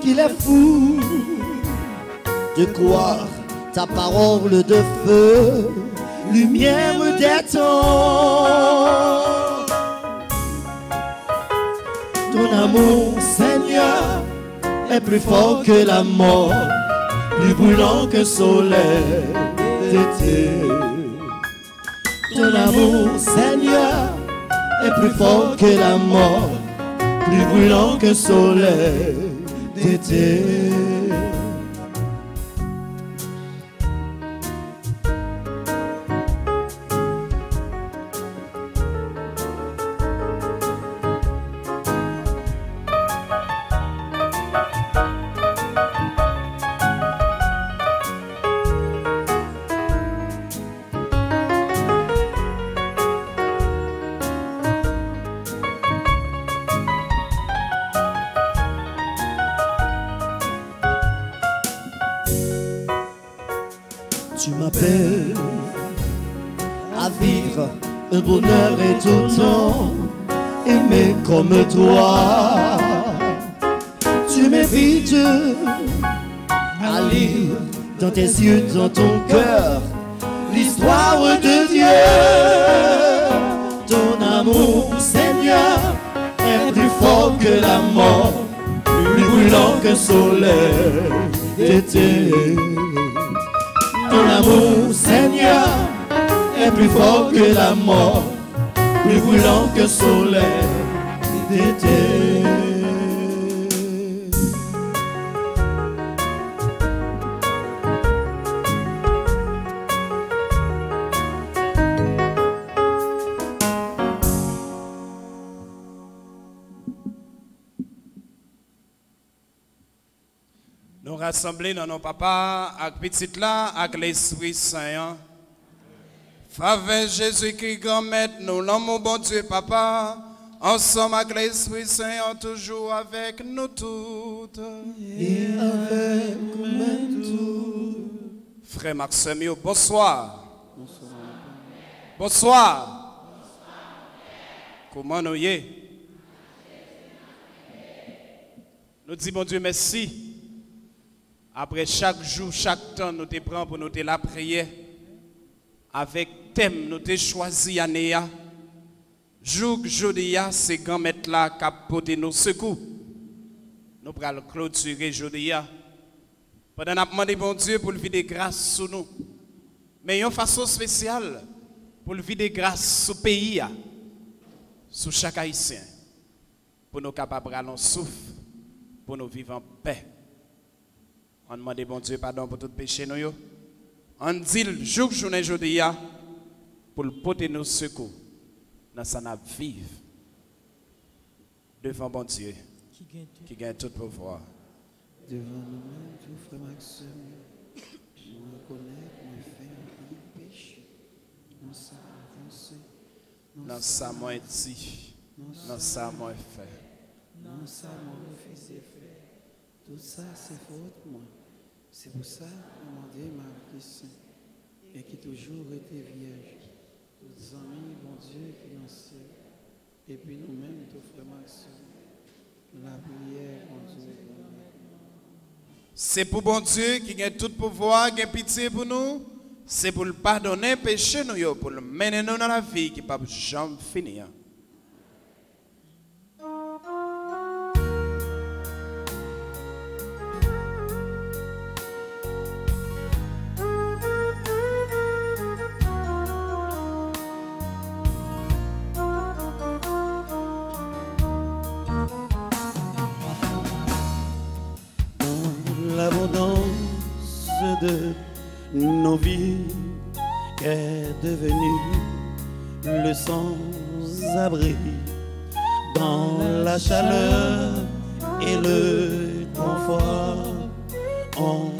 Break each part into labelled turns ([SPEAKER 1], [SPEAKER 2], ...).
[SPEAKER 1] qu'il est fou de croire ta parole de feu, lumière des temps. Ton amour, Seigneur, est plus fort que la mort, plus brûlant que soleil d'été. Ton amour, Seigneur, est plus fort que la mort, plus brûlant que soleil d'été. Dans tes yeux,
[SPEAKER 2] rassembler dans nos papas, avec petit là, avec l'Esprit Saint. Faveur Jésus-Christ, grand maître, nous l'amour, bon Dieu, papa, ensemble avec l'Esprit Saint, toujours avec nous toutes.
[SPEAKER 1] Et avec tout.
[SPEAKER 2] Frère Maximio, bonsoir. Bonsoir. Comment nous y est? Nous disons, bon Dieu, merci. Après chaque jour, chaque temps, nous te prenons pour nous te la prière. Avec thème, nous te choisi année. Jour jeudi, c'est grand maître là qui a nos secours. Nous allons clôturer jeudi. Pendant a demandé bon Dieu pour le vider grâce sur nous. Mais une façon spéciale pour le vider grâce sur le pays, sur chaque haïtien. Pour nous capables de souffle, pour nous vivre en paix. On demande bon Dieu pardon pour tout péché nous. On dit le jour journée aujourd'hui pour le porter nos secours dans sa nappe vive devant bon Dieu qui gagne tout pouvoir.
[SPEAKER 3] Devant nous-mêmes, tout frère Maxime, nous reconnaître, nous faire un péché. Nous sommes avancés.
[SPEAKER 2] Sa main dit, sa main fait.
[SPEAKER 3] Nous sommes refusé faire. Tout ça, c'est faute moi. C'est pour ça que demandé Marie Saint et qui toujours était vierge. Tous amis, bon Dieu, ciel. Et puis nous-mêmes, tout frère Maxime, la prière, bon Dieu,
[SPEAKER 2] C'est pour bon Dieu qui gagne tout pouvoir, qui a pitié pour nous. C'est pour le pardonner péché nous, pour le mener dans la vie qui ne peut jamais finir.
[SPEAKER 1] De nos vies est devenue le sans-abri dans la chaleur et le confort. On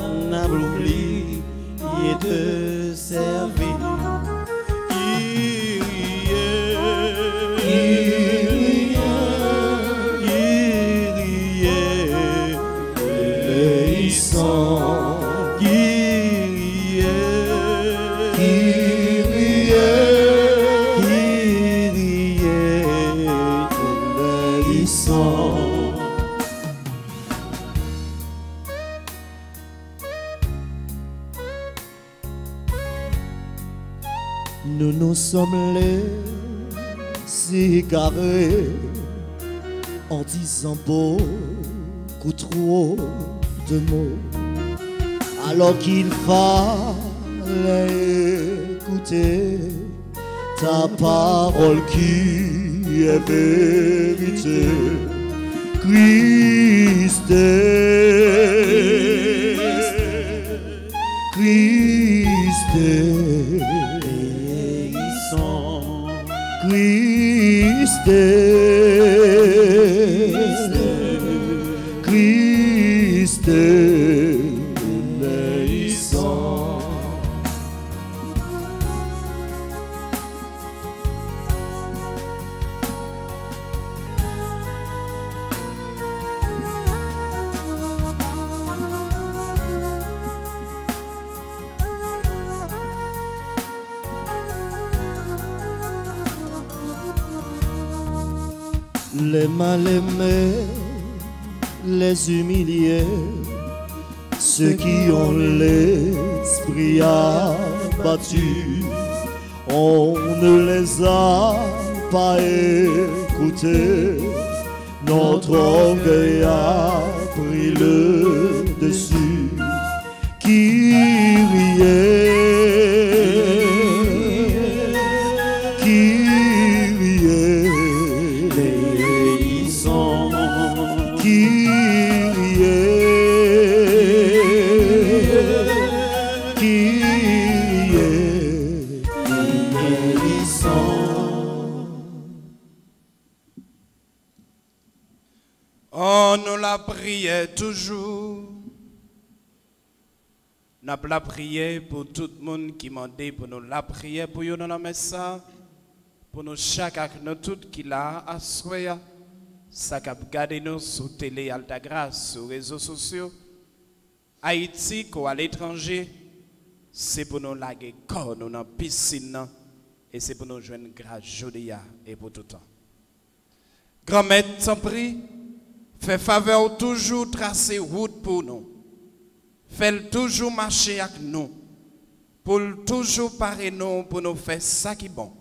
[SPEAKER 1] en disant beaucoup trop de mots, alors qu'il fallait écouter ta parole qui est vérité. Christ
[SPEAKER 2] Pour tout le monde qui m'a dit pour nous la prière pour nous dans la messe. Pour nous chaque avec nous tout qui l'a à souhait. Ça cap garder nous sur télé Alta Grâce, sur réseaux sociaux. Haïti, ou à l'étranger, c'est pour nous laguer corps nous dans piscine. Et c'est pour nous joindre grâce jodia et pour tout temps. Grand maître, sans prix, fais faveur toujours tracer route pour nous. Fais toujours marcher avec nous. Pour toujours parer nous pour nous faire ça qui est bon.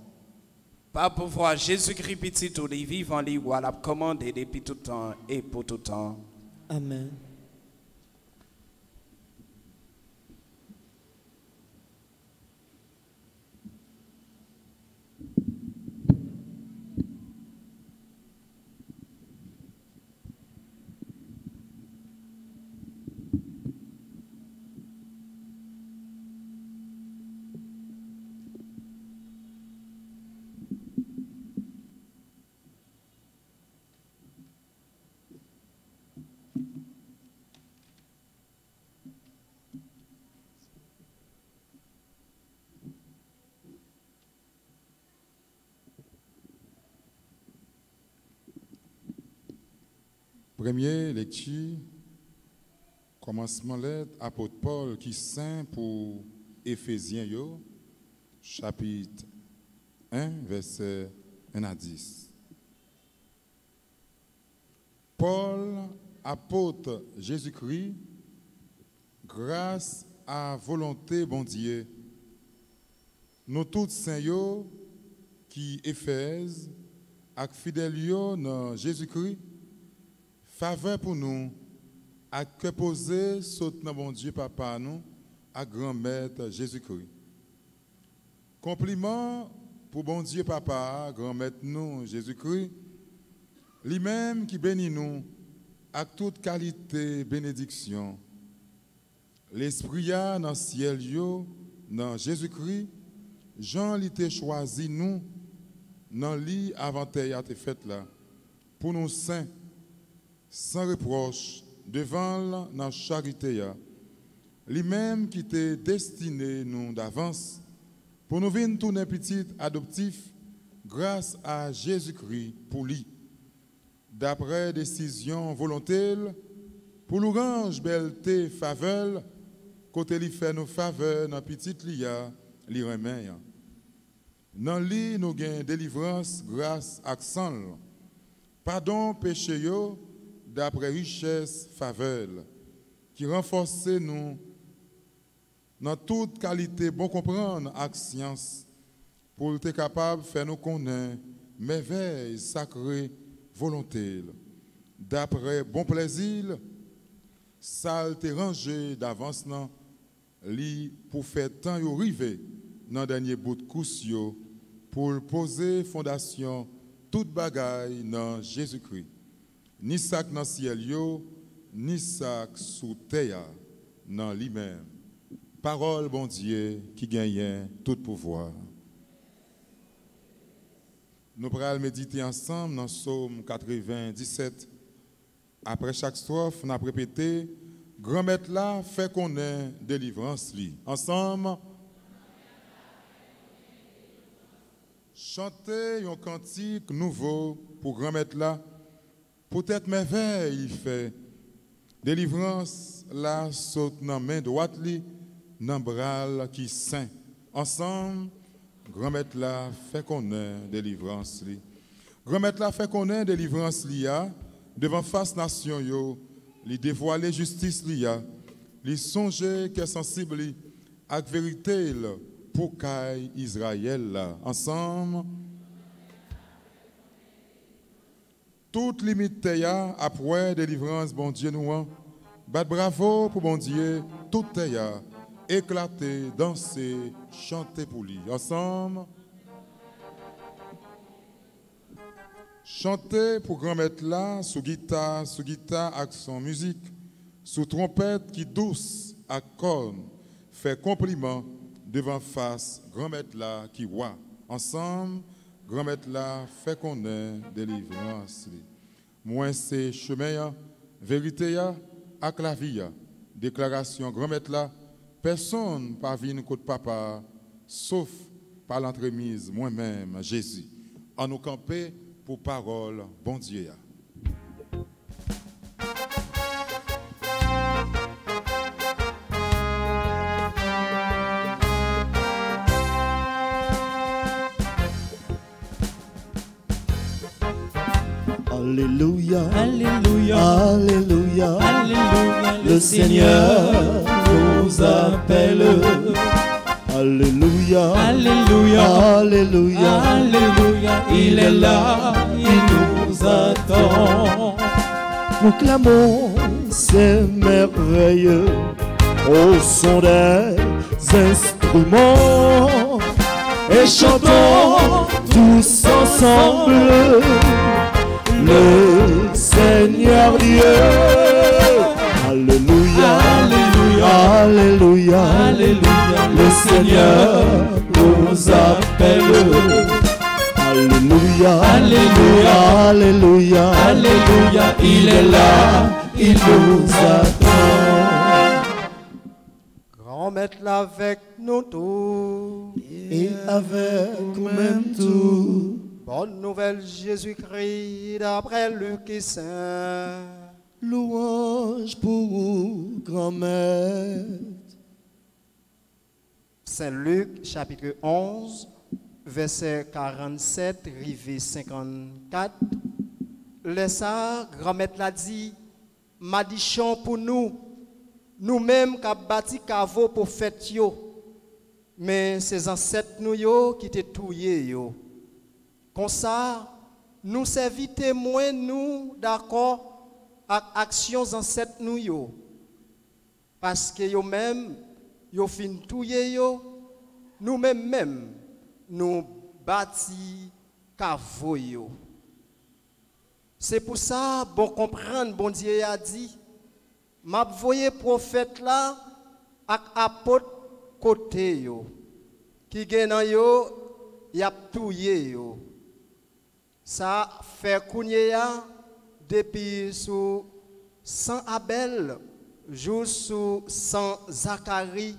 [SPEAKER 2] Par pouvoir Jésus-Christ petit tous les vivants, les rois, la commandé depuis tout temps et pour tout temps.
[SPEAKER 1] Amen.
[SPEAKER 4] Première lecture, commencement lettre, apôtre Paul qui saint pour Éphésiens, chapitre 1, verset 1 à 10. Paul, apôtre Jésus-Christ, grâce à volonté bon Dieu, nous tous saints qui Éphèse, fidèles yo dans Jésus-Christ, faveur pour nous, à que poser saute bon Dieu papa nous, à grand maître Jésus-Christ. Compliment pour bon Dieu papa, grand maître nous Jésus-Christ, lui-même qui bénit nous avec toute qualité bénédiction. L'esprit a dans le ciel dans Jésus-Christ, Jean l'était choisi nous dans lit avant a été fait là pour nous saints sans reproche devant la charité. Lui-même qui était destiné nous d'avance pour nous venir tourner petit adoptif grâce à Jésus-Christ pour lui. D'après décision volontaire, pour nous ranger belleté faveur, côté lui fait nos faveurs dans petite lia, li ya. Dans lui nous gain délivrance grâce à sang. Pardon péché d'après richesse faveur qui renforce nous dans toute qualité bon comprendre avec science pour être capable de faire nous connaître merveilles sacrées volonté. D'après bon plaisir, ça te rangé d'avance pour faire temps yo rive dans dernier bout de course yo, pour poser fondation toute bagaille dans Jésus-Christ. Ni sac dans ciel yo, ni sac sous terre dans. Parole bon Dieu qui gagne tout pouvoir. Nous pourrons méditer ensemble dans Psaume 97. Après chaque strophe, nous avons répété Grand maître là fait qu'on ait délivrance. Li. Ensemble, chanter un cantique nouveau pour grand maître là. Peut-être merveille il fait. Délivrance là saute dans main droite li, dans bras qui saint. Ensemble, grand maître là fait ait délivrance li. Grand maître là fait ait délivrance li devant face nation yo, li dévoiler justice li a, li songer qu'est sensible à vérité pour qu'aille Israël là. Ensemble, toute limite ya après délivrance bon Dieu nous bat bravo pour bon Dieu tout ya. Éclater danser chanter pour lui. Ensemble. Chanter pour grand maître là sous guitare sous guitare son musique. Sous trompette qui douce à corne fait compliment devant face grand maître là qui voit. Ensemble grand maître fait qu'on ait délivrance moi c'est chemin vérité ya la vie déclaration grand maître là personne pas venir côté papa sauf par l'entremise moi-même Jésus. En nous camper pour parole bon Dieu.
[SPEAKER 1] Alléluia,
[SPEAKER 3] Alléluia.
[SPEAKER 1] Alléluia,
[SPEAKER 3] Alléluia.
[SPEAKER 1] le Seigneur nous appelle. Alléluia,
[SPEAKER 3] Alléluia.
[SPEAKER 1] Alléluia,
[SPEAKER 3] Alléluia. Il est là. Il nous attend.
[SPEAKER 1] proclamons ces merveilleux au son des instruments et chantons tous ensemble le Seigneur Dieu. Alléluia,
[SPEAKER 3] Alléluia.
[SPEAKER 1] Alléluia,
[SPEAKER 3] Alléluia.
[SPEAKER 1] le Seigneur nous appelle. Alléluia,
[SPEAKER 3] Alléluia.
[SPEAKER 1] Alléluia,
[SPEAKER 3] Alléluia. Il est là.
[SPEAKER 1] il nous attend.
[SPEAKER 5] Grand maître là avec nous tous.
[SPEAKER 1] Et avec même tout,
[SPEAKER 5] Bonne nouvelle Jésus-Christ d'après Luc et Saint.
[SPEAKER 1] louange pour vous, grand-mère.
[SPEAKER 5] Saint Luc chapitre 11 verset 47 rivé 54. Laissa grand maître l'a dit m'a dit chant pour nous nous-mêmes qui bâti caveau pour fête mais ces ancêtres nous qui te touillé yo comme ça nous servis témoins nous d'accord avec actions ancêtres nous yo. Parce que même yo fin touye yo nous mêmes même nous bâti caveau yo. C'est pour ça bon comprendre bon Dieu a dit m'a voyé prophète là ak apôtre côté yo. Qui nan yo y a touye yo ça fait kounye ya depuis sous sans Abel jusqu'au sans Zacharie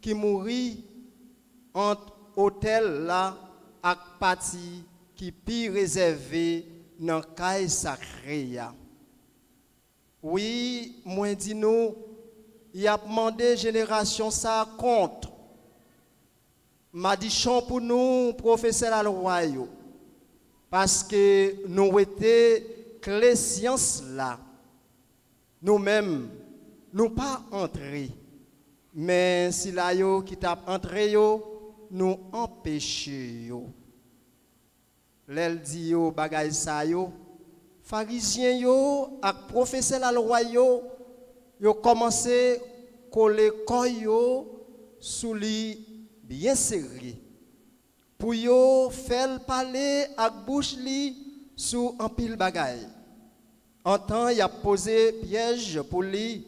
[SPEAKER 5] qui mourit entre hôtel là ak parti qui pi réservé dans caille sacré ya. Oui, moi dis nous, il a demandé génération ça compte. M'a dit chant pour nous, professeur royaume. Parce que nous étions clé science là. Nous-mêmes, nous pas entrés. Mais si là yo qui t'a entré nous empêcher yo. L'elle dit yo bagay sa yo, pharisiens yo ak professeur la loi yo, yo commencé coller yo sous li bien serré. Pour yo faire parler ak bouche li sous un pile bagay. En temps, il a posé piège pour lui.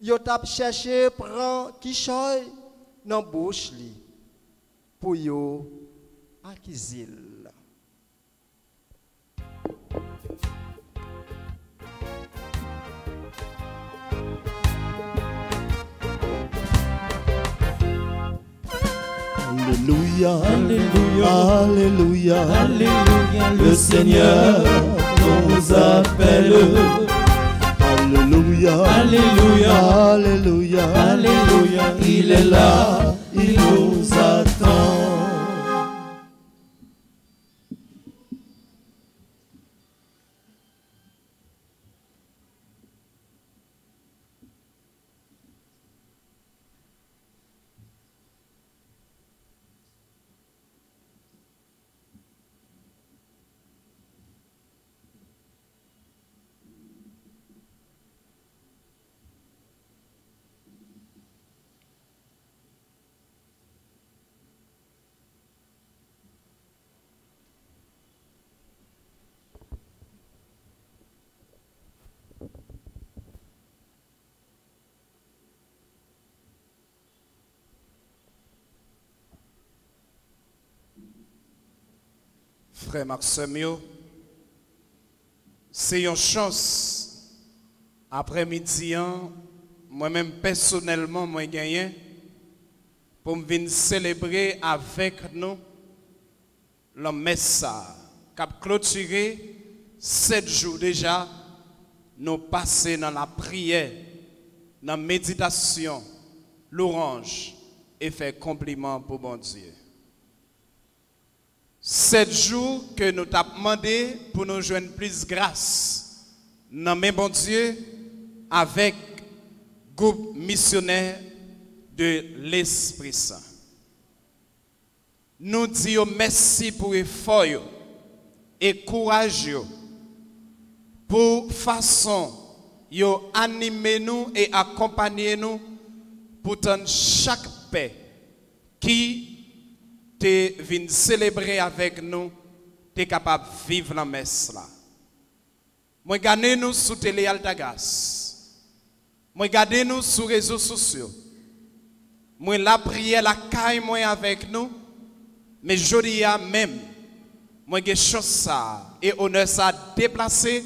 [SPEAKER 5] Il a cherché prendre quichoy dans la bouche li pour yo acquérir.
[SPEAKER 1] Alléluia,
[SPEAKER 3] Alléluia.
[SPEAKER 1] Alléluia,
[SPEAKER 3] Alléluia,
[SPEAKER 1] le Seigneur nous appelle. Alléluia,
[SPEAKER 3] Alléluia.
[SPEAKER 1] Alléluia,
[SPEAKER 3] Alléluia,
[SPEAKER 1] il est là, il nous attend.
[SPEAKER 2] Frère c'est une chance. Après-midi, hein, moi-même personnellement, moi gagné pour venir célébrer avec nous la messe qui a clôturé sept jours déjà. Nous passer dans la prière, dans la méditation, l'orange et faire compliment pour bon Dieu. Sept jours que nous t'avons demandé pour nous joindre plus grâce. Non, mais bon Dieu, avec groupe missionnaire de l'Esprit Saint. Nous disons merci pour l'effort et courage pour façon yo animer nous et accompagner nous pour chaque paix qui te vin célébrer avec nous, tu es capable de vivre la messe là. Moi, regardez nous sur télé Altagas. Moi, regardez nous sur réseaux sociaux. Moi, la prière, la caille, moi, avec nous. Mais je dis même, moi, j'ai chose ça et honneur ça déplacé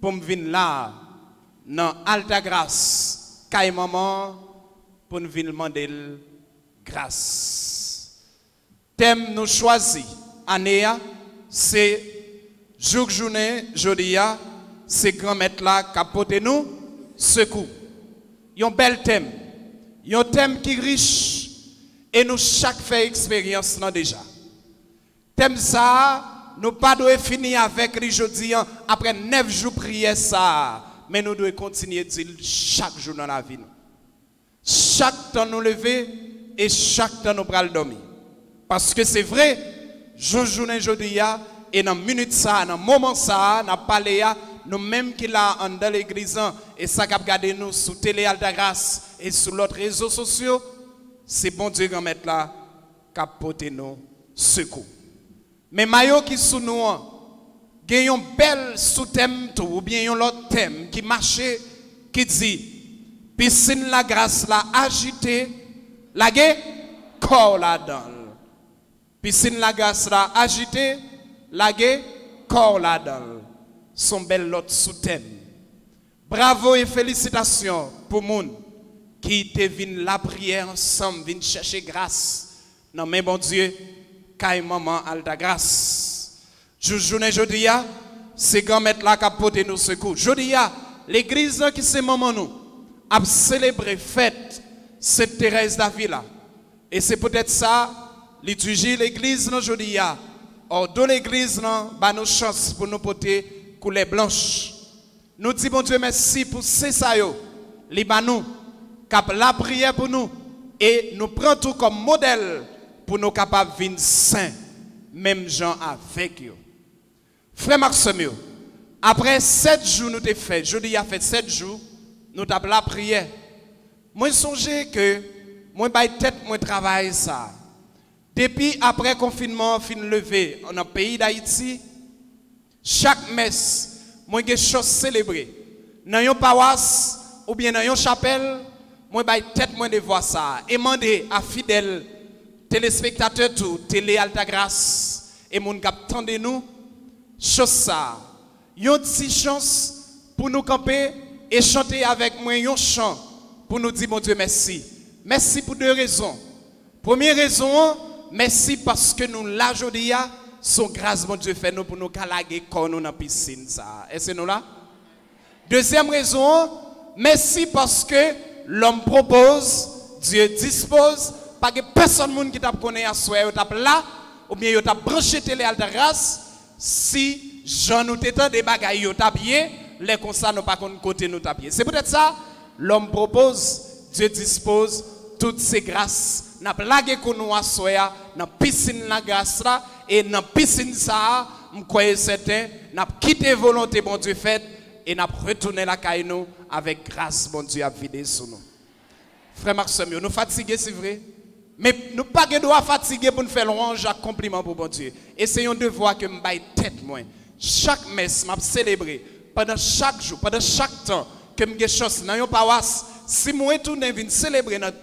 [SPEAKER 2] pour me venir là, dans Altagrace, caille maman, pour nous venir demander grâce thème nous choisi année c'est jour journée jeudi c'est grand maître là capote nous secours. Un bel thème. Un thème qui est riche. Et nous chaque fait expérience là déjà. Thème ça nous pas devons finir avec les jeudi après neuf jours prière ça. Mais nous devons continuer dire chaque jour dans la vie chaque temps nous lever et chaque temps nous pral dormir parce que c'est vrai, je journée aujourd'hui, et dans minute ça, dans moment ça, dans parlé, nous même qui là dans l'église, et ça qui regardé nous sur télé Grâce et sur l'autre réseaux sociaux, c'est bon Dieu qui mettre là, capoter nous secours. Mais maillot qui sous nous, il a un bel sous-thème ou bien un autre thème qui marchait, qui dit, piscine la grâce la agité, la gué, corps là-dedans. Piscine la grâce la agité, la gué, corps là-dedans. Son bel lot sous-thème. Bravo et félicitations pour moun qui te la prière ensemble, chercher grâce. Non mais bon Dieu, caille maman alta grâce. Journée jeudi, c'est grand maître là qui a porté nous secours. Jeudi, l'église qui c'est maman nous a célébré fête Sainte Thérèse d'Avila. Et c'est peut-être ça, liturgie l'église aujourd'hui. Or, de l'église, non, bah, nos chances pour nous porter couleur blanche. Nous disons, bon Dieu, merci pour ces ça, les nous, cap la prière pour nous. Et nous prenons tout comme modèle pour nous capables de sains, même gens avec eux. Frère Maxime, après sept jours, nous avons fait, jeudi a fait sept jours, nous avons la prière. Moi, songez que moi, je tête, moi, travaille ça. Depuis après confinement, fin levé, dans le pays d'Haïti, chaque messe, moi, j'ai chose célébrée. Dans une paroisse ou bien dans une chapelle, moi, j'ai tête, moi, de voir ça. Et demander à fidèles téléspectateurs, tout, télé Alta Grâce, et mon cap, de nous, chose ça. Une petite chance pour nous camper et chanter avec moi un chant pour nous dire, mon Dieu, merci. Merci pour deux raisons. Première raison, merci parce que nous, là, aujourd'hui, son grâce, mon Dieu, fait nous pour nous calaguer quand nous dans la piscine. Est-ce que nous là? Deuxième raison, merci parce que l'homme propose, Dieu dispose, pas que personne qui t'a connu à soi, là, ou bien t'a branché télé à si Jean nous t'étant des bagailles, il t'a bien, les ça, nous pas côté nous t'a C'est peut-être ça, l'homme propose, Dieu dispose, toutes ces grâces. N'a plagué qu'on nous a dans la piscine la grâce là, et la piscine ça, crois certain, n'a quitté volonté, bon Dieu fait, et n'a retourné la caille avec grâce, bon Dieu, à vider sur nous. Frère Maxime, nous fatigués, c'est vrai. Mais nous pas droit fatiguer pour nous faire louange à compliment pour bon Dieu. Essayons de voir que je tête moi. Chaque messe m'a célébré pendant chaque jour, pendant chaque temps que je chose dans une paroisse. Si moi tout venir célébrer notre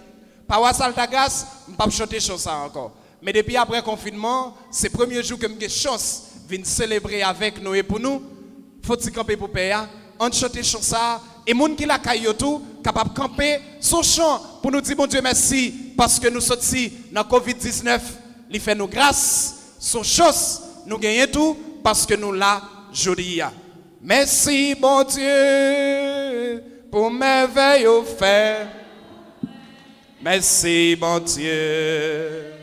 [SPEAKER 2] paroisse Altagas, je ne pas chanter chose encore. Mais depuis après confinement, c'est le premier jour que j'ai chance de célébrer avec nous et pour nous. Faut-il camper pour payer On chanter ça et les gens qui la caillou tout capable de camper son chant pour nous dire bon Dieu merci parce que nous sommes dans Covid-19, il fait nous grâce, son chose nous gagnons tout parce que nous là jodi Merci bon Dieu pour merveille fait. Merci bon Dieu.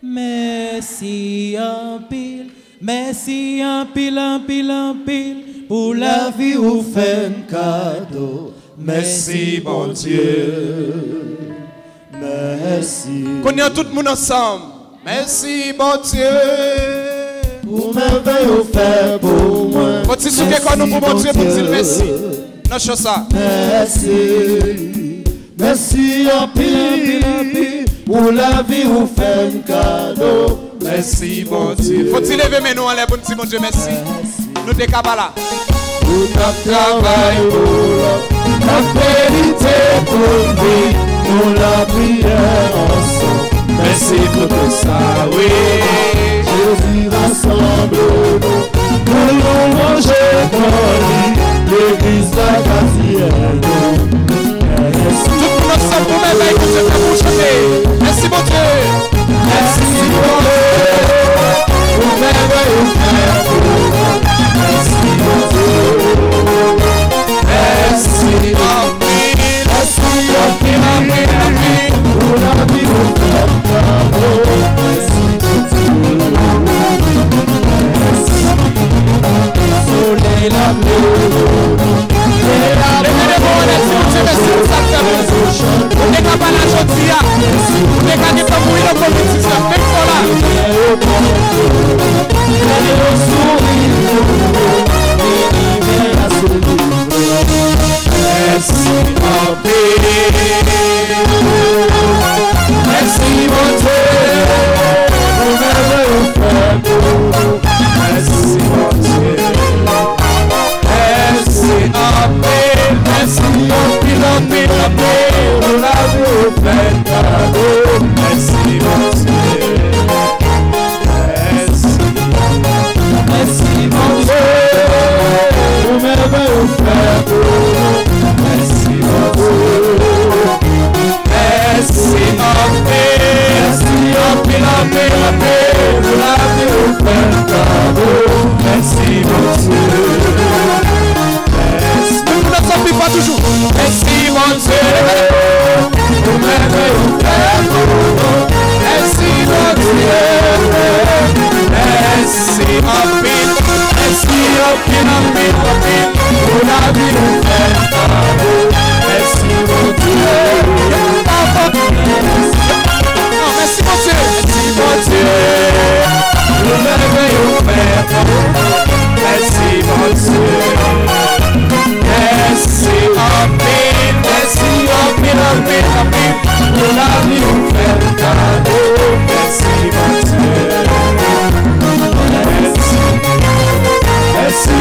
[SPEAKER 1] Merci un pile, merci un pile, un pile, un pile, pour la vie ou fait un cadeau. Merci bon Dieu. Merci.
[SPEAKER 2] Connaissons tout le monde ensemble. Merci bon Dieu.
[SPEAKER 1] Pour merveille au fait pour moi.
[SPEAKER 2] Faut-il souquer quoi nous pour bon Dieu pour dire merci? Non, ça.
[SPEAKER 1] Merci. Merci en pile, pour la vie ou fait un cadeau.
[SPEAKER 2] Merci bon Dieu. Faut-il lever mes noms en l'air pour dire bon Dieu merci. Nous t'es là.
[SPEAKER 1] Tout notre travail pour la vérité pour lui, nous la prière ensemble.
[SPEAKER 2] Merci pour tout ça, oui.
[SPEAKER 1] Jésus nous, pour nous manger dans l'église la quatrième.
[SPEAKER 2] Lève pour mes mains, pour cette amour chanter. Merci mon Dieu. Merci mon Dieu. Pour mes mains, Merci mon Dieu. Merci mon Dieu.
[SPEAKER 1] Merci mon Dieu. Merci mon Dieu. Soleil la bleue, les arbres de bonnes Nega
[SPEAKER 2] you És o piloto, lábio pecador, és você.
[SPEAKER 6] És você, o meu
[SPEAKER 1] belo pecador,
[SPEAKER 2] és você. És o piloto, lábio pecador, és você toujours Et si mon Dieu Nous m'aimons au père Esse si Esse Dieu Et si ma fille Et si au pied ma fille ma Esse modelo la vie nous fait Et si mon Merci Merci Merci Merci Merci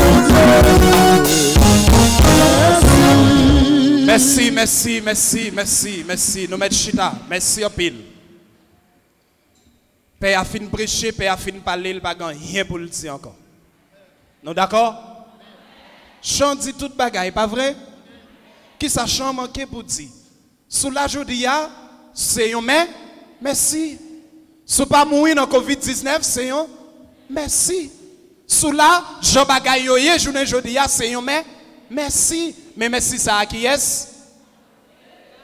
[SPEAKER 2] mon Dieu Merci, merci, merci, merci, merci. Nous mettons Chita. Merci, Opil. Père a fini prêcher, Père a fini parler, il n'y a rien pour le dire encore. Nous d'accord? Chant dit toute bagaille, pas vrai? Qui ça chant manqué pour dire? Sous la journée, c'est un mais, merci. Sous pas mourir dans Covid-19, c'est un merci. Sous la, Jean bagaille yoye, journée journée, c'est un mais, merci. Mais merci ça à qui est?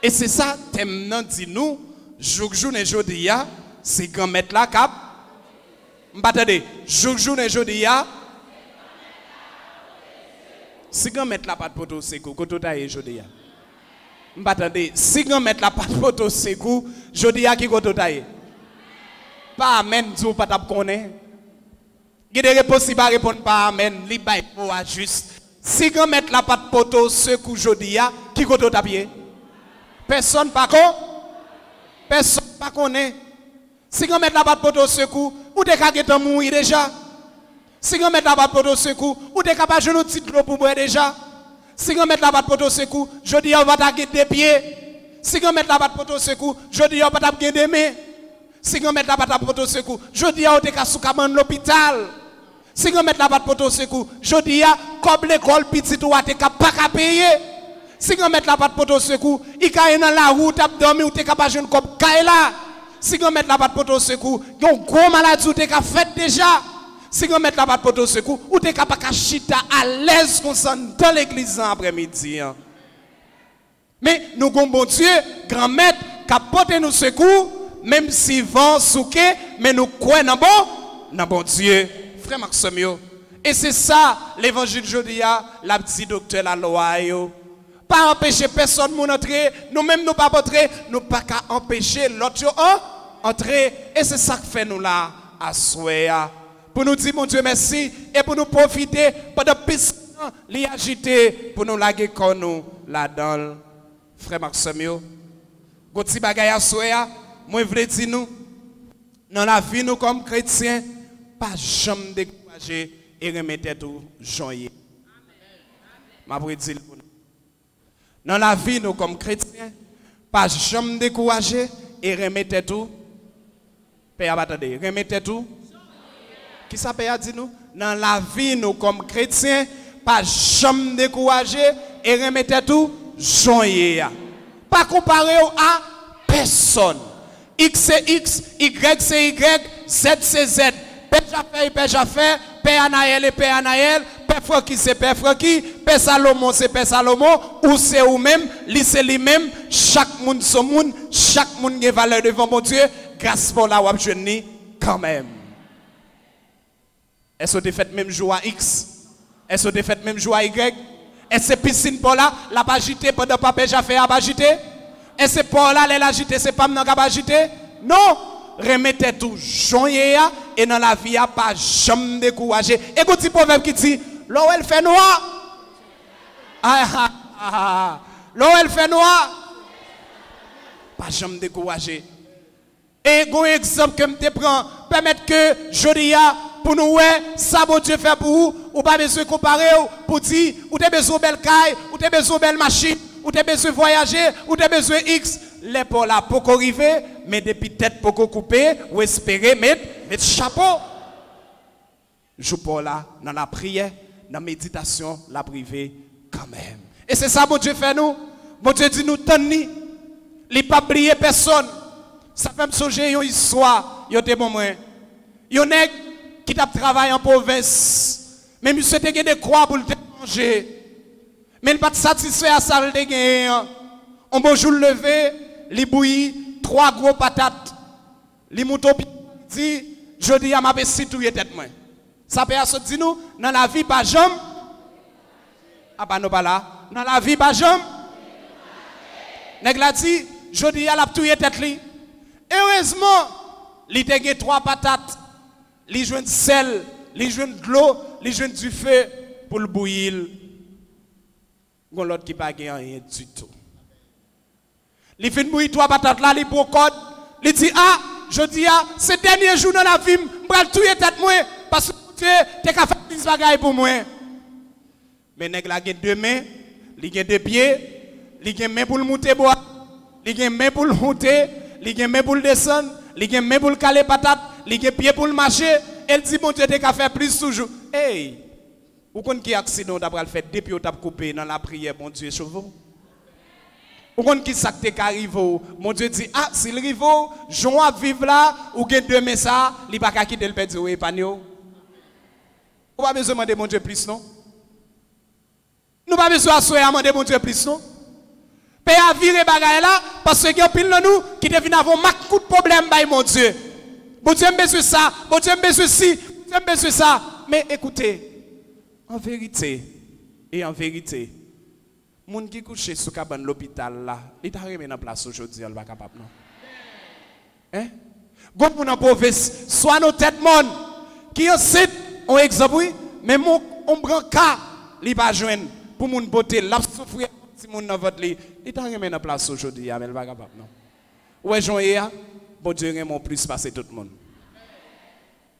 [SPEAKER 2] Et c'est ça, thème nan nous, jour journée journée, c'est grand mettre la cap. M'attendez, jour journée journée, si grand mettre la poto c'est quoi, koto ta journée. M'attendez, si grand mettre la patte poto c'est quoi, journée qui ta Pas amen, dis pas tap connaît. Il est possible pas répondre pas amen, li pour juste. Si grand mettre la patte poto ce coup jodia, qui pied? Personne pas con? Personne pas connaît. Si grand mettre la patte poto ce coup, ou t'es déjà? Si on met la batte pour secours, ou t'es capable de nous titre pour boire déjà? Si on met la batte pour secours, je dis on va t'aguer des pieds. Si on met la batte pour secours, je dis on va t'aguer des mains. Si on met la batte pour secours, je dis on qu'à sous l'hôpital. Si on met la batte pour secours, je dis comme l'école petite ou capable pas payer. Si on met la batte pour secours, il y dans la route, t'as dormi ou capable de comme là. Si on met la batte pour secours, il y a une grosse maladie ou capable fait déjà. Si on met la batte pour secours, ou t'es capable de chita à l'aise comme ça dans l'église après-midi. Hein. Mais nous avons bon Dieu, grand maître, qui apporte nous secours, même si vent souke, mais nous croyons dans bon, Dieu. Frère Maximio. Et c'est ça, l'évangile jeudi, la petite docteur la loi. Pas empêcher personne de entrer, nous-mêmes nous pas entrer, nous pas qu'à empêcher l'autre entrer. Et c'est ça que fait nous là, à souhait pour nous dire, mon Dieu, merci, et pour nous profiter pendant plus les agiter pour nous laguer comme nous là-dedans. Frère Maximio, Goti bagay à soya, moi je veux dire nous, dans la vie nous comme chrétiens, pas jamais décourager et remettre tout joyeux. Ma dire pour nous. Dans la vie nous comme chrétiens, pas jamais décourager et remettre tout. Père, attendez, remettre tout. Qui ça peut dire nous? Dans la vie, nous, comme chrétiens, pas jamais décourager et remettre tout joyeux. Pas comparer à personne. X c'est X, Y c'est Y, Z c'est Z. Père Jaffer, Père Jaffer, Père Anaël et Père Anaël, Père Francky c'est Père Francky, Père Salomon c'est Père Salomon, ou c'est ou même, lui c'est lui-même, chaque monde son monde, chaque monde a valeur devant mon Dieu, grâce pour la wap quand même. Est-ce que tu fait même jour à X? Est-ce que tu fait même jour à Y? Est-ce que piscine pour là, la pas agité pendant papa j'ai fait agité? Est-ce que pour là, elle agité, c'est pas maintenant qu'à agité? Non Remettez tout et dans la vie, pas jamais découragé. Écoutez le proverbe qui dit L'eau elle fait noir. Ah, ah, ah, L'eau elle fait noir. Pas jamais découragé. Et un exemple que je prends, permettre que je pour nous, ça bon Dieu fait pour vous, ou pas besoin de comparer, pour dire, ou avez besoin de belle caille, ou avez besoin de belle machine, ou avez besoin de voyager, ou avez besoin X. Les pour là, pour arriver, mais depuis tête pour couper, ou espérer mettre, mettre chapeau. Je pour là, dans la prière, dans la méditation, la privée, quand même. Et c'est ça, bon Dieu fait nous. Bon Dieu dit nous, tenir. Il pas oublié personne. Ça fait me songer une histoire. Il y a bon moins. Il y a qui t'a travaillé en province. Mais monsieur te des croix pour le manger. Mais il pas satisfait à ça le gagner. On bonjour levé, li bouilli trois gros patates. Li mouton dit je dis à ma situé tête moi. Ça peut se dire nous dans la vie pas jambe. Ah bah non pas là. Dans la vie pas jambe. Nèg la dit je dis à la touyer tête. Heureusement, il a trois patates, il joint sel, joint de l'eau, il joint du feu pour le bouillir. Il y a l'autre qui n'a pas rien du tout. Il fait bouillir trois patates là, il code. il dit Ah, je dis Ah, ce dernier jour dans la tout tête moi parce que tu es capable de faire des pour moi. Mais nèg la a deux mains, il a deux pieds, il a main pour le monter bois, il a main pour le monter, il a main pour le descendre, il a main le il a pied pour le marcher. Elle dit, bon Dieu, tu as faire plus toujours. Hey, vous connaissez qui accident d'après le fait depuis que tu as coupé dans la prière, bon Dieu, chevaux? Vous connaissez qui ça qui arrive? Mon Dieu dit, ah, s'il arrive, Jean à vivre là, ou gagne demain ça, il va pas quitter le père de Vous pas besoin de demander mon Dieu plus, non? Nous pas besoin de demander mon Dieu plus, non? Paix à virer bagaille là, parce qu'il y a pile nous qui deviennent avoir coup de problème, mon Dieu. Bon Dieu, besoin ça, bon Dieu, besoin ci, bon Dieu, besoin ça. Mais écoutez, en vérité, et en vérité, moun qui couche sous cabane l'hôpital là, il t'a remis en place aujourd'hui, elle va capable non? Hein? Gon moun en province, soit nos têtes monde qui en site, on exemple oui, mais mon on prend cas, il pas joindre pour moun beauté, l'a souffrir si moun dans votre lit, il t'a remis en place aujourd'hui, elle va capable non? Ouais, Jean bon Dieu mon plus passer tout le monde.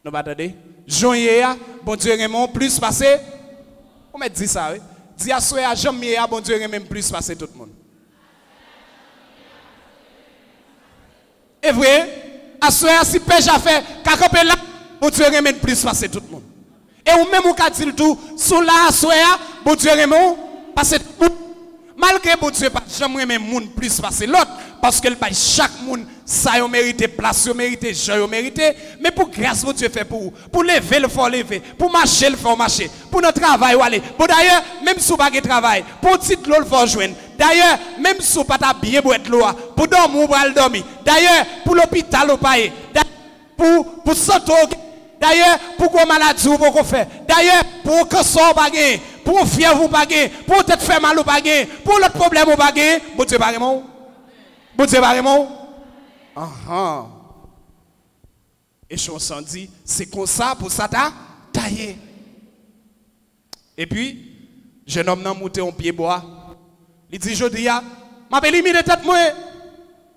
[SPEAKER 2] Nous pas attendez? Jean bon Dieu mon plus passer. On m'a dit ça, oui. Dis à soi à jamais, bon Dieu même plus passer tout le monde. Et vrai, à soi si pêche a fait, quand là, bon Dieu même plus passer tout le monde. Et ou même ou ka dit tout, sous la soi, bon Dieu même passer tout le monde. Malgré bon Dieu pas jamais même monde plus passer l'autre parce que chaque monde ça a mérité place, a mérité joie, a mérité mais pour grâce que Dieu fait pour vous, pour lever le faut lever, pour marcher le faut marcher, pour notre travail aller. Pour d'ailleurs même si vous pas de travail, pour titre le faut joindre. D'ailleurs même si vous pas bien pour être là, pour dormir aller dormir. D'ailleurs pour l'hôpital au pays, pour pour santé D'ailleurs, pour qu'on maladie ou pour qu'on fait. D'ailleurs, pour que ça pas pour fièvre ou pas pour tête fait mal ou pas pour l'autre problème ou pas bon Dieu pas bon Dieu pas Ah ah. Et chanson dit, c'est comme ça pour ça ta taillé. Et puis, jeune homme n'a monté en pied bois. Il dit, je dis, m'a éliminé tête moi.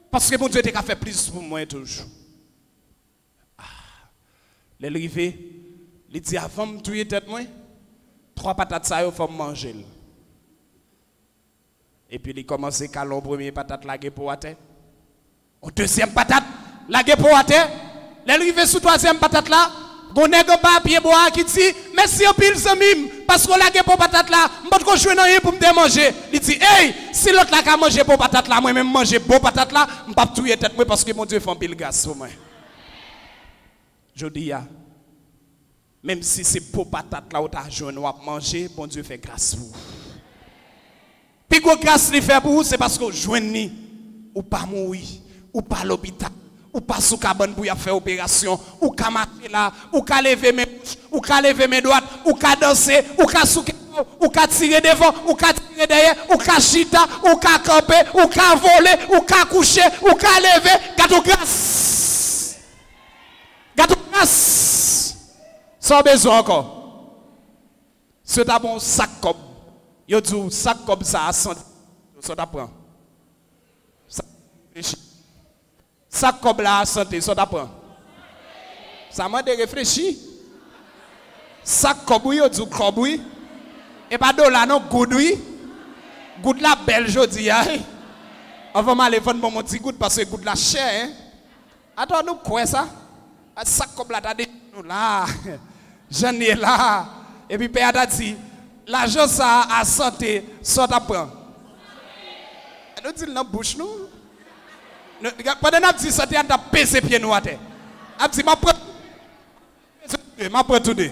[SPEAKER 2] Parce que mon Dieu t'a fait plus pour moi toujours. L'arrivée, il dit avant de tuer tête moi, trois patates ça il faut manger. Et puis il commence à caler premier patate la pour à terre. Au deuxième patate, la pour à terre. L'arrivée sous troisième patate là, Gon nèg pas pied bois qui dit merci au pile parce qu'on la pour patate là, m'pas ko jouer rien pour me manger. Il dit hey, si l'autre là ka manger pour patate là, moi même manger pour patate là, m'pas tuer tête parce que mon Dieu fait un pile gaz pour moi. Je dis, même si c'est pour patate là où tu as joué, ou manger, bon Dieu fait grâce pour vous. Puis quoi grâce lui fait pour vous, c'est parce que vous ou pas mourir, ou pas l'hôpital, ou pas sous cabane pour faire opération, ou qu'à marcher là, ou qu'à lever mes bouches, ou qu'à lever mes droites, ou qu'à danser, ou qu'à souquer, ou qu'à tirer devant, ou qu'à tirer derrière, ou qu'à chita, ou qu'à camper, ou qu'à voler, ou qu'à coucher, ou qu'à lever, gâteau grâce. Gâteau grâce. Sans besoin encore. C'est un bon sac comme. Yo dit sac comme ça à 100. Ça t'apprend. Sac comme là à santé, ça t'apprend. Ça m'a réfléchi. Sac comme yo dit comme oui. Et pas de là non good oui. La belle jodi hein. On va m'aller vendre mon petit good parce que good la cher hein. Attends nous quoi ça? ça comme là, t'as dit, là, j'en ai là. Et puis, Père a dit, l'argent ça a santé, ça t'apprend. Nous dit dans la bouche, nous. Pendant que dit santé, on a pesé pieds nous à terre. On dit, ma prend, ma prend tout deux.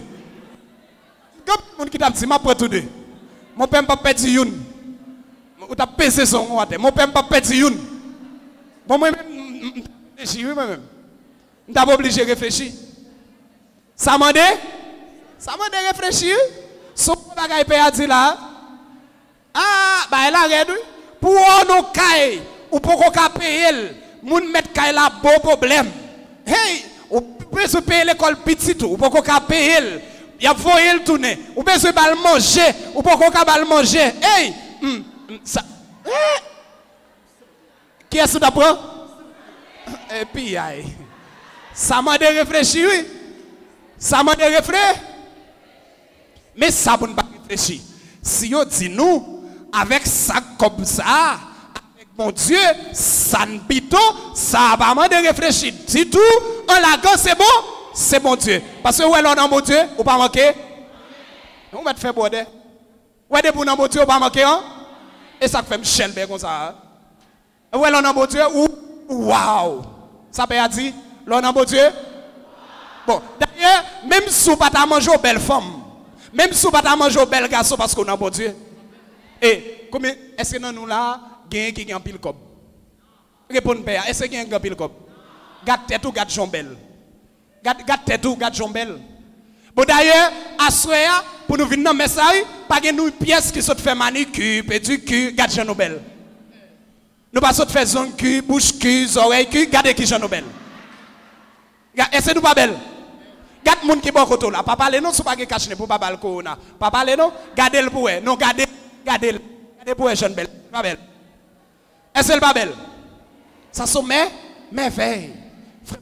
[SPEAKER 2] Comme qui t'a dit, ma prend tout deux. Mon père m'a dit une. Ou t'as pesé son à terre. Mon père m'a dit une. Bon, moi-même, je suis moi-même. Je pas obligé de réfléchir. Ça m'a dit Ça m'a dit réfléchir. Son bagage paye dit là. Ah, bah elle a regardé. Pour nous caille ou pour qu'on paye moun mettre caille là bon problème. Hey, ou besoin payer l'école petit ou pour qu'on paye y a voyé le tourner. Ou besoin de manger ou pour qu'on pas manger. Hey, mm, ça eh. Qui est-ce t'apprends? Et puis aïe. Ça m'a de réfléchir, oui. Ça m'a de réfléchir. Mais ça, pour ne pas réfléchir. Si on dit nous, avec ça comme ça, avec mon Dieu, ça ne pito, ça va de réfléchir. Si tout, en la c'est bon, c'est mon Dieu. Parce que est l'on mon Dieu, ou pas manquer? On va te faire border. Où est pour mon Dieu, ou pas manquer, hein? Et ça fait me chelber comme ça. Hein? Est l'on mon Dieu, ou, waouh! Ça peut dire, l'on mon Dieu? Bon, d'ailleurs, même si vous pas manger aux belles femmes, même si vous pas manger aux belles garçons parce qu'on a bon Dieu. Et combien est-ce que nous là, gagne qui gagne pile cop Répondez père, est-ce que gagne pile cop Gade tête ou gade jambelle? Gade tête ou jambelle? Bon d'ailleurs, à soir pour nous venir dans message, pas nous pièce qui sont fait manicure, pédicure, gade Jean Nobel. Nous pas faire zone cul, bouche cul, oreille cul, gade qui Jean Nobel. Est-ce que nous pas belle? Gade moun qui bon côté là. Papa parler non, sou pas cache pour pas le corona. Papa parler non, gardez le pour Non, gardez, gardez, gardez pour jeune belle. Pas belle. Est-ce pas belle? Ça sont mais merveille. Frère,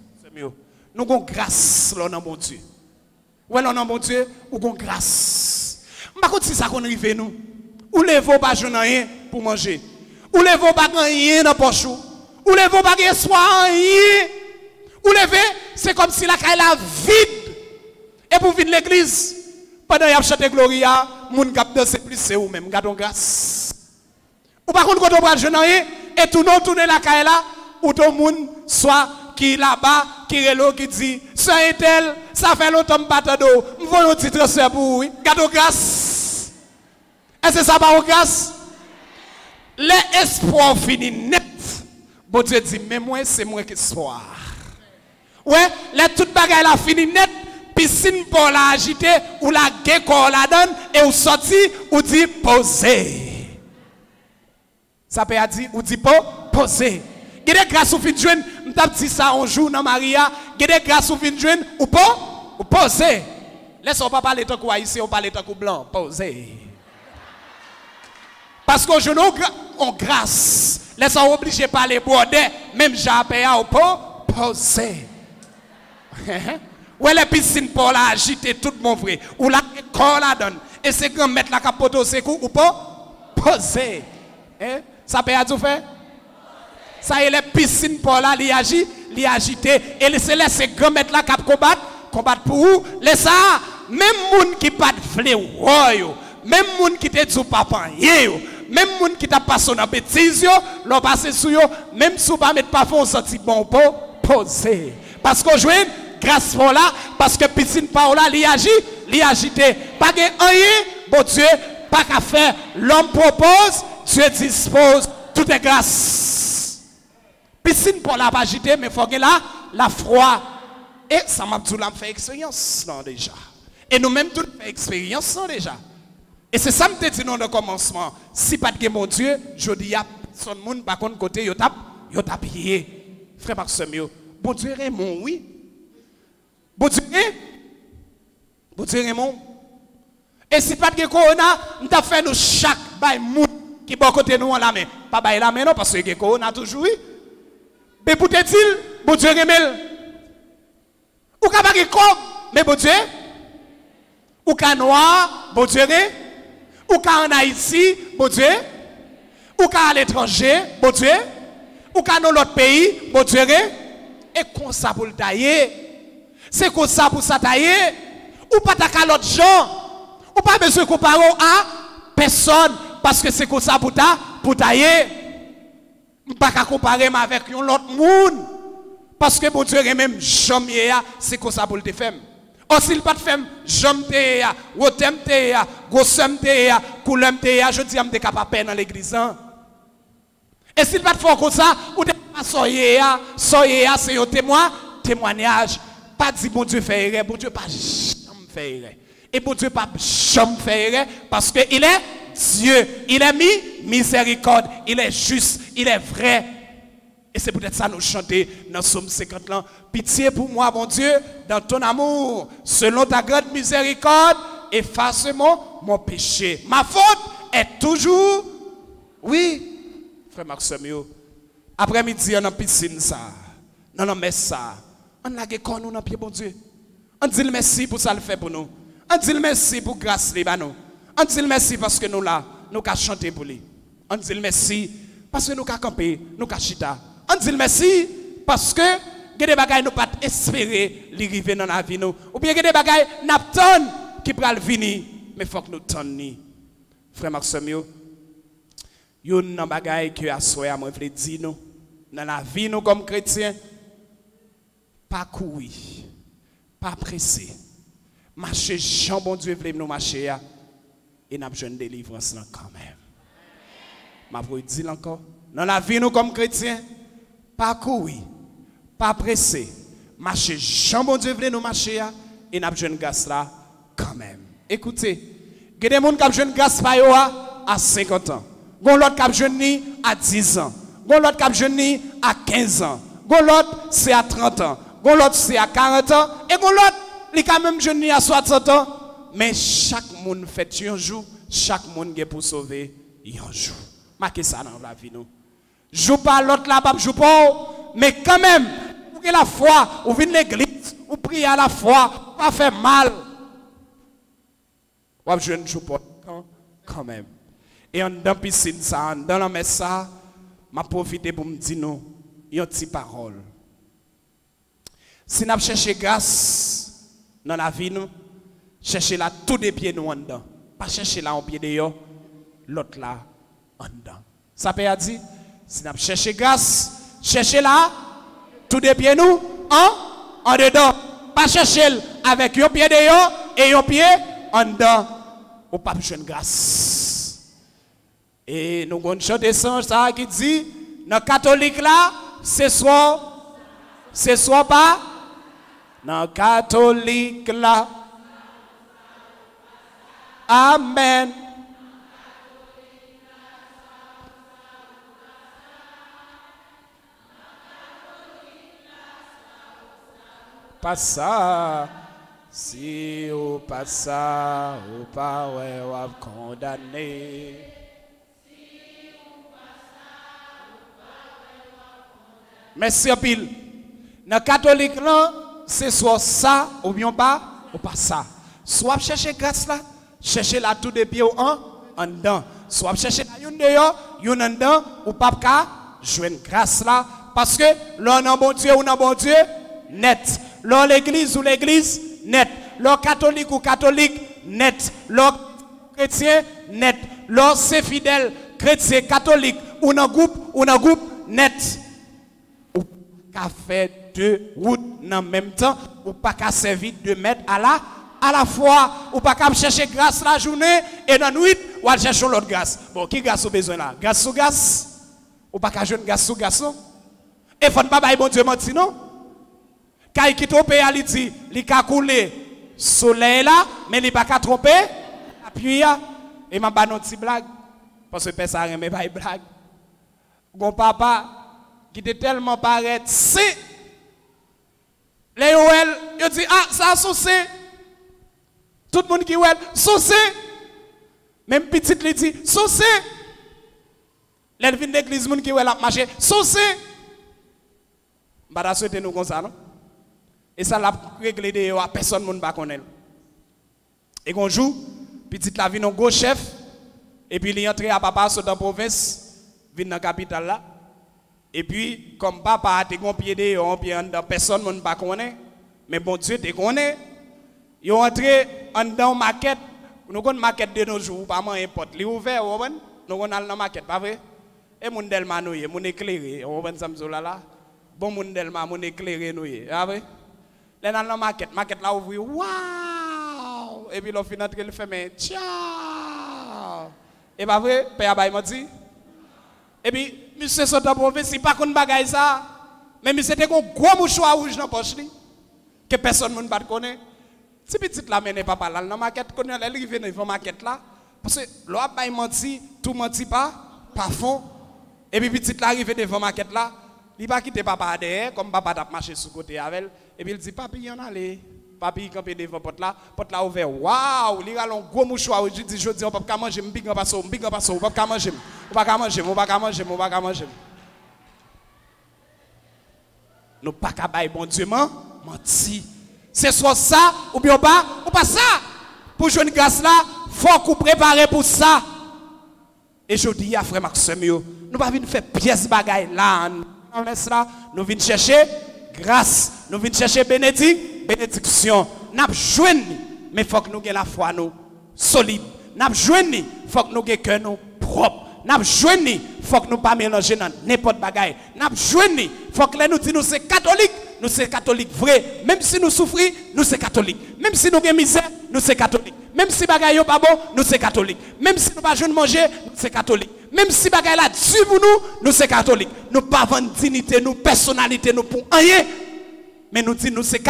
[SPEAKER 2] nous avons grâce là dans mon Dieu. Ouais, là dans mon Dieu, nous avons grâce. Par contre, si ça qu'on arrive nous, ou les vos pas rien pour manger. Ou les vos pas rien dans poche. Ou les vos pas espoir rien. Ou lever, c'est comme si la caille la vide. Et pour venir l'église, pendant qu'il y a chanté Gloria, moun kap danser plus c'est ou même, gardons grâce. Ou par contre, quand on va jeune et tout le tourne la caille là, ou tout le monde soit qui là-bas, qui est qui dit, ça est tel, ça fait longtemps que je d'eau, je veux un petit transfert pour vous, gardons grâce. Est-ce que ça va grâce? L'espoir finit net. Bon Dieu dit, mais moi, c'est moi qui espoir. Ouais, les toutes bagaille la fini net, piscine pour la agiter, ou la gecko la donne, et ou sorti, ou dit poser. Ça peut dire, ou dit pas poser. Gede grâce ou fin joindre, m't'a dit ça un jour dans Maria, gede grâce ou fin joindre, ou pas, ou poser. Laisse-moi pas parler tant quoi ici, on parle tant blanc, poser. Parce que je on grâce. Laisse-moi parler border, même ou pas, poser. Ou les piscines pour la agiter tout mon vrai? Ou la corps la donne? Et c'est grand mettre la capote au secours ou pas? Poser. Hein? Ça peut être fait? Ça est, les piscines pour la li agit, li agiter. Et c'est laisser grand mettre la cap combattre, combattre pour vous. Laisse ça, même moun qui pas de yo, même moun qui te dit papa, même moun qui t'a passé dans bêtise, l'on passe sur yo, même si vous pas mettre pas fond bon pour poser. Parce que je grâce pour là, parce que piscine par là, il agit, il agité. Pas de rien, bon Dieu, pas qu'à faire. L'homme propose, Dieu dispose, tout est grâce. Piscine pour la pas agiter, mais il faut que là, la froid. Et ça m'a tout fait expérience, non, déjà. Et nous-mêmes, tout fait expérience, non, déjà. Et c'est ça que je dit dans le commencement. Si pas de mon Dieu, je dis à son monde, par contre, côté, yo tape, yo tape Frère Maxime, bon Dieu Raymond, oui. Bon Dieu, bon Dieu Raymond? Et si pas de corona, nous avons fait nous chaque bail qui bon côté nous en la main. Pas bail la main non parce que corona toujours. Mais pour te dire, bon Dieu Raymond. Ou ka comme, mais bon Dieu. Ou ka noir, bon Dieu. Ou ka en Haïti, bon Dieu. Ou ka à l'étranger, bon Dieu. Ou ka dans l'autre pays, bon Dieu. Et comme ça le. C'est comme ça pour ça. Ou pas ta l'autre gens. Ou pas besoin comparer à personne. Parce que c'est comme ça pour ta, pour tailler. Pas comparer avec l'autre monde. Parce que mon Dieu, même jamais, c'est comme ça pour le faire. Ou s'il pas de femme, j'aime te ya, wotem te ya, gossem te ya, coulem te ya, je dis, je capable dans l'église. Hein. Et s'il pas de faire comme ça, ou de soyez ya, soyez ya, c'est un témoin, témoignage pas dit bon Dieu fait erreur, bon Dieu pas jamais fait erreur. Et bon Dieu pas jamais fait erreur parce qu'il est Dieu. Il est mis miséricorde, il est juste, il est vrai. Et c'est peut-être ça nous chanter dans Somme 50 là. Pitié pour moi, mon Dieu, dans ton amour, selon ta grande miséricorde, efface-moi mon péché. Ma faute est toujours, oui, frère Maxime, après-midi, on a piscine ça, non, non, mais ça. On a qu'on nous dans pied bon Dieu. On dit merci pour ça le fait pour nous. On dit merci pour grâce les nous. On dit merci parce que nous là, nous qu'à chanter pour lui. On dit merci parce que nous qu'à camper, nous qu'à chita. On dit merci parce que il y a des nous pas espérer les arriver dans la vie nous. Ou bien il y a des bagages n'attendent qui pral venir, mais faut que nous tendions. Frère Maxime, yo, yo nan bagay que à moi dans la vie nous comme chrétiens pas courir, pas presser. Marcher Jean bon Dieu vle nous marcher et n'a besoin de délivrance là quand même. M'a vous dire encore dans la vie nous comme chrétiens pas courir, pas presser. Marcher Jean bon Dieu vle nous marcher et n'a besoin de grâce là quand même. Écoutez, il y a des gens qui ont de grâce à 50 ans. A l'autre qui a besoin à 10 ans. A l'autre qui a besoin à 15 ans. A l'autre c'est à 30 ans. Il a l'autre c'est à 40 ans. Et il a l'autre a quand même besoin à 60 ans. Mais chaque monde fait un jour, chaque monde est pour sauver un jour. Marquez ça dans la vie. Nous. Joue pas l'autre là, pas joue pas. Mais quand même, vous avez la foi, vous venez l'église, vous priez à la foi, pas faire mal. Avez jeune joue pas quand même. Et en dans piscine ça, dans la messe ça, m'a profité pour me dire nous une petite parole. Si nous cherchons grâce dans la vie nous, cherchez la tout des pieds nous en dedans. Pas chercher là en pied l'autre là en dedans. Ça peut dire si nous cherchons grâce, cherchez là tout des pieds nous en en dedans. Pas chercher avec un pied dehors et un pied en dedans. Ou pas de grâce. Et nous avons chanté ça qui dit, dans catholique là, c'est soit, c'est soit pas, dans catholique là. Amen. Pas ça. Si ou pas ça, ou pas ouais, ou condamné. Merci pile. Dans catholique là, c'est soit ça ou bien pas ou pas ça. Soit chercher grâce là, chercher la tout de pied ou en en dedans. Soit chercher la une dehors, une en dedans ou pas ka jouer grâce là parce que l'on a bon Dieu ou non bon Dieu net. L'on l'église ou l'église net. L'on catholique ou catholique net. L'on chrétien net. L'on c'est fidèle chrétien catholique ou dans groupe ou dans groupe net qu'à faire deux routes en même temps, ou pas qu'à servir de maître à la, à la fois, ou pas qu'à chercher grâce la journée et dans la nuit, ou à chercher l'autre grâce. Bon, qui grâce au besoin là? Grâce sous grâce Ou pas qu'à jouer grâce sous garçon Et faut pas bailler bon Dieu menti non? Quand il quitte au pays, il dit, il a coulé soleil là, mais il pas qu'à tromper, appuyer, et m'a pas petite blague, parce que personne ne pas blague. Bon papa, qui était tellement paraît c'est les OL il dit ah ça saucé. Tout le monde qui ouel saucé. Même petite lui dit saucé. Les vient d'église monde qui ouel a marché saucé. Bah souhaiter nous comme ça non? Et ça l'a réglé de personne monde pas connaît. Et qu'on joue petite la vie un gros chef. Et puis il est entré à papa dans la province vient dans la capitale là et puis, comme papa a été pied en personne ne pas connaît, mais bon Dieu te connaît. Ils ont entré en dans maquette. Nous avons une maquette de nos jours, pas un porte. Li ouvert, nous avons maquette, pas vrai? Et mon delma nous, mon éclairé, là. Bon mon delma, mon éclairé nous, pas vrai? Là dans la maquette, maquette là waouh! Et puis le fait, ciao! Et pas vrai? Père m'a dit, et puis, monsieur saute en province, il pas qu'on bagaille ça. Mais monsieur était un gros mouchoir rouge dans la poche que personne ne pas connaît. Si petit la mène papa là dans la maquette connaît elle arrive dans la maquette là parce que l'on a menti, tout menti pas, pas fond. Et puis petit la arrive devant la maquette là, il pas quitter papa derrière comme papa t'a marché sous côté avec elle et puis il dit papi y en allé. Papi il campé devant porte là, porte là ouvert. Waouh, il a un gros mouchoir, je dis je dis on peut pas manger, pas ça, m'big pas ça, on peut pas manger. On pas manger, on pas manger, on pas manger. Nous pas qu'à bailler bon Dieu menti. C'est soit ça ou bien pas ou pas ça. Pour jouer une grâce là, faut qu'on prépare pour ça. Et je dis à frère Maxime, nous pas venir faire pièce bagaille là. Nous venons chercher grâce, nous venons chercher bénédiction, bénédiction. N'a joué mais faut que nous ayons la foi nous solide. N'a joué faut que nous ayons cœur nous propre. N'a joué faut que nous pas mélanger dans n'importe bagaille. N'a joué faut que nous disons nous c'est catholique, nous c'est catholique vrai. Même si nous souffrons, nous c'est catholique. Même si nous avons misère, nous c'est catholique. Même si bagaille n'est pas bon, nous c'est catholique. Même si nous pas de manger, nous c'est catholique. Même si bagaille là dessus pour nous, nous c'est catholique. Nous pas vendre dignité, nous personnalité, nous pour rien. Mais nous disons nous c'est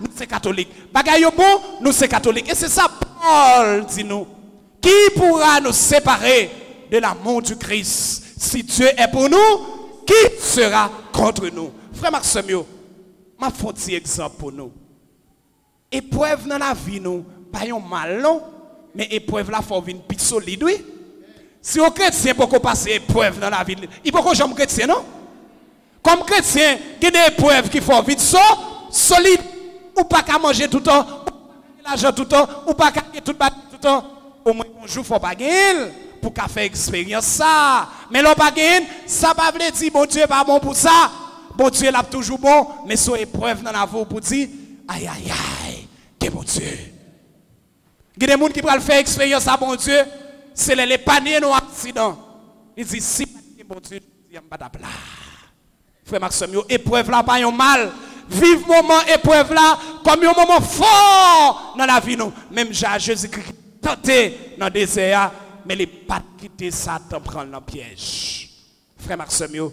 [SPEAKER 2] nous c'est catholique. Bagaille bon, nous c'est catholique. Et c'est ça Paul dit nous. Qui pourra nous séparer de l'amour du Christ Si Dieu est pour nous, qui sera contre nous? Frère Maxime, m'a petit exemple pour nous. Épreuve dans la vie nous, pas un mal non, mais épreuve là faut venir plus solide oui. Si un chrétien peut passer épreuve dans la vie, il peut jamais chrétien non? Comme chrétien, il y a des épreuves qui font vite so, solide ou pas qu'à manger tout le temps, ou pas l'argent tout le temps, ou pas qu'à tout le temps. Au moins un jour faut pas gagner pour qu'à faire expérience ça. Mais l'on ça pas veut dire bon Dieu pas bon pour ça. Bon Dieu là toujours bon, mais sur épreuve dans la vie pour dire aïe aïe aïe, que bon Dieu. Il y a des gens qui peuvent faire expérience à bon Dieu, c'est les, paniers nos accidents. Ils disent si bon Dieu, il n'y a pas de Frère Maxime, épreuve là pas un mal. Vive moment épreuve là comme un moment fort dans la vie nous. Même Jésus-Christ tenté dans le désert, mais il pas quitté Satan prendre le piège. Frère Maxime,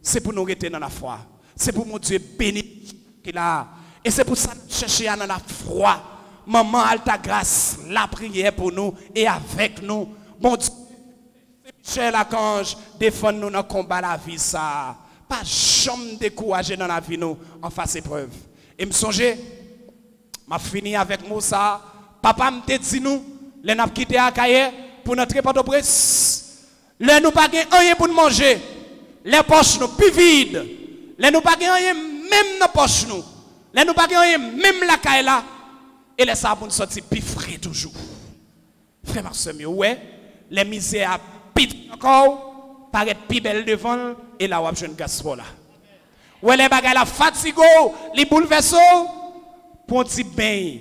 [SPEAKER 2] c'est pour nous rester dans la foi. C'est pour mon Dieu béni qu'il a. Et c'est pour ça que nous cherchons dans la foi. Maman, alta grâce, la prière pour nous et avec nous. Bon Dieu, Michel Lacange, défend-nous dans le combat la vie ça. Pas jamais décourager dans la vie nous en face épreuve. Et me songer, m'a fini avec Moussa. Papa m'a dit nous, les n'a quitté à Kaye pour notre port de presse. Les nous pas rien pour manger. Les poches nous plus vides. Les nous pas rien même dans poche nous. Les nous pas rien même la Kaye là. Et les sabons sortir plus frais toujours. Frère Marcel, ouais, les misères pit encore, paraît plus belle devant et là, on a jeune gaspard là. Ouais, les bagages la fatigue, les bouleversés, pour un petit bain,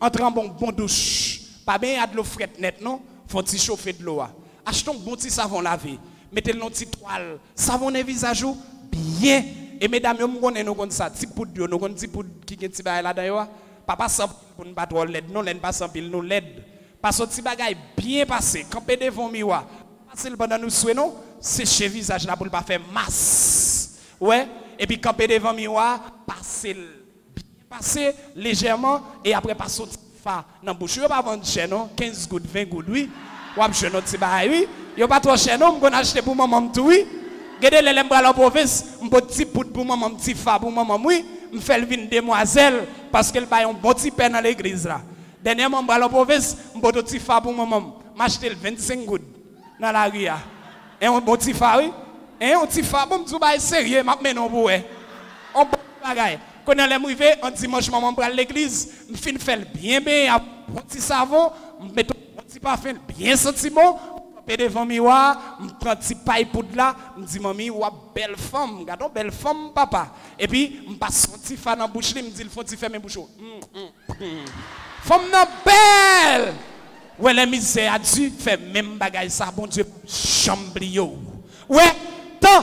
[SPEAKER 2] entre en bon, bon douche. Pas bien, a de l'eau frette net, non? Petit chauffer de l'eau. Achetons un bon petit savon lavé. Mettez-le dans petite toile. Savon les visage bien. Et mesdames, nous connaissons comme ça. Petit poudre, nous connaissons petit poudre qui est petit là d'ailleurs. Papa sans pour nous battre l'aide. Non, l'aide pas sans pile, nous l'aide. Parce que petit bagage bien passé. Camper devant miroir. Passer le pendant nous souhaitons, non? Sécher visage là pour ne pas faire masse. Ouais. Et puis camper devant miroir, passer bien passer légèrement et après passer pa nan bouchou, yo pa vande chenon, 15 goud, 20 goud, oui. Wap chenon ti bay, oui. Yo pa tro chenon, mgon achete pou maman mtou, oui. Gede lè lèm bralò province, mbo ti pout pou maman, mti fa pou maman, oui. Mfèl vin demoiselle, paske l bayon bon ti pen nan l'eglise la. Denè mbo bralò province, mbo do ti fa pou maman, m'm. m'achete l 25 goud nan la ria. E yon bon ti fa, oui. E yon ti fa, bon mtou bay serye, map menon pou we. On bon bagay. Quand on est arrivé, un dimanche, maman prend l'église, je fin faire bien, bien, un petit savon, je mets un petit parfum bien senti bon, je devant miroir, je prends un petit paille poudre là, je dis, maman, ou belle femme, regarde, belle femme, papa. Et puis, je passe un petit fan dans la bouche, je me dis, il faut faire mes bouches. Femme non belle! Ouais, la misère a dû faire même bagaille ça, bon Dieu, chamblio. Ouais, tant,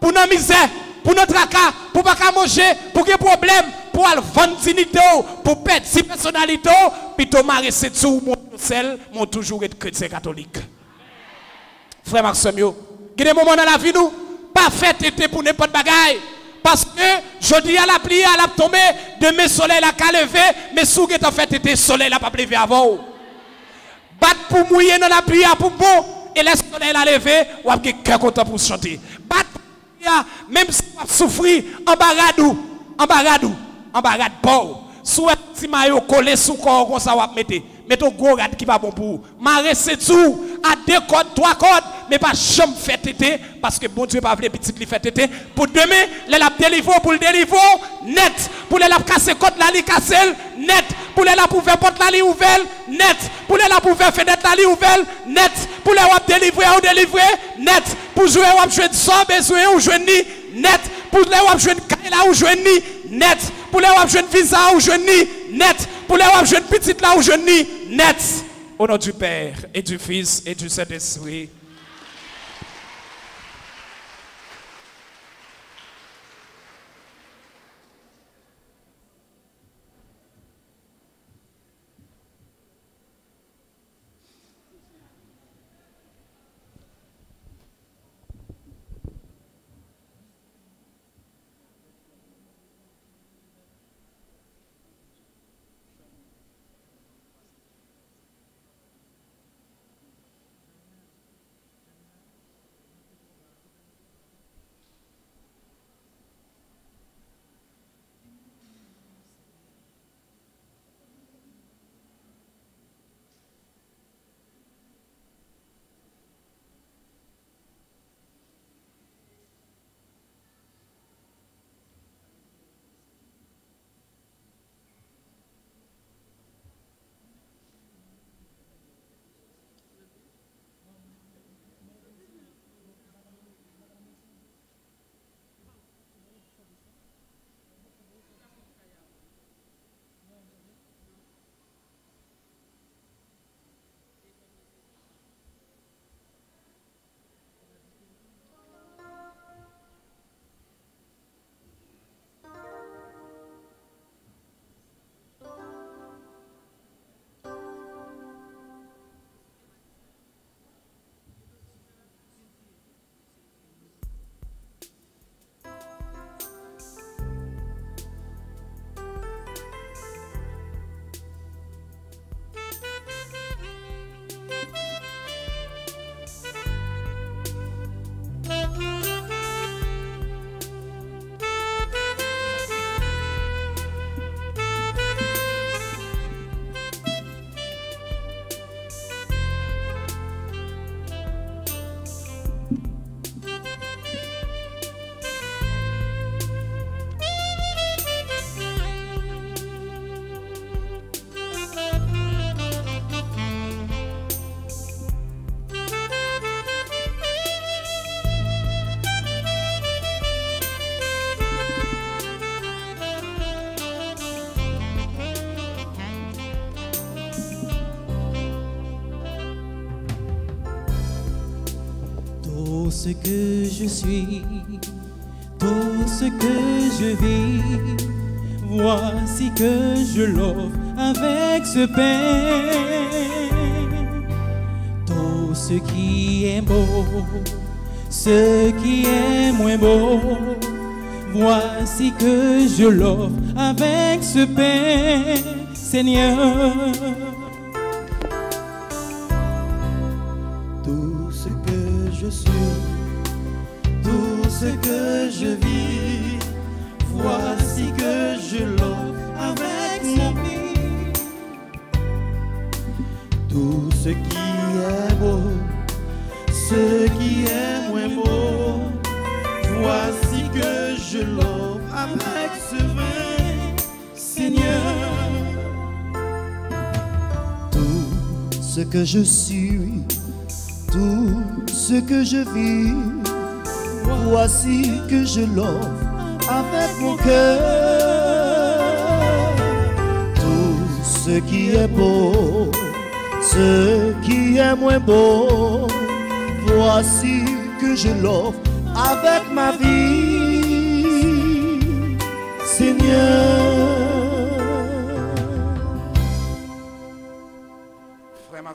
[SPEAKER 2] pour la misère, pour notre cas, pour pas manger, pour des problèmes, pour vendre dignité, pour perdre ses personnalités, puis Thomas c'est tout, mon seul, mon toujours être chrétien catholique. Frère Maxime, il y a des moments dans la vie, nous, pas fait été pour n'importe bagaille. Parce que je dis à la pluie, à la tomber, demain soleil la qu'à lever, mais sous en fait été soleil la pas lever avant. Battre pour mouiller dans la pluie pour bon, et le soleil la lever, ou avez cœur content pour chanter. Même si vous souffrir en baradou, en baradou, en barade pauvre. Soit si maillot collé sous corps comme ça vous mettez. Mettez un gros rad qui va bon pour vous. C'est tout à deux cordes, trois cordes, mais pas jamais fait tété parce que bon Dieu pas voulu petit li fait tété. Pour demain, les la délivrer pour le délivrer net. Pour les la casser côte la li casser net. Pour les la pour faire porte la li ouvert net. Pour les la pour faire fenêtre la li ouvert net. Pour les wap délivrer ou délivrer, net. Pour jouer wap jouer sans besoin ou jouer ni, net. Pour les wap jouer là ou jouer ni, net. Pour les wap jouer visa ou jouer ni, net. Pour les wap jouer petite là ou jouer ni, net. Au nom du Père et du Fils et du Saint-Esprit.
[SPEAKER 6] Ce que je suis, tout ce que je vis, voici que je l'offre avec ce pain. Tout ce qui est beau, ce qui est moins beau, voici que je l'offre avec ce pain, Seigneur.
[SPEAKER 3] Ce que je suis, tout ce que je vis, voici que je l'offre avec mon
[SPEAKER 1] cœur. Tout ce qui est beau, ce qui est moins beau, voici que je l'offre avec ma vie, Seigneur.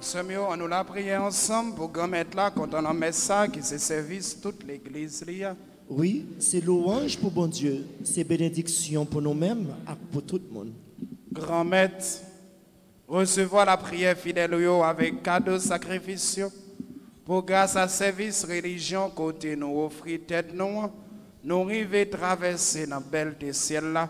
[SPEAKER 2] Maxime, on nous l'a prié ensemble pour grand mettre là quand on en met ça, qui se service toute l'église. là.
[SPEAKER 1] Oui, c'est louange pour bon Dieu, c'est bénédiction pour nous-mêmes et pour tout le monde.
[SPEAKER 2] Grand maître, recevoir la prière fidèle avec cadeau sacrifice yo. pour grâce à service religion côté nous offrir tête nous, nous arriver traverser dans belle des ciel là,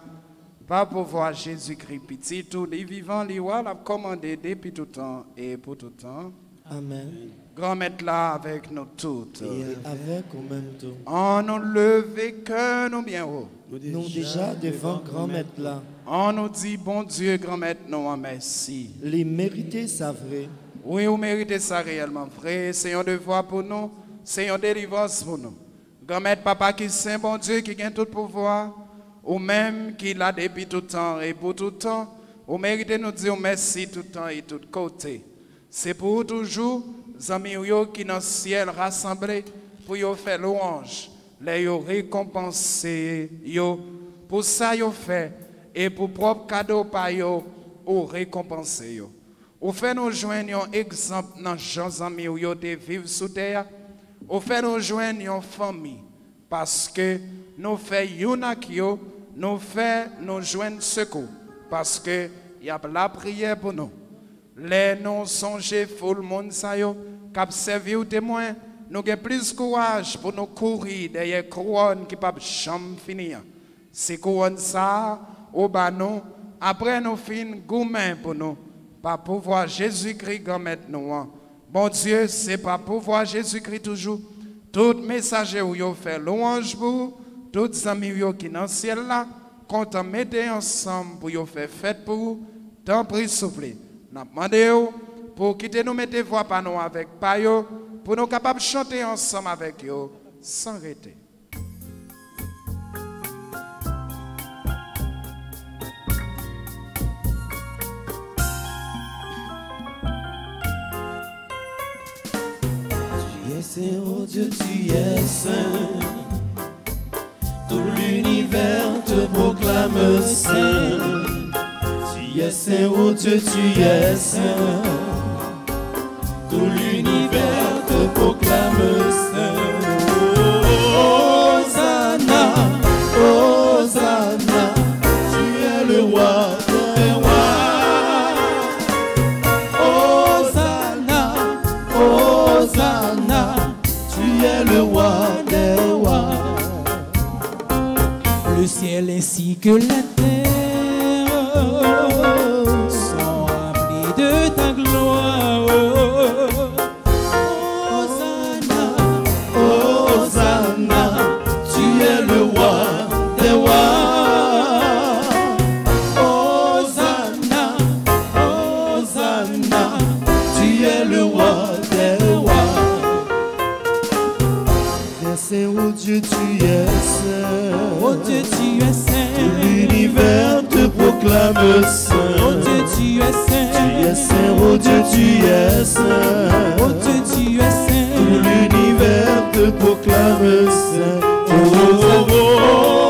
[SPEAKER 2] pas pour voir Jésus-Christ petit tout les vivants les rois l'a commandé depuis tout temps et pour tout temps.
[SPEAKER 1] Amen.
[SPEAKER 2] Grand maître là avec nous toutes.
[SPEAKER 1] Et avec au même temps.
[SPEAKER 2] En nous lever que nous bien haut.
[SPEAKER 1] Nous déjà devant grand maître là,
[SPEAKER 2] On nous dit bon Dieu grand maître nous en merci.
[SPEAKER 1] les mérités, c'est vrai.
[SPEAKER 2] Oui, vous méritez ça réellement, frère. C'est un devoir pour nous, c'est une délivrance pour nous. Grand-mère, papa qui est saint, bon Dieu, qui a tout pouvoir, ou même qui l'a depuis tout temps et pour tout temps, vous méritez nous dire merci tout temps et tout côté. C'est pour toujours, amis qui dans le ciel rassemblés, pour faire louange, les récompenser, pour ça vous fait, et pour propre cadeau par vous, ou récompenser. Yo. Ou fait nous joindre un exemple dans gens amis de vivre sous terre. Ou fait nous joindre une famille parce que nous faisons une nous fait nous joindre secours parce que y a la prière pour nous. Les nous songer pour le monde ça yo cap servir au témoin nous avons plus de courage pour nous courir derrière couronne qui pas jamais finir. C'est couronne ça au bas nous après nous fin gourmand pour nous par pouvoir Jésus-Christ comme nous. Hein. Bon Dieu, c'est par pouvoir Jésus-Christ toujours. Tout messager où fait louange pour tous amis qui dans le ciel quand on mettez ensemble pour faire fête pour vous, tant soufflez. Nous demandons pour quitter nous mettre voix par nous avec payo pour nous capables de chanter ensemble avec vous sans
[SPEAKER 1] saint. Tout l'univers te proclame saint. Tu es saint, oh Dieu, tu es saint. Tout l'univers te proclame saint.
[SPEAKER 6] Sieli si
[SPEAKER 1] kyllä tee. Proclame saint.
[SPEAKER 6] Oh Dieu, tu es saint.
[SPEAKER 1] Tu es saint, oh Dieu, tu es saint.
[SPEAKER 6] Oh Dieu, tu es saint.
[SPEAKER 1] Tout l'univers te proclame saint. Oh, oh, oh, Hosanna,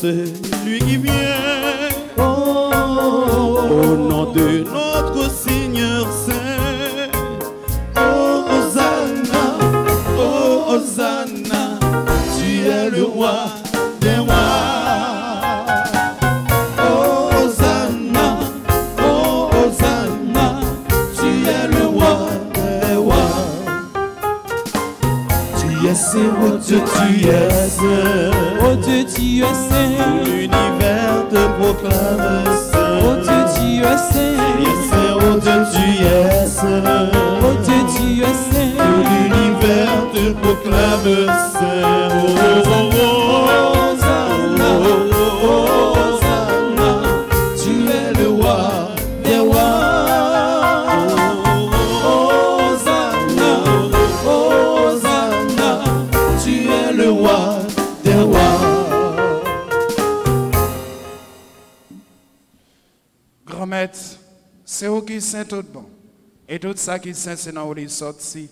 [SPEAKER 1] celui qui vient. Au nom de notre Seigneur oh Dieu, tu es saint.
[SPEAKER 6] Oh Dieu, tu es saint.
[SPEAKER 1] L'univers te proclame saint.
[SPEAKER 6] Oh Dieu, tu es saint.
[SPEAKER 1] Tu es saint, oh Dieu, tu es saint.
[SPEAKER 6] Oh Dieu, tu es saint.
[SPEAKER 1] l'univers te proclame saint. Oh, oh, oh, oh,
[SPEAKER 2] saint tout bon. Et tout ça qui saint, c'est dans il sorti.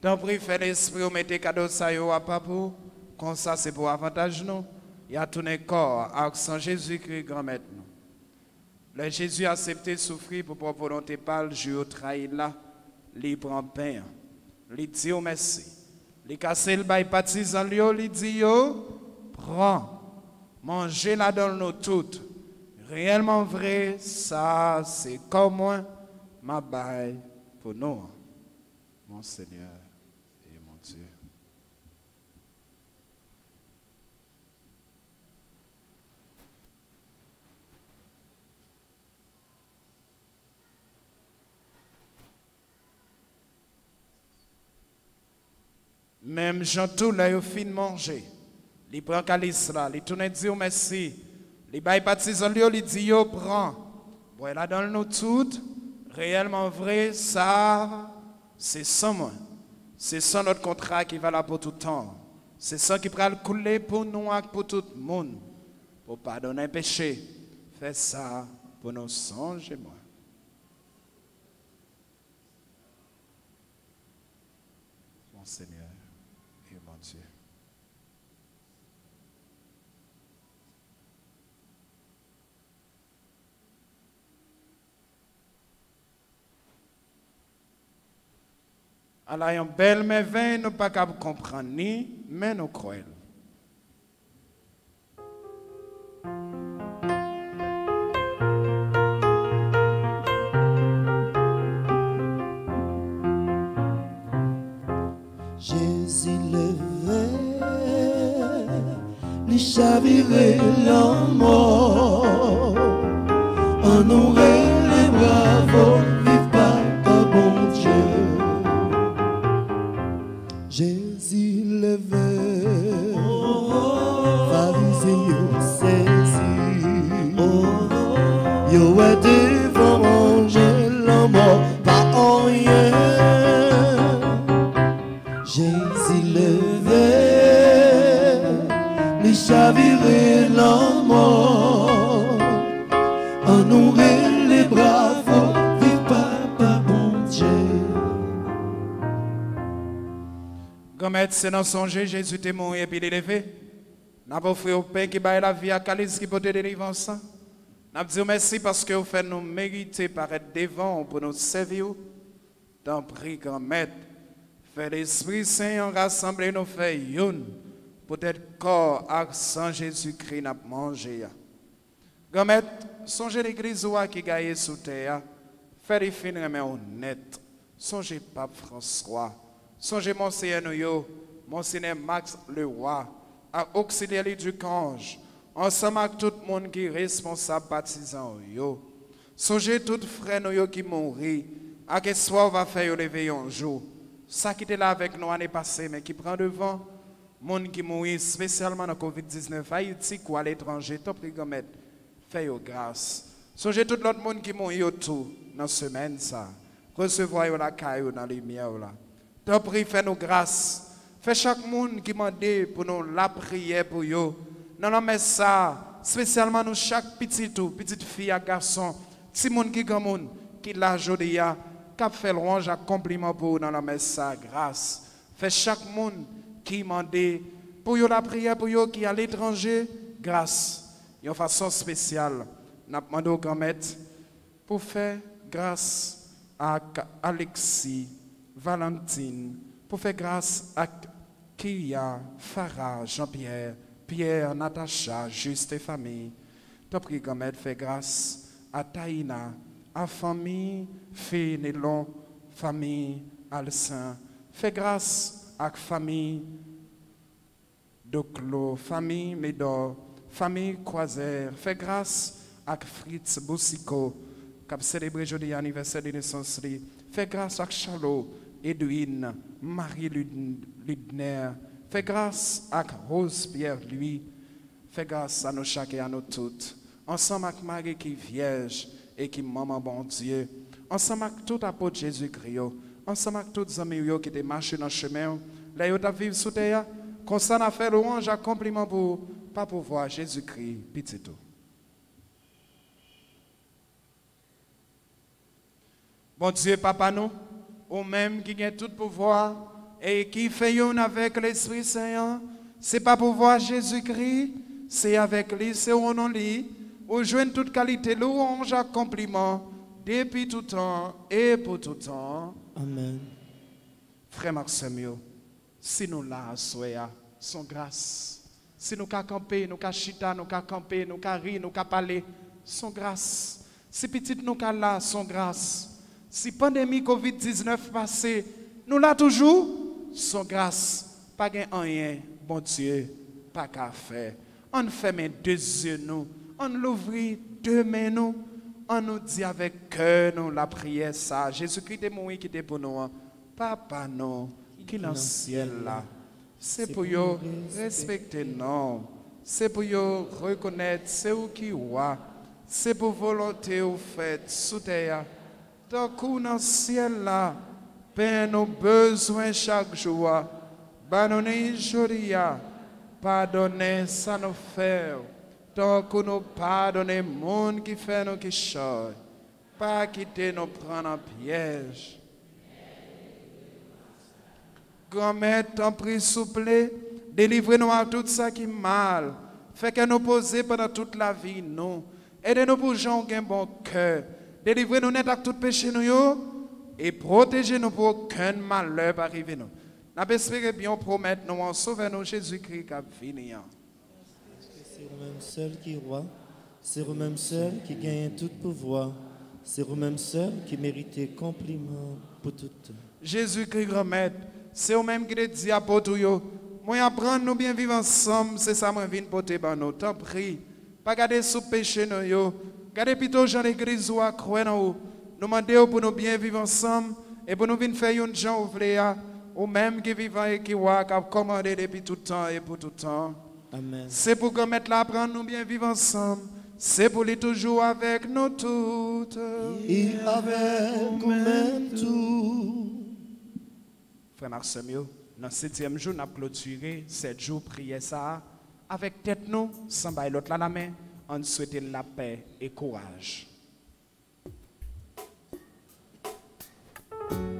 [SPEAKER 2] Tant pis, fait l'esprit, vous mettez cadeau ça yo à papa. Comme ça, c'est pour avantage nous. Il a tourné corps sang Jésus-Christ, grand nous. Le Jésus a accepté souffrir pour pour volonté par le jour trahi là. Il prend pain. Il dit oh, merci. Il casse le bail partisan il dit prends. Mangez là dans nous toutes. Réellement vrai, ça c'est comme moi, ma bail pour nous, mon Seigneur et mon Dieu. Même Jean tout là, il fin manger. Il prend calice là, il tourne dire oh, merci. Il il dit, prends. Voilà, donne-nous toutes réellement vrai, ça, c'est sans moi. C'est ça notre contrat qui va là pour tout le temps. C'est ça qui va le couler pour nous et pour tout le monde. Pour pardonner le péché. Fais ça pour nos songes et moi. Mon Seigneur et mon Dieu. Alors, un bel merveille, nous pas capable comprendre ni, mais nous croyons.
[SPEAKER 1] Jésus levé, les chaviré la mort, vive papa yo a devant manger la mort, pas en rien. Jésus levé, les chaviré la mort, honorer les bravos, vive papa bon Dieu.
[SPEAKER 2] Comme dans Jésus et puis. N'a pas au pain qui baille la vie à calice qui peut te délivrer ça. Pas dit merci parce que vous faites nous mériter par être devant pour nous servir. Tant prie, grand maître. Fait l'Esprit Saint en rassembler nos faits. Pour être corps à sang Jésus-Christ n'a mangé. Grand maître, songez l'église qui gagne sous terre. Fait les fins mais honnête. Songez Pape François. Songez Monseigneur Nouyo, Monseigneur Max Le Roi, à auxiliaire du Cange, ensemble avec tout le monde qui est responsable baptisant yo. Songez tout frère Nouyo qui mourit, à quel soir va faire lever un jour. Ça qui était là avec nous l'année passée, mais qui prend devant, monde qui mourit spécialement dans Covid-19, Haïti ou à l'étranger, top rigomet, fait grâce. Songez tout l'autre monde qui mourit autour dans la semaine ça. Recevoir la caillou dans les lumière là. T'as prie, fais-nous grâce. Fais chaque monde qui m'a dit pour nous la prière pour eux. Mais ça, spécialement nous, chaque petit tout, petite fille à garçon, si monde qui grand monde, qui l'a jodi a, cap fait louange à compliment pour vous dans la messe ça, grâce. Fais chaque monde qui m'a dit pour eux la prière pour eux qui à l'étranger, grâce. Une façon spéciale, n'a demandé au grand maître pour faire grâce à Alexis, Valentine, pour faire grâce à Kia, Farah, Jean-Pierre, Pierre, Natacha, Juste et famille. T'as maître, fait grâce à Taïna, à famille, Fénélon, famille, Alcin. Fais grâce à famille Doclo, famille Médor, famille Croisère. Fais grâce à Fritz Boussico, qui a célébré aujourd'hui l'anniversaire de naissance. Fais grâce à Charlot, Edwin, Marie Ludner. Fais grâce à Rose Pierre lui. Fais grâce à nous chacun et à nous toutes. Ensemble avec Marie qui vierge et qui maman bon Dieu. Ensemble avec tout apôtre Jésus-Christ. Ensemble avec tous les amis qui étaient marchés dans le chemin. Là, ils vivre sous terre. Comme ça, on a fait louange, compliment pour pas pour voir Jésus-Christ, petit. Bon Dieu, Papa, nous, ou même qui a tout pouvoir et qui fait un avec l'Esprit Saint, c'est pas pour voir Jésus-Christ, c'est avec lui, c'est au nom de lui, joindre toute qualité, louange, compliment, depuis tout temps et pour tout temps.
[SPEAKER 1] Amen.
[SPEAKER 2] Frère Maxime, si nous là, soya, son grâce. Si nous qu'à camper, nous qu'à chita, nous qu'à camper, nous qu'à rire, nous qu'à parler, son grâce. Si petit nous qu'à là, son grâce. Si pandémie Covid-19 passée, nous là toujours, son grâce. Pas gain rien, bon Dieu, pas qu'à faire. On ferme deux yeux nous, on l'ouvre deux mains nous, on nous dit avec cœur nous la prière ça. Jésus-Christ est mort qui était pour nous. Papa non, qui est dans le ciel là? c'est pour yo respecter non, c'est pour yo reconnaître c'est où qui roi, c'est pour volonté ou fait sous terre. Tant qu'on dans le ciel là, Père nos besoins chaque jour, pardonnez aujourd'hui, pardonnez ça nous fait. Tant que nous pardonnez monde qui fait nous qui pas quitter nous prendre en piège. Grand-mère, t'en prie, souple, délivrez-nous à tout ça qui est mal. Fait que nous poser pendant toute la vie, nous. Aidez-nous pour gens qui ont un bon cœur. Délivrez-nous net à tout péché, nous, et protégez-nous pour aucun malheur arriver, nous. Nous espérons bien promettre, nous, en sauveur, nous, Jésus-Christ, qui a fini.
[SPEAKER 3] C'est vous-même seul qui roi, c'est vous-même seul qui gagne tout pouvoir, c'est vous-même seul qui mérite compliment pour tout.
[SPEAKER 2] Jésus-Christ, grand maître, c'est vous-même qui le dit à pour yo. Moi, apprendre nous bien vivre ensemble, c'est ça, moi, viens porter par nous. T'en prie, pas garder sous péché, nous, yo. Gardez plutôt Jean l'église ou à croire dans nous. Nous demandons pour nous bien vivre ensemble et pour nous venir faire une gens ouvriers, ou même qui vivent et qui voient, qui commandé depuis tout le temps et pour tout le temps.
[SPEAKER 3] Amen.
[SPEAKER 2] C'est pour qu'on mette là, apprendre nous bien vivre ensemble. C'est pour lui toujours avec nous toutes.
[SPEAKER 3] Et avec tout.
[SPEAKER 2] Frère Marsemio, dans le septième jour, nous avons clôturé sept jours prier ça avec tête nous, sans bailler l'autre la main, en souhaitant la paix et courage.
[SPEAKER 3] Comme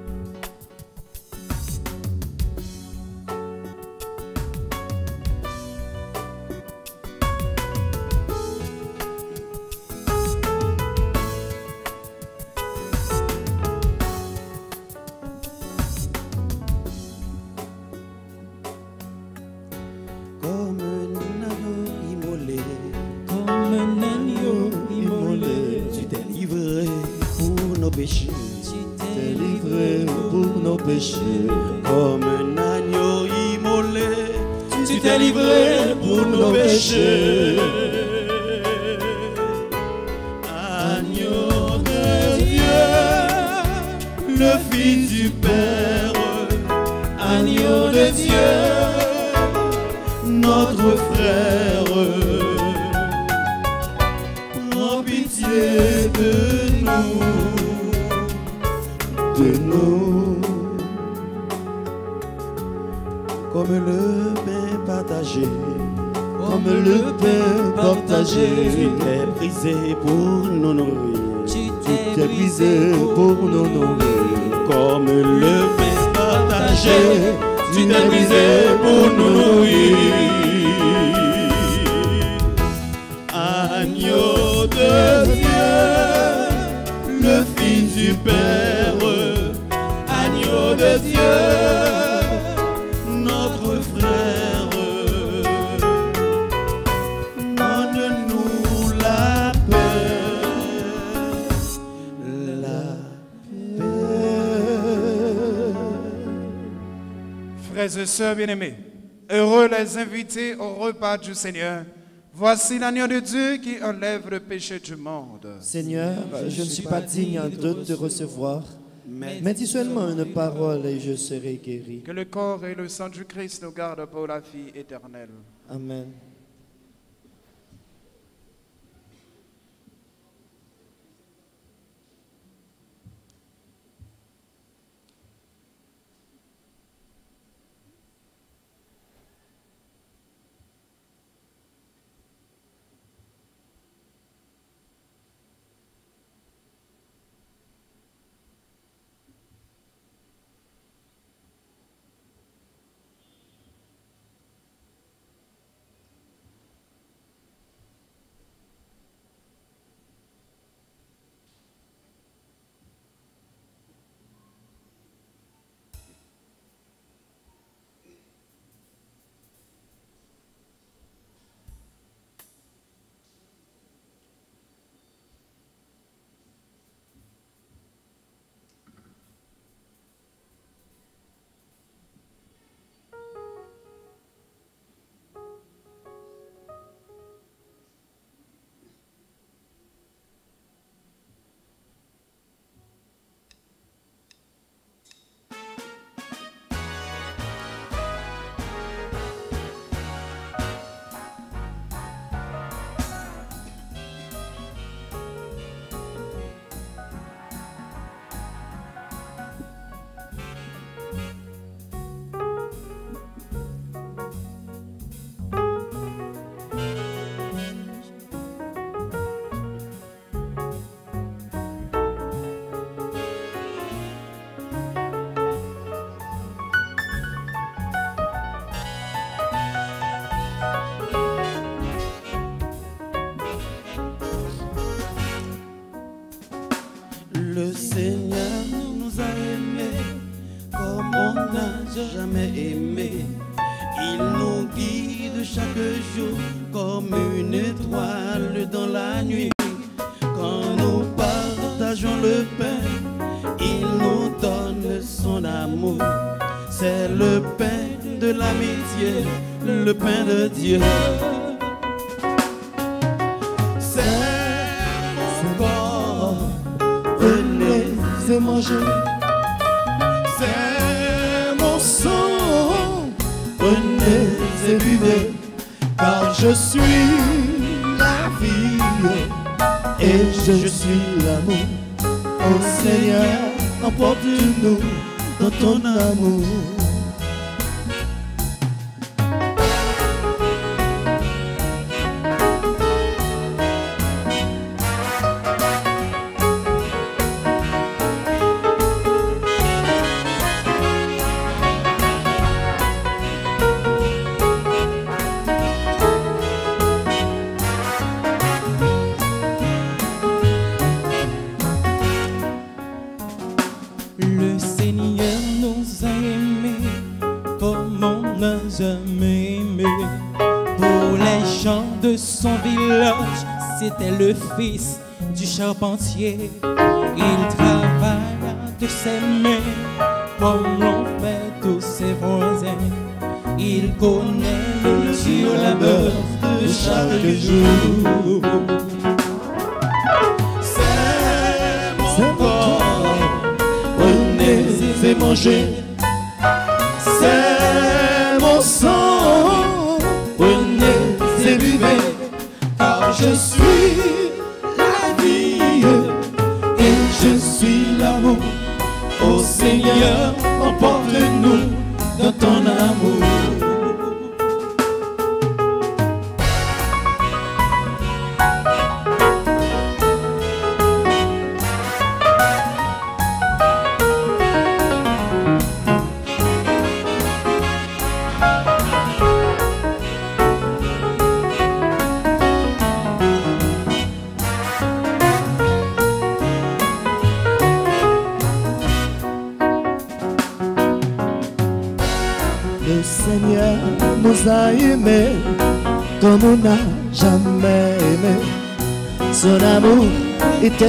[SPEAKER 1] Comme un agneau immolé,
[SPEAKER 3] tu t'es livré pour nos péchés. Agneau de Dieu, le Fils du Père, agneau de Dieu, notre frère. Comme le pain partagé, comme le pain partagé, tu t'es brisé pour nous nourrir.
[SPEAKER 1] Tu
[SPEAKER 3] t'es brisé pour nous nourrir, comme le pain partagé, tu t'es brisé pour nous nourrir. Agneau de Dieu, le Fils du Père, agneau de Dieu,
[SPEAKER 2] et sœurs bien-aimés, heureux les invités au repas du Seigneur. Voici l'agneau de Dieu qui enlève le péché du monde.
[SPEAKER 3] Seigneur, je ne suis pas digne de te recevoir, mais dis seulement une parole et je serai guéri.
[SPEAKER 2] Que le corps et le sang du Christ nous gardent pour la vie éternelle.
[SPEAKER 3] Amen.
[SPEAKER 1] Jamais. Il nous guide chaque jour comme une étoile dans la nuit. Quand nous partageons le pain, il nous donne son amour. C'est le pain de l'amitié, le pain de Dieu.
[SPEAKER 6] C'était le fils du charpentier. Il travailla de ses mains comme l'ont fait tous ses voisins. Il connaît le dur labeur de chaque jour.
[SPEAKER 1] C'est mon corps, venez et mangez.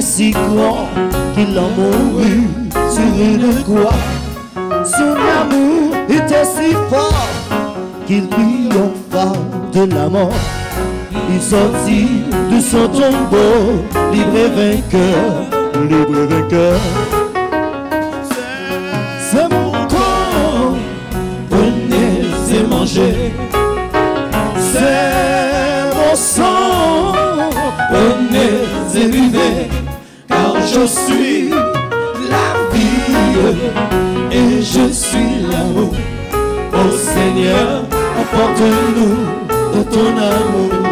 [SPEAKER 1] Si grand qu'il en mourut sur une croix. Son amour était si fort qu'il triompha de la mort. Il sortit de son tombeau, libre et vainqueur, libre et vainqueur. C'est mon corps, venez et mangez. C'est mon sang, venez et car je suis la vie et je suis l'amour. Ô Seigneur, emporte-nous de ton amour.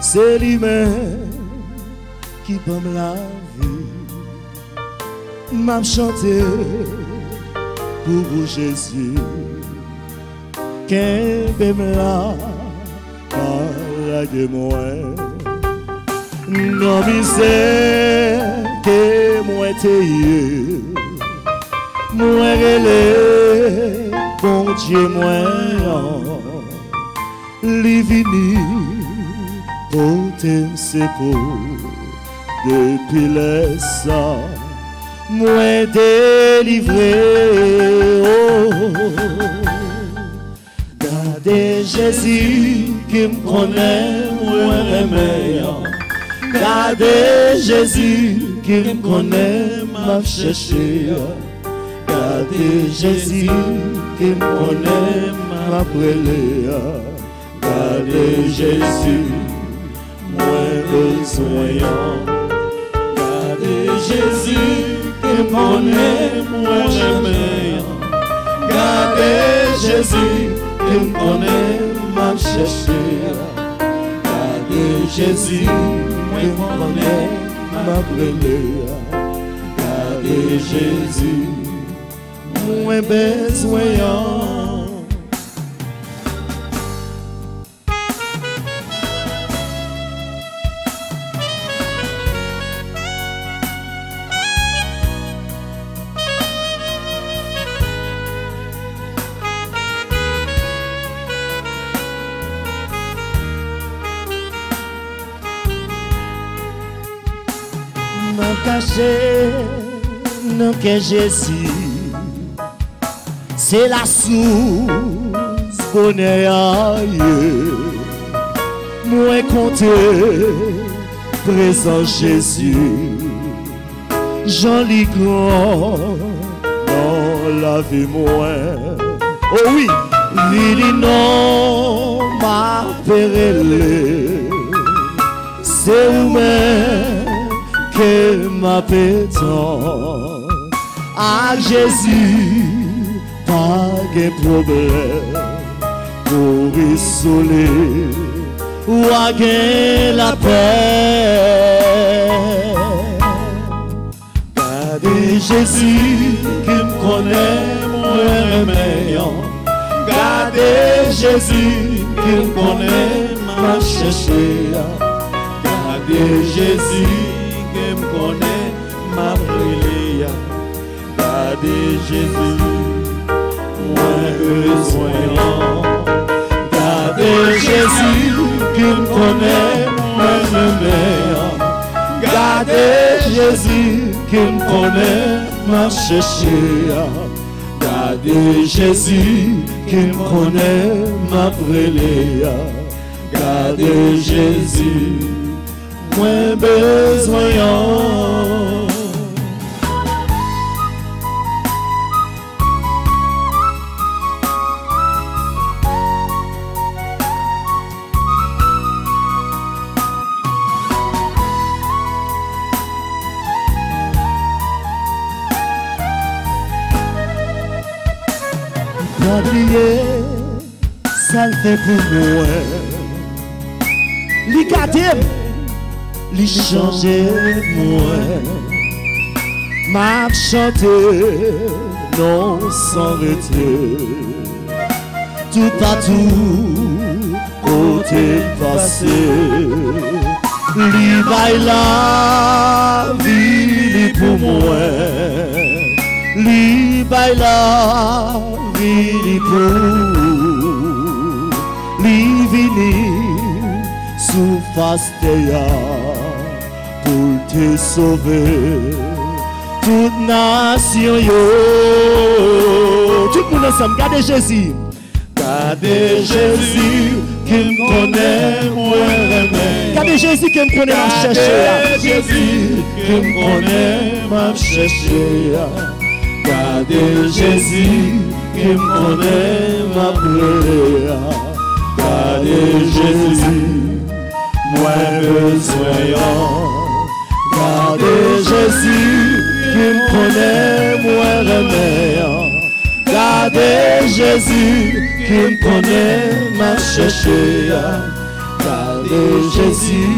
[SPEAKER 1] C'est lui-même qui peut me la vie. M'a chanté pour vous, Jésus. Qu'un me la parle de moi. Non misère que moi t'ayé. Moi relais, bon Dieu moi. Li vini pour te secours depuis le sang. Moi délivré. Oh. Gardez Jésus qui me connaît, moi le meilleur. Gardez Jésus qui me connaît, m'a cherché. Gardez Jésus qui me connaît, m'a Gardez Jésus, moi besoin. Gardez Jésus qui me connaît, moi meilleur. Gardez Jésus me connaît, m'a cherché. Gardez Jésus me connaît, m'a brûlé. Gardez Jésus, moi besoin. Que Jésus c'est la source bonheur moi compté présent Jésus Jean lis grand dans la vie moi. Oh oui Lili non m'a c'est vous-même que m'appétant à Jésus, pas de problème pour isoler ou à la paix. Gardez Jésus qui me connaît, moi meilleur. Gardez Jésus qui me connaît, m'a cherché. Gardez Jésus Gardez Jésus, moi besoin. Gardez Jésus qui me connaît, le meilleur. Gardez Jésus qui me connaît, m'a cherché. Gardez Jésus qui me connaît, m'a brûlé. Gardez Jésus, moi besoin. Ça le fait pour moi. Li gardé, li changé moi. M'a chanté, non sans. Tout partout, côté passé. Li bail la vie pour moi. Li bail la vie li pour. Li vini sous face ya pour te sauver. Toute nation yo. Tout le monde ensemble, gardez Jésus. Gardez Jésus qui me connaît, moi remède. Gardez Jésus qui me connaît, m'a cherché. Jésus qui me connaît, m'a cherché. Gardez Jésus qui connaît, m'a pleuré. Gardez Jésus, moi besoin. Gardez Jésus qui me connaît, moi remède. Gardez Jésus qui me connaît, m'a cherché. Gardez Jésus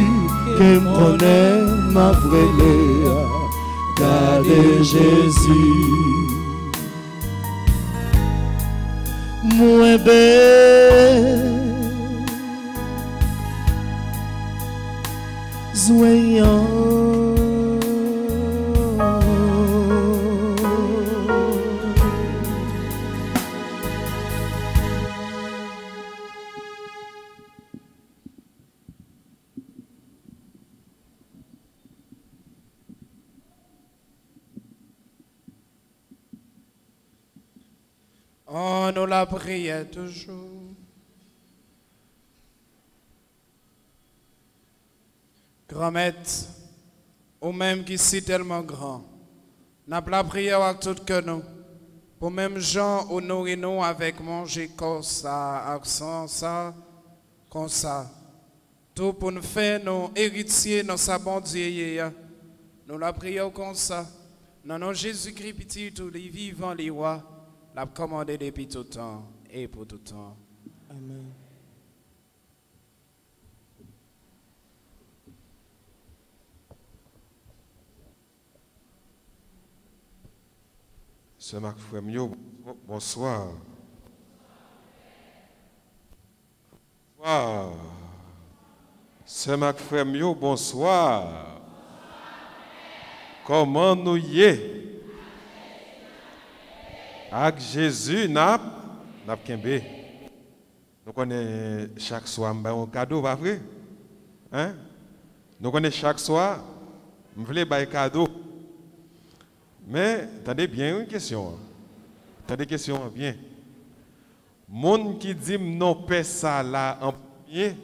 [SPEAKER 1] qui me connaît, m'a vrélé. Gardez Jésus. Moins belle.
[SPEAKER 7] Oh, nous la prions toujours. Grand maître, ou même qui si tellement grand, n'a pas la prière à tout que nous. Pour même gens où nous nous avec manger comme ça, accent ça, comme ça. Tout pour nous faire nos héritiers, nos sabons Dieu. Nous la prions comme ça. Non, non, Jésus-Christ, petit, tous les vivants, les rois, l'a commandé depuis tout temps et pour tout temps.
[SPEAKER 6] Amen.
[SPEAKER 8] Sœur Marc Frémio, bonsoir. Bonsoir. Sœur Marc Frémio, bonsoir. Comment nous y est? Avec Jésus. Nous connaissons chaque soir un cadeau, vrai? Hein? Nous connaissons chaque soir, je voulais un cadeau. Mais, attendez bien une question. Attendez question bien. Monde qui dit non paie ça là en premier,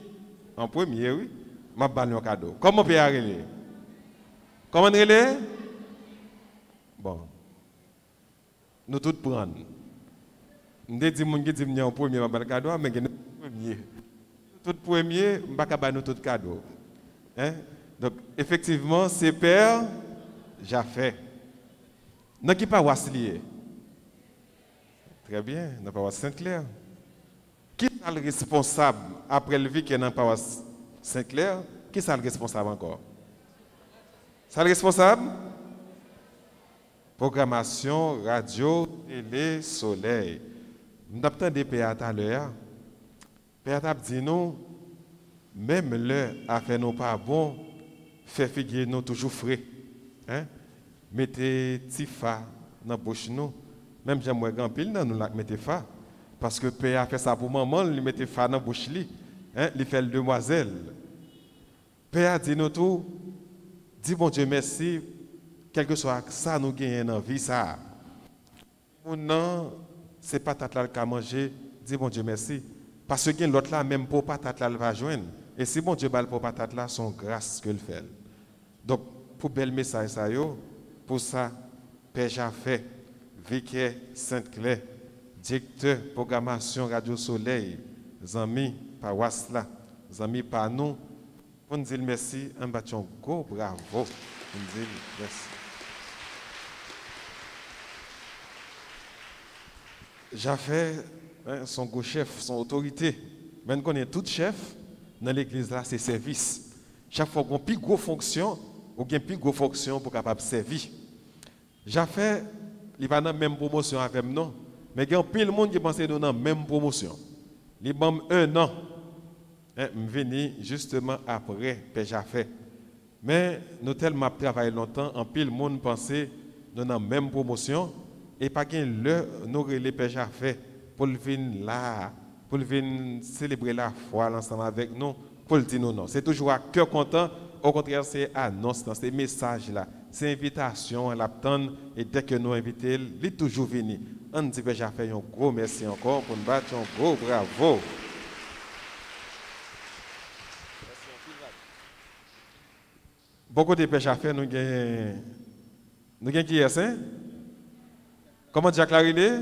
[SPEAKER 8] en premier, oui, m'a balle un cadeau. Comment peut y Comment Bon. Nous tous prendre. Nous dit monde qui dit non en premier, balle cadeau, mais nous premier. Tout premier, m'a pas nous tout cadeau. Hein? Donc effectivement, c'est père j'ai fait. Dans qui paroisse lié? Très bien, dans la paroisse Saint-Clair. Qui est le responsable après le vie qui est dans la paroisse Saint-Clair? Qui est le responsable encore? C'est le responsable? Programmation, radio, télé, soleil. Nous avons des pères tout à l'heure. Père a dit nous, même le a fait nous pas bon, fait figurer nous toujours frais. Hein? mettez tifa dans la bouche nous. Même j'aimerais grand pile nous la mettez fa parce que père a fait ça pour maman, il mettait fa dans la bouche li. Hein, il fait le demoiselle. Père a dit nous tout dis bon Dieu merci quel que soit ça nous gagnons dans vie ça. Non, c'est pas tata qui a mangé, dis bon Dieu merci parce que l'autre là même pour patate là va joindre. Et si bon Dieu bal pour patate là son grâce que le fait. Donc pour bel message ça yo, pour ça, Père Jaffé, vicaire Sainte-Claire, directeur programmation Radio Soleil, amis par Wasla, amis par nous, pour nous dire merci, un bâton bravo. Pour nous merci. Jaffé, hein, son go chef, son autorité, mais nous connaissons tout chef dans l'église là, c'est service. Chaque fois qu'on a une fonction, ou bien plus grosse fonction pour capable servir. Fait, il pas dans la même promotion avec nous, mais il y a pile de monde qui pense dans la même promotion. Il y a un an. Hein, venu justement après que fait. Mais nous tellement travaillé longtemps, en pile monde pensait dans la même promotion et pas gain le nous les j'ai fait pour venir là, pour venir célébrer la foi ensemble avec nous, pour le dire non. C'est toujours à cœur content au contraire, c'est annonce dans ces messages-là. C'est invitation, elle attend, et dès que nous invitons, il est toujours venu. On dit j'ai fait un gros merci encore pour nous battre un gros bravo. Beaucoup de pêches à faire, nous avons. Nous avons qui est hein? Comment Jacques Larilé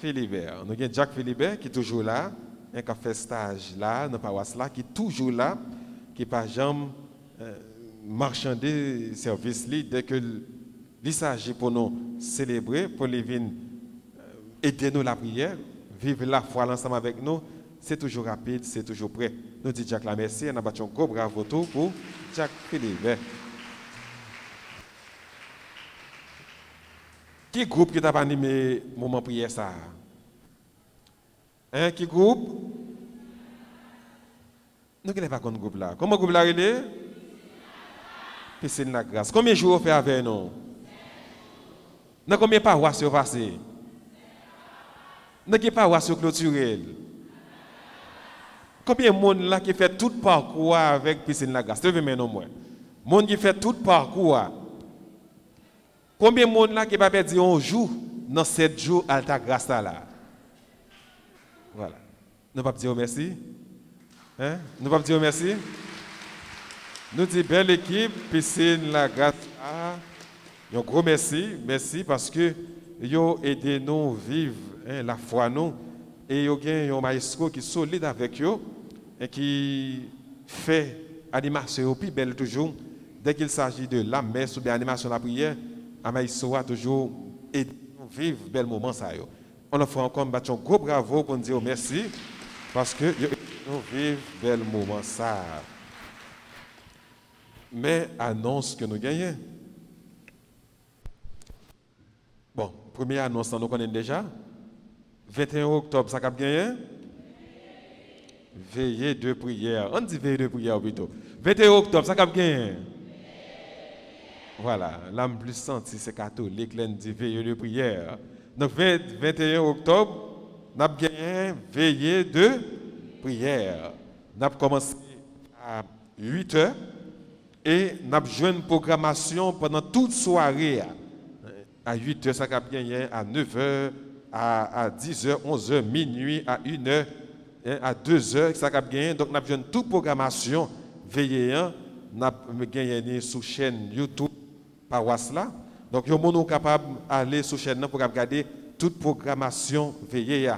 [SPEAKER 8] Philibert. Nous avons Jacques Philibert qui est toujours là, un qui a fait stage là, dans paroisse là, qui est toujours là qui pas jamais euh, marchander service dès que il s'agit pour nous célébrer pour les venir aidez-nous la prière, vivre la foi ensemble avec nous. C'est toujours rapide, c'est toujours prêt. Nous disons Jack la merci, on a battu un gros bravo tout pour Jack Philippe. Qui groupe qui t'a animé moment prière ça? Hein, qui groupe? Nous ne pas contre groupe là. Comment groupe là il est? Piscine la grâce. Combien de jours vous fait avec nous? Dans combien de paroisses vous passez? Dans quelle paroisse vous clôturez? Combien de monde là qui fait tout parcours avec piscine la grâce? Levez maintenant moi? Monde qui fait tout parcours. Combien de monde là qui va perdre un jour dans sept jours à ta grâce là? Voilà. Nous pas dire merci. Hein? Nous pas dire merci. Nous disons belle équipe, piscine la grâce. Un gros merci, merci parce que vous aidé nous vivre hein, la foi nous et vous avez un maestro qui est solide avec vous et qui fait animation plus belle toujours dès qu'il s'agit de la messe ou bien animation de la prière, un maestro a toujours nous vivre bel moment ça yo. On leur fait encore un gros bravo pour nous dire merci parce que nous vivons bel moment ça. Mais annonce que nous gagnons. Bon, première annonce, nous connaissons déjà. 21 octobre, ça a gagné Veillée de prière. On dit veillée de prière plutôt. 21 octobre, ça a gagné Voilà, l'âme plus senti, c'est catholique, dit veillée de prière. Donc, 21 octobre, nous avons gagné veillée de prière. Nous avons commencé à 8 heures et nous avons joué une programmation pendant toute soirée à 8 h, ça a gagné à 9 h, à, 10 h, 11 h, minuit, à 1 h, à 2 h, ça a gagné. Donc, nous avons toute programmation veillée, nous avons gagné sur chaîne YouTube paroisse là. Donc, nous sommes capables d'aller sur chaîne pour regarder toute programmation veillée.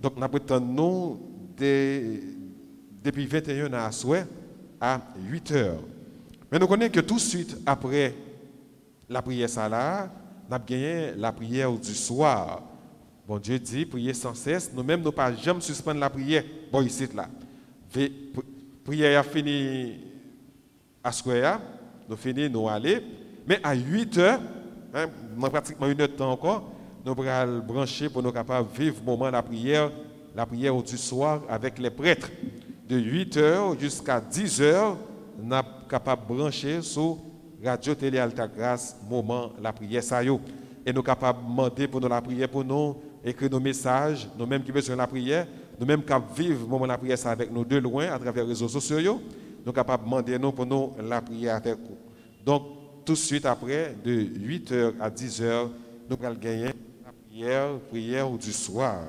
[SPEAKER 8] Donc, nous avons depuis 21 h à à 8 h. Mais nous connaissons que tout de suite après la prière là, nous avons gagné la prière du soir. Bon Dieu dit, prier sans cesse. Nous-mêmes, nous ne pas jamais suspendre la prière. Bon, ici, là. Prière a fini à soir, nous finissons, nous aller. Mais à 8 heures, hein, pratiquement une heure de temps encore, nous allons brancher pour nous capables de vivre le moment de la prière, la prière du soir avec les prêtres. De 8 heures jusqu'à 10 heures, nous sommes capables de brancher sur Radio Télé Alta Grâce, moment la prière Et nous sommes capables de demander pour nous la prière pour nous, écrire nos messages, nous-mêmes qui besoin de la prière, nous-mêmes qui vivre moment la prière avec nous de loin à travers les réseaux sociaux, nous sommes capables de demander nous pour nous la prière avec vous. Donc, tout de suite après, de 8h à 10h, nous allons gagner la prière, prière du soir.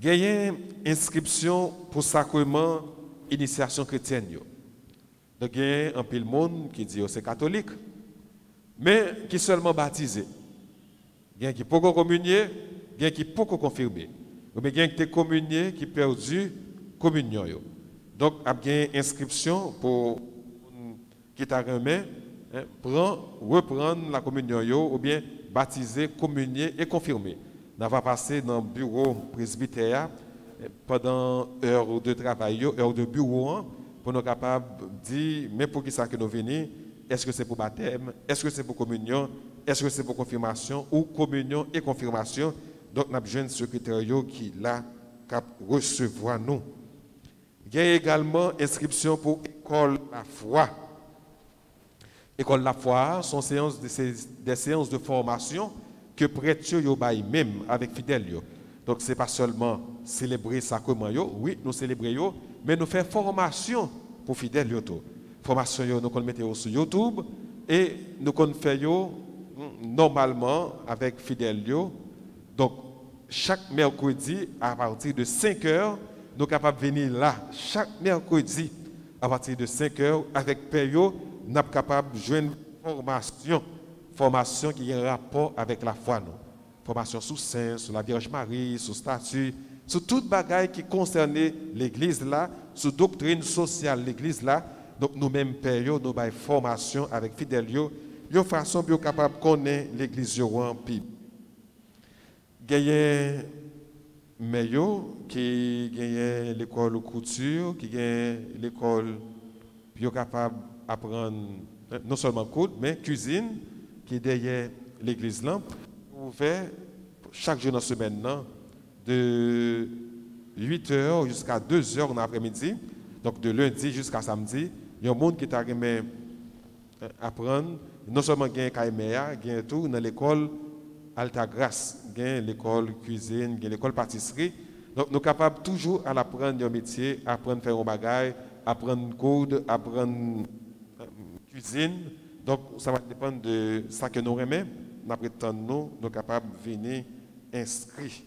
[SPEAKER 8] Gagner inscription pour sacrement initiation chrétienne. Donc, il y a un de monde qui dit que c'est catholique, mais qui est seulement baptisé. Il y a qui peut communier, il y a qui peut confirmer. Mais il y a qui est communié, qui perdu communion. Donc, il y a une inscription pour qui t'a remis, hein, reprendre la communion ou bien baptiser, communier et confirmer. On va passer dans le bureau presbytère eh, pendant heure de travail, heure de bureau, hein, pour nous capables de dire, mais pour qui ça que nous venons, est-ce que c'est pour baptême, est-ce que c'est pour communion, est-ce que c'est pour confirmation ou communion et confirmation? Donc, nous avons besoin de secrétaire qui là, cap recevoir nous. Il y a également inscription pour école la foi. École la foi sont séances des séances de formation que prêtres yo même avec fidèles. Donc, ce n'est pas seulement célébrer sacrement, oui, nous célébrons, mais nous faisons formation pour fidèles. Formation, nous nous mettons sur YouTube et nous faisons normalement avec fidèles. Donc, chaque mercredi, à partir de 5 heures, nous sommes capables de venir là, chaque mercredi, à partir de 5 heures, avec Père, nous sommes capables de une formation, formation qui a un rapport avec la foi. Nous formation sur Saint, sur la Vierge Marie, sur statut, sur toute bagaille qui concernait l'Église là, sur doctrine sociale l'Église là. Donc nous-mêmes, période, nous avons formation avec fidèles, de façon pour capable de connaître l'Église en gagne Meyo qui gagne l'école couture, qui gagne l'école puis capable d'apprendre euh, non seulement coudre, mais cuisine, qui est derrière l'église lampe, ouvert chaque jour dans la semaine, de 8h jusqu'à 2h dans l'après-midi, donc de lundi jusqu'à samedi. Il y a un monde qui t'a aimé euh, apprendre, non seulement gagner Kaimea, gagner tout dans l'école Alta gagner l'école cuisine, gagner l'école pâtisserie. Donc nous sommes capables toujours à apprendre un métier, apprendre à faire un bagage, apprendre coudre, apprendre cuisine. Donc ça va dépendre de ce que nous aimons. Nous prétendons nous, nous capables de venir inscrits.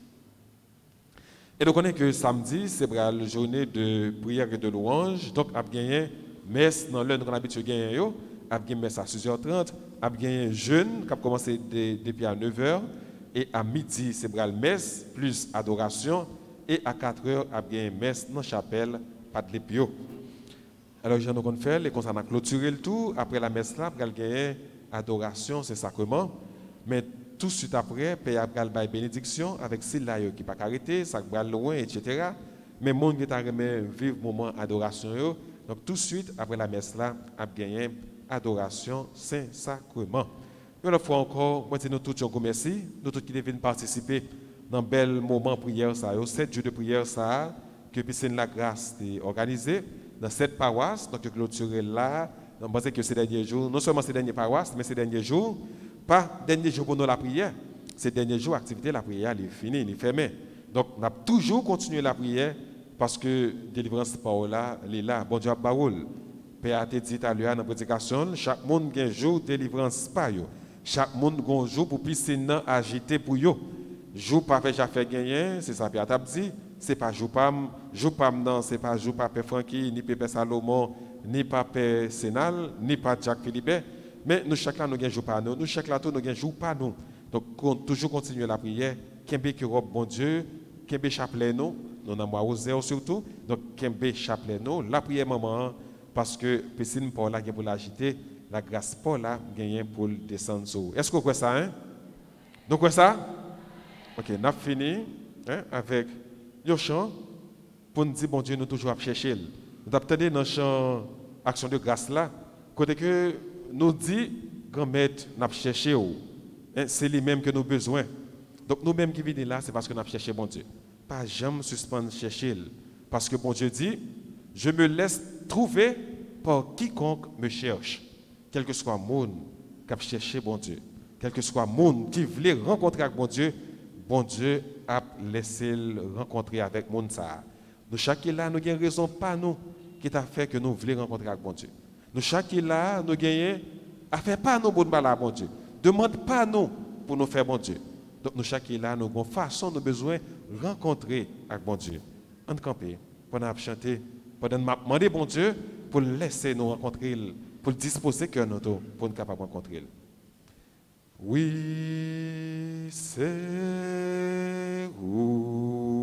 [SPEAKER 8] Et donc on est que samedi, c'est la journée de prière et de louange. Donc, on a gagné messe dans l'heure qu'on a de gagner. On a gagné messe à 6h30. On a gagné jeûne qui a commencé depuis à 9h. Et à midi, c'est la messe plus adoration. Et à 4h, on a gagné messe dans la chapelle, pas de l'épio. Alors, j'ai nous fait, les on a clôturé le tout. Après la messe là, a gagné adoration, c'est sacrement. Mais tout de suite après, Père a la bénédiction avec celle-là qui pas arrêté, ça va loin, etc. Mais monde qui a vivre moment adoration. Donc tout de suite après la messe là, a gagné adoration Saint-Sacrement. Et une fois encore, moi nous tous vous merci, nous tous qui devons participer dans un bel moment de prière ça, sept jours de prière ça que la grâce est organisé dans cette paroisse, donc clôturé là, je pense que ces derniers jours, non seulement ces derniers paroisses, mais ces derniers jours, pas dernier jour pour nous la prière. Ces derniers jours, l'activité de la prière, elle est finie, elle est fermée. Donc, on a toujours continué la prière parce que délivrance par là, elle est là. Bon Dieu, baoul. Père a dit à l'heure dans la prédication, chaque monde a un jour délivrance par. Chaque monde a un jour pour piscine agiter pour eux. Jour pas fait, j'ai fait gagner, c'est ça, Pierre a dit. C'est pas jour pas, jour pas non, c'est pas jour pas Père Francky, ni Père Salomon, ni Père Sénal, ni pas Jacques Philibert. Mais nous, chaque là, nous gagnons pas nous. Nous, chaque là, nous gagnons pas nous. Donc, toujours continuer la prière. Kembe qui robe bon Dieu. Kembe chapelet nous. Nous avons osé surtout. Donc, Kembe chapelet nous. La prière, maman, parce que piscine pour la pour l'agiter. La grâce pour la gagne pour descendre. Est-ce que vous croyez ça, hein? Donc, quoi ça? Ok, nous avons fini hein, avec le chant pour nous dire, bon Dieu, nous toujours à chercher. Nous avons dans chant action de grâce là, côté que nous dit, grand-mère, nous avons cherché, c'est lui-même que nous avons besoin. Donc nous-mêmes qui venons là, c'est parce que nous avons cherché bon Dieu. Pas jamais suspendre chercher. Parce que bon Dieu dit, je me laisse trouver par quiconque me cherche. Quel que soit le monde qui a cherché bon Dieu. Quel que soit le monde qui voulait rencontrer avec bon Dieu, bon Dieu a laissé le rencontrer avec monde ça. Nous chacun là, nous avons raison, pas nous, qui a fait que nous voulons rencontrer avec bon Dieu. Nous, chacun là, nous gagnons, à faire pas nous pour nous à Dieu. Demande pas nous pour nous faire bon Dieu. Donc, nous, chacun là, nous avons façon, nous besoin de rencontrer avec bon Dieu. En camper, pendant chanter, pendant demander bon Dieu pour laisser nous rencontrer, pour disposer que nous pour nous capables de rencontrer. Oui, c'est vous.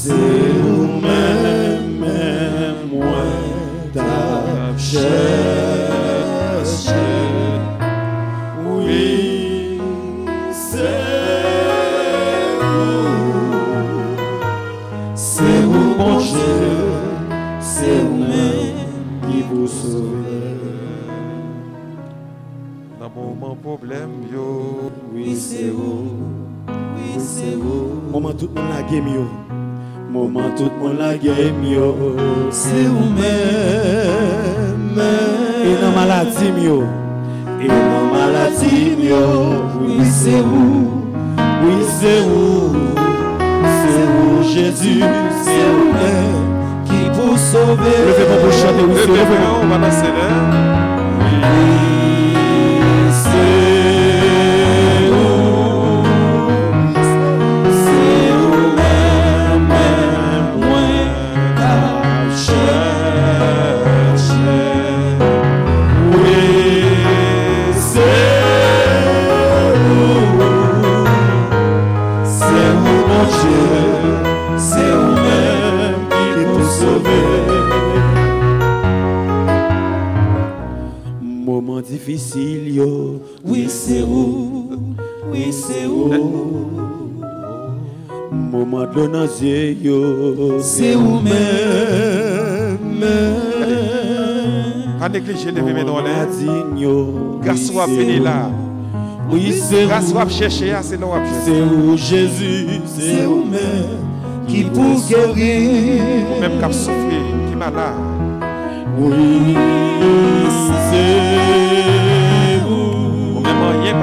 [SPEAKER 8] c'est vous-même, moi,
[SPEAKER 1] ta chercher. Oui, c'est où, c'est où, mon Dieu, c'est vous-même qui vous sauve.
[SPEAKER 8] Dans mon moment problème, yo.
[SPEAKER 1] Oui, c'est où, oui, c'est où. Moment tout le monde la game, yo. Moment tout le monde la game, yo. C'est vous-même. Et dans maladie, yo. Et dans maladie, yo. Oui, c'est où, oui, c'est où? C'est où, Jésus, c'est vous-même qui vous sauve? Levez-moi pour chanter, oui, c'est
[SPEAKER 8] Levez-moi,
[SPEAKER 1] vous.
[SPEAKER 8] on va danser là.
[SPEAKER 1] Oui, difficile yo.
[SPEAKER 6] Oui, c'est où? Oui, c'est où?
[SPEAKER 1] Moment de nausée yo.
[SPEAKER 6] C'est où
[SPEAKER 1] même?
[SPEAKER 8] Pas négliger lever mes doigts. Grâce à venir là.
[SPEAKER 1] Oui, c'est
[SPEAKER 8] Grâce
[SPEAKER 1] où?
[SPEAKER 8] à chercher, ah, c'est là à.
[SPEAKER 1] C'est où Jésus? C'est où? même? Qui pour guérir?
[SPEAKER 8] Ou même qui souffrir, qui est malade.
[SPEAKER 1] Oui, c'est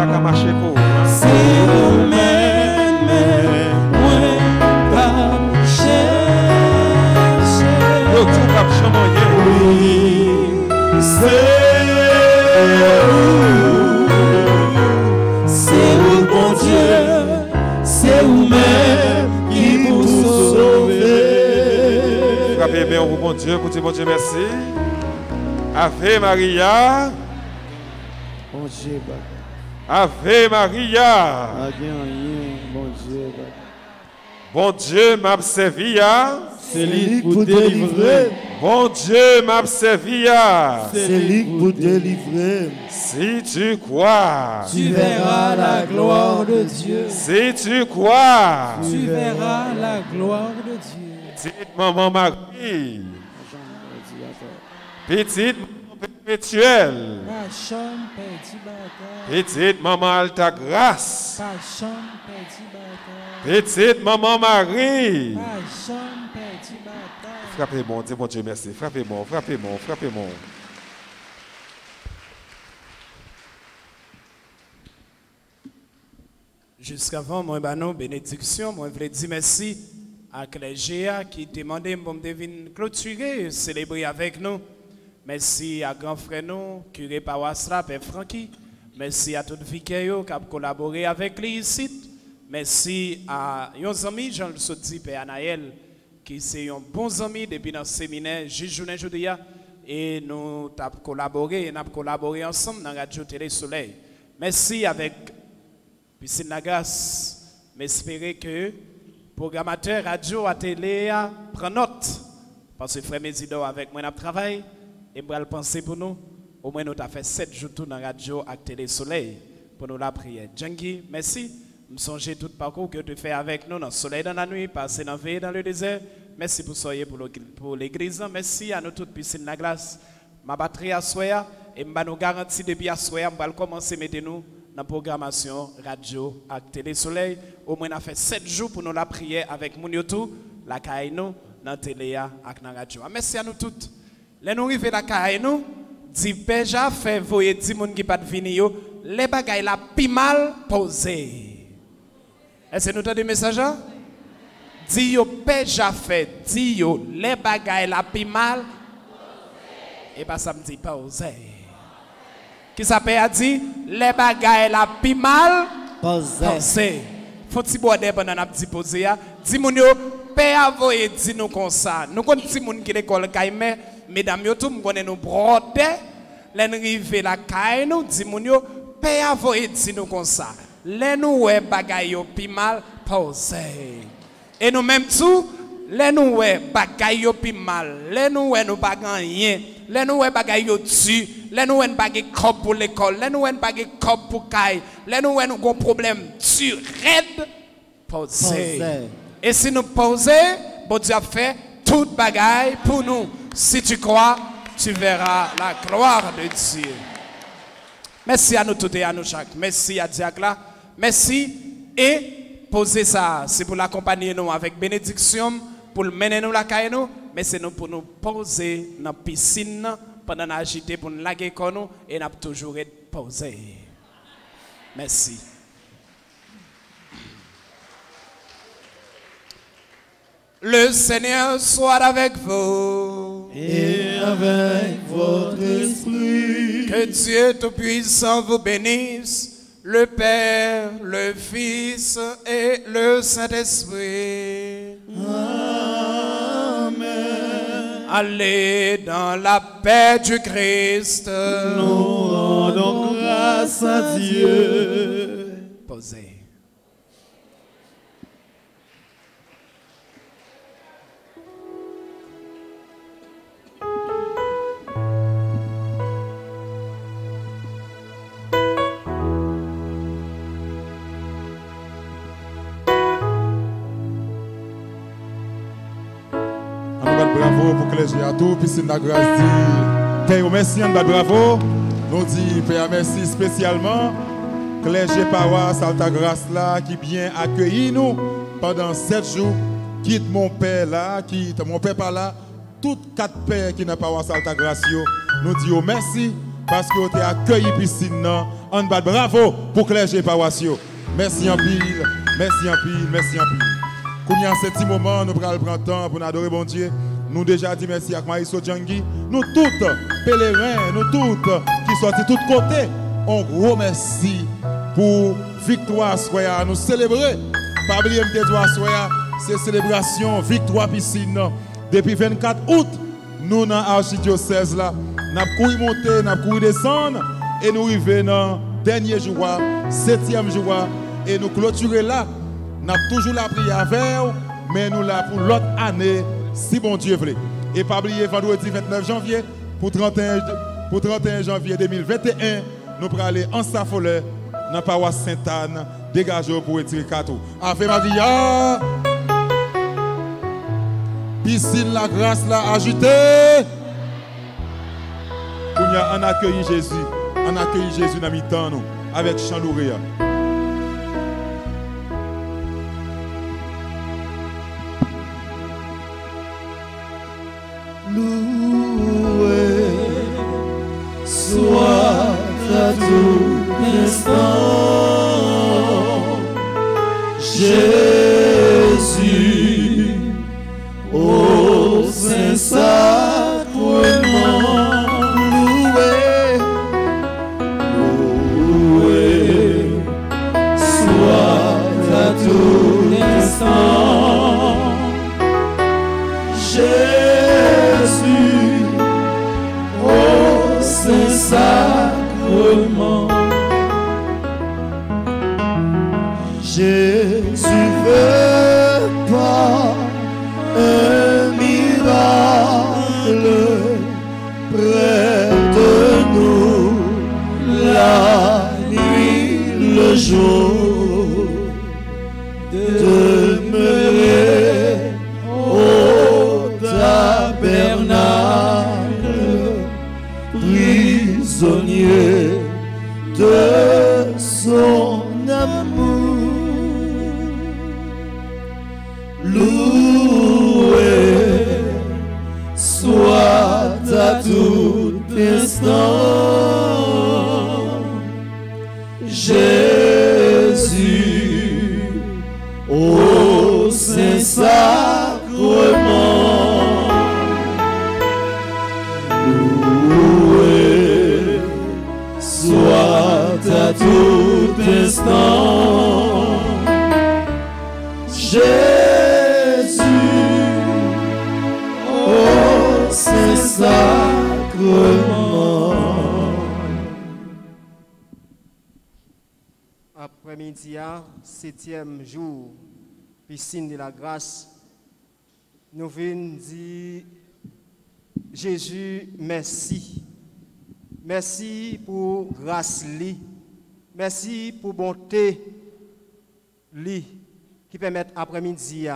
[SPEAKER 8] Yo.
[SPEAKER 1] Oui, c'est où?
[SPEAKER 6] C'est où, bon Dieu? C'est où même
[SPEAKER 1] Qui pour sauver?
[SPEAKER 8] Frappez bien au bon Dieu, bon Dieu merci. Ave Maria,
[SPEAKER 1] Bon Dieu, bah,
[SPEAKER 8] Ave Maria.
[SPEAKER 1] rien, bon Dieu, bah.
[SPEAKER 8] Bon Dieu m'a servi.
[SPEAKER 1] C'est lui pour délivrer,
[SPEAKER 8] Bon Dieu m'a servi
[SPEAKER 1] c'est lui pour délivrer.
[SPEAKER 8] Si tu crois,
[SPEAKER 6] Tu verras la gloire de Dieu.
[SPEAKER 8] si tu crois,
[SPEAKER 6] Tu verras la gloire de Dieu.
[SPEAKER 8] petite maman Marie, petite maman perpétuelle, petite maman Alta Grâce, petite maman Marie.
[SPEAKER 6] Bataille.
[SPEAKER 8] Frappez-moi, dis bon Dieu merci. Frappez-moi, frappez-moi, frappez-moi.
[SPEAKER 2] Jusqu'avant, moi, ben non, bénédiction, moi, je voulais dire merci à Clégia qui demandait me venir clôturer, célébrer avec nous. Merci à grand frère curé Pawasra, Père Francky. Merci à toute vicaire qui a collaboré avec lui ici. Merci à nos amis, Jean le Soti, Père Anaël, qui c'est un bon ami depuis notre séminaire, journée aujourd'hui. Et nous avons collaboré, et nous avons collaboré ensemble dans Radio Télé Soleil. Merci avec Piscine grâce, m'espérer que le programmateur radio à télé prend note. Parce que frère Mésido avec moi, nous travail et je vais penser pour nous. Au moins, nous avons fait 7 jours dans la radio à télé soleil pour nous la prière. Djangi, merci. Je songe tout le parcours que tu fais avec nous dans le soleil dans la nuit, passer dans la veille dans le désert. Merci pour soyez pour l'église. Merci à nous toutes piscine la glace. Ma batterie à soya et je nous garantis depuis à soya, je vais commencer à mettre nous dans la programmation radio à Télé Soleil. Au moins, on a fait 7 jours pour nous la prière avec Mouniotou, la nous, dans la télé et dans la radio. Merci à nous toutes. Le nou rive la karay nou, di beja fe voye di moun ki pat vini yo, le bagay la pi mal pose. E se nou ta di mesaja? Di yo beja fe, di yo le bagay la pi mal, e pa sa mdi pa ose. Ki sa pe a di, le bagay la pi mal, pose. Foti bo ade banan ap di pose ya, di moun yo, pe avoye di nou konsa. Nou kon ti moun ki de kol kayme, mesdames yo tout m'konne nous brode. Len rive la kay nous di moun yo père avoye di nous comme ça. Len nou ouais bagay yo pi mal posé. Et nous même tout les nous ouais bagay yo pi mal, les nous ouais nous pas rien, les nous ouais bagay yo tu, les nous ouais bagay cop pour l'école, les nous ouais bagay cop pour caille, les nous ouais nous gon problème tu raide posé. Et si nous poser, bon Dieu a fait toute bagaille pour nous. Si tu crois, tu verras la gloire de Dieu. Merci à nous tous et à nous chaque. Merci à Diacre là. Merci et poser ça. C'est pour l'accompagner nous avec bénédiction, pour mener nous la caille nous, mais c'est nous pour nous poser dans la piscine pendant l'agiter pour nous laguer comme nous et nous toujours être posé. Merci. Le Seigneur soit avec vous.
[SPEAKER 1] Et avec votre esprit,
[SPEAKER 2] Que Dieu Tout-Puissant vous bénisse, le Père, le Fils et le Saint-Esprit.
[SPEAKER 1] Amen.
[SPEAKER 2] Allez dans la paix du Christ.
[SPEAKER 1] Nous rendons grâce à Dieu.
[SPEAKER 2] Posez.
[SPEAKER 1] Clergé à tout, piscine la grâce dit. Père, merci, en bas bravo. Nous dit, Père, merci spécialement. Clergé paroisse, Alta Grâce là, qui bien accueilli nous pendant sept jours. Quitte mon père là, quitte mon père par là. Toutes quatre pères qui n'ont pas Alta Grâce, nous disons merci parce que vous avez accueilli piscine. là. En bas bravo pour clergé paroisse. Merci en pile, merci en pile, merci en pile. Comme il y petit moment, nous prenons le temps pour adorer bon Dieu. Nous déjà dit merci à Maïso Djangui. Nous tous, pèlerins, nous tous qui sortent de tous côtés, un gros merci pour victoire soya. Nous célébrer. Pas oublier soya, c'est célébration victoire piscine. Depuis 24 août, nous dans l'archidiocèse là, nous avons couru monter, nous avons couru descendre et nous arrivons dans le dernier jour, septième jour et nous clôturer là. Nous avons toujours la prière mais nous là pour l'autre année, si bon Dieu veut. Et pas oublier vendredi 29 janvier, pour 31, pour 31 janvier 2021, nous allons aller en Safoleur, dans la paroisse Sainte-Anne, dégager pour retirer Katou. Ave Maria, piscine la grâce là agitée. On a on accueilli Jésus, on accueilli Jésus dans mi-temps avec chant
[SPEAKER 5] piscine de la grâce, nous venons dire Jésus, merci. Merci pour grâce. Merci pour bonté qui permet après-midi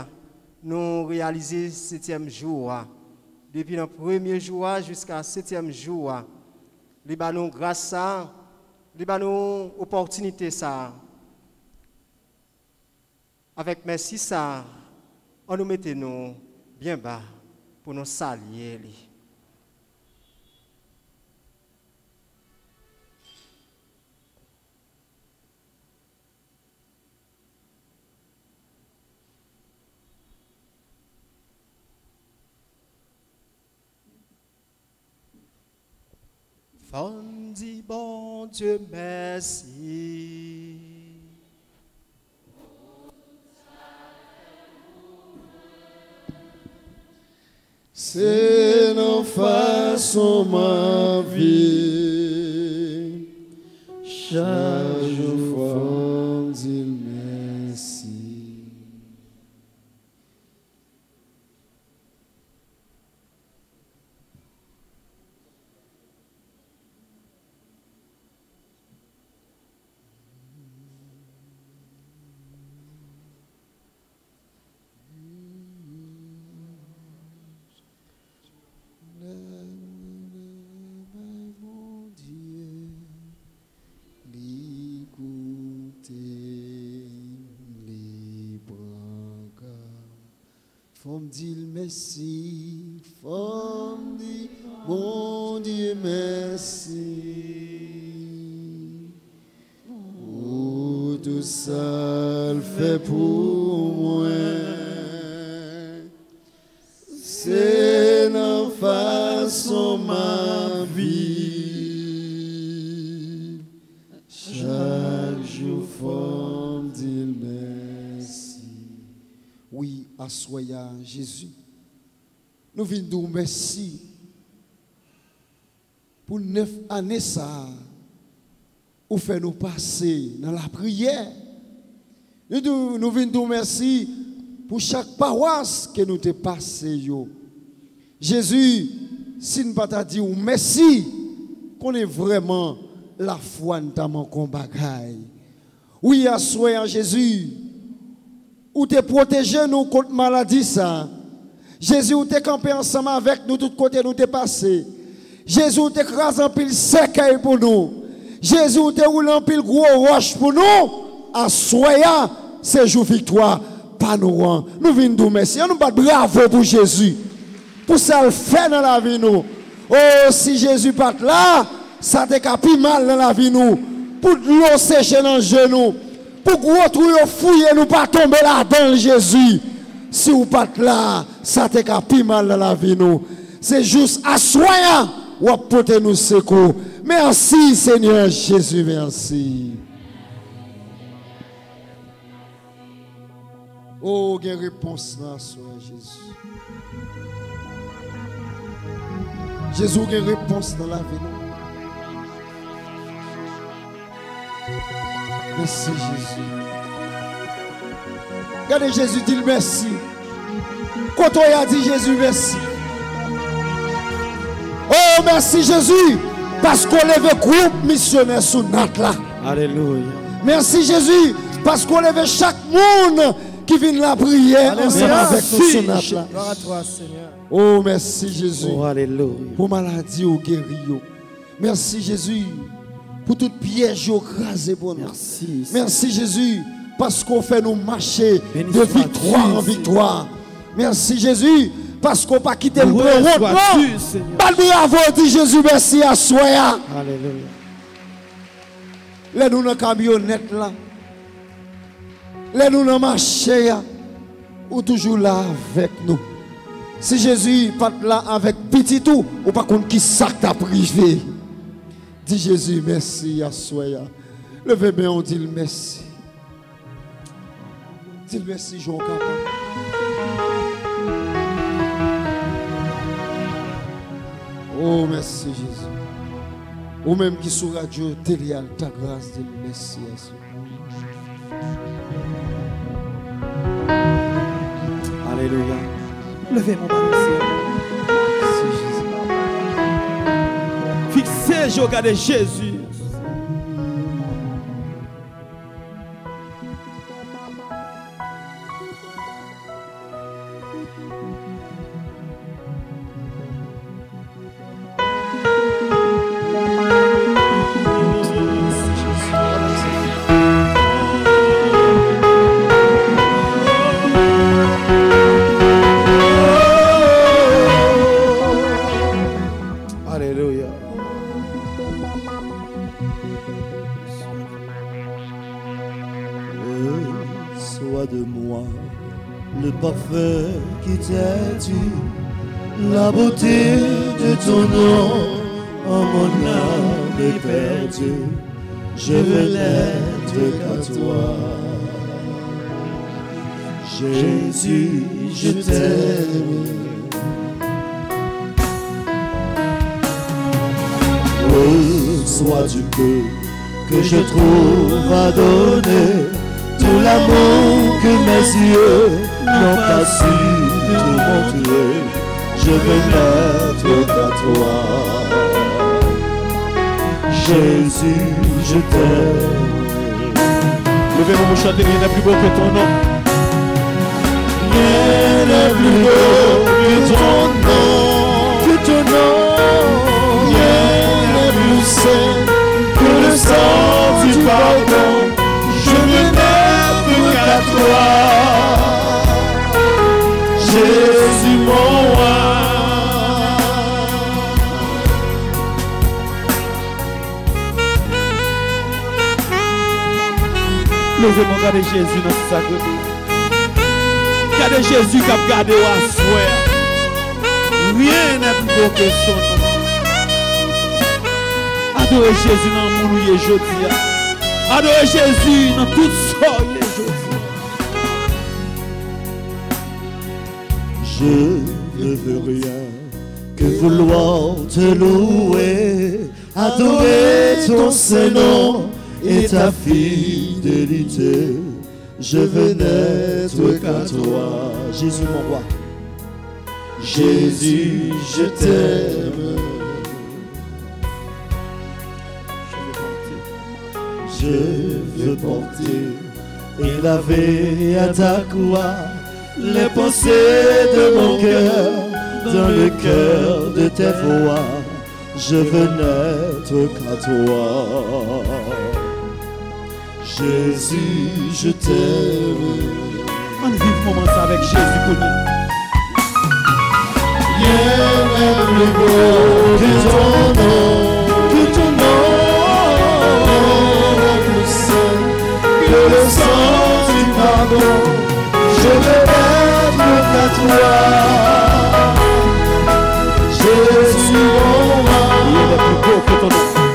[SPEAKER 5] nous réaliser septième jour. Depuis le premier jour jusqu'à septième jour, nous grâce ça, nous opportunité ça. Avec merci ça, on nous mette nous bien bas pour nous saluer. bon Dieu merci.
[SPEAKER 9] C'est nos façons ma vie. Chaque faut dire merci. Dire merci, faut me dire mon Dieu merci. Oh, tout ça fait pour assoya Jésus. Nous venons merci pour neuf années ça. Ou fait nous passer dans la prière. Nous, nous venons merci pour chaque paroisse que nous te passé. Jésus, si nous pas dit ou merci, qu'on est vraiment la foi notamment qu'on bagaille. Oui, assoya Jésus ou te protéger nous contre maladie ça. Jésus ou te campé ensemble avec nous tout côté nous te passé. Jésus ou te écrasé en pile cercueil pour nous. Jésus ou te roulé en pile gros roche pour nous. À soya, c'est jour victoire pas nous. Nous venons nous merci. Nous pas bravo pour Jésus. Pour ça le fait dans la vie nous. Oh si Jésus pas là, ça te capi mal dans la vie nous. Pour l'eau sécher dans le genou pour que vous fouiller nous pas tomber là-dedans Jésus. Si vous pas là, ça te capi mal dans la vie nous. C'est juste assoyant ou apporter nous secours. Merci Seigneur Jésus, merci. Oh, il y une réponse là, soir Jésus. Jésus, il y a une réponse dans la vie. nous. Merci Jésus. Regardez Jésus dit merci. Quand on a dit Jésus merci. Oh merci Jésus. Parce qu'on lève groupe missionnaire sous notre là.
[SPEAKER 3] Alléluia.
[SPEAKER 9] Merci Jésus. Parce qu'on lève chaque monde qui vient la prière ensemble avec nous sous notre là.
[SPEAKER 3] Gloire à toi, Seigneur.
[SPEAKER 9] Oh merci Jésus.
[SPEAKER 3] Oh, Alléluia.
[SPEAKER 9] Pour maladie ou guéri. yo. Merci Jésus. Pour toute piège écrasée pour nous.
[SPEAKER 3] Merci.
[SPEAKER 9] Merci Jésus, parce qu'on fait nous marcher de victoire en victoire. Merci Jésus, parce qu'on pas quitté le bon route. bravo, dit Jésus, merci à soi.
[SPEAKER 3] Alléluia.
[SPEAKER 9] Là, nous dans la camionnette là. Là, nous dans le marché là. Ou toujours là avec nous. Si Jésus pas là avec petit tout, ou pas contre qui t'a privé. Dis Jésus, merci à soi. Levez bien, on dit merci. Dis merci, Jean capable. Oh, merci Jésus. Ou même qui sur radio, télé, ta grâce, dis merci à.
[SPEAKER 3] Alléluia. Levez mon balancier.
[SPEAKER 9] Jésus.
[SPEAKER 3] Fixez, je regarde Jésus.
[SPEAKER 9] Parfait qui t'est dû, la beauté de ton nom, en mon âme est perdue, je veux l'être qu'à toi. Jésus, je t'aime. Reçois du peu que je trouve à donner tout l'amour que mes yeux n'ont pas su montrer. Je veux mettre qu'à toi. Jésus, je t'aime.
[SPEAKER 3] Levez-moi mon chanter, rien n'est plus beau que ton nom.
[SPEAKER 9] Rien n'est plus beau que ton nom, que ton nom. Rien n'est plus saint que le sang du pardon. Je ne n'aime qu'à toi.
[SPEAKER 1] Jésus mon roi. Mon Jésus dans ce sacré. Garde Jésus qui a gardé à soi. Rien n'est plus beau que son nom. Adorez Jésus dans mon loup aujourd'hui. Adorez Jésus dans toute.
[SPEAKER 10] Je ne veux rien que vouloir te louer, adorer ton Saint-Nom et ta fidélité. Je veux n'être qu'à toi, Jésus mon roi. Jésus, je t'aime. Je veux porter et laver à ta croix les pensées de mon cœur dans le cœur de tes voix. Je veux n'être qu'à toi. Jésus, je t'aime.
[SPEAKER 1] On vit moment ça avec Jésus pour nous.
[SPEAKER 10] Beau que ton nom, que ton nom plus saint que le sang du pardon. Je veux qu'à toi. Jésus, mon roi.
[SPEAKER 1] Rien n'est plus beau que ton nom.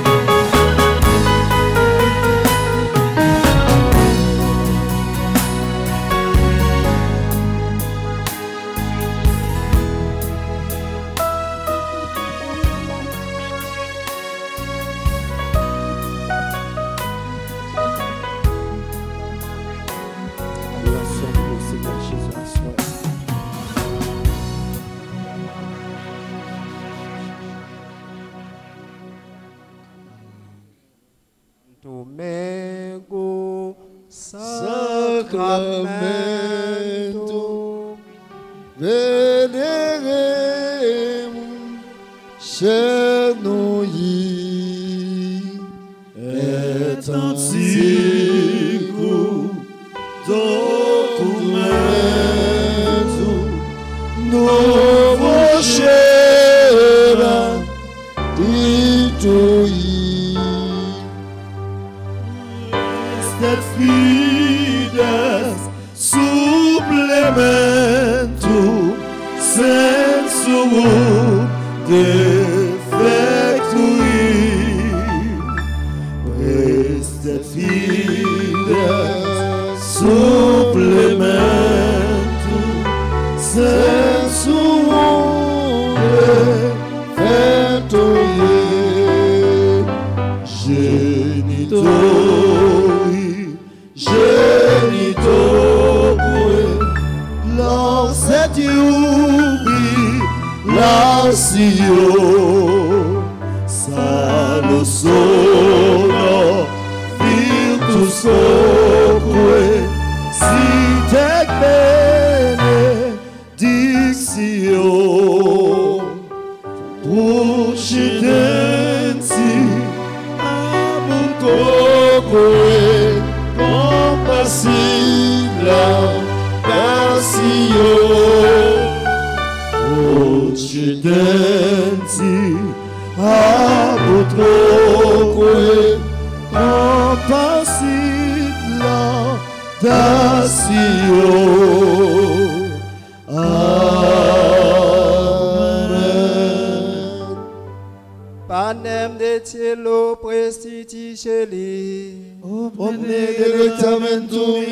[SPEAKER 10] Omne delectamentum.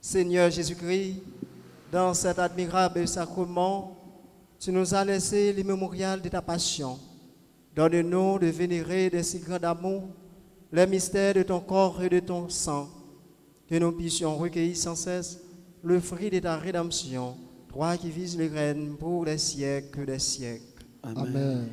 [SPEAKER 5] Seigneur Jésus-Christ, dans cet admirable sacrement, tu nous as laissé l'immémorial de ta passion. Donne-nous de vénérer de si grand amour les mystères de ton corps et de ton sang, que nous puissions recueillir sans cesse le fruit de ta rédemption, toi qui vises les règnes pour les siècles des siècles.
[SPEAKER 10] Amen.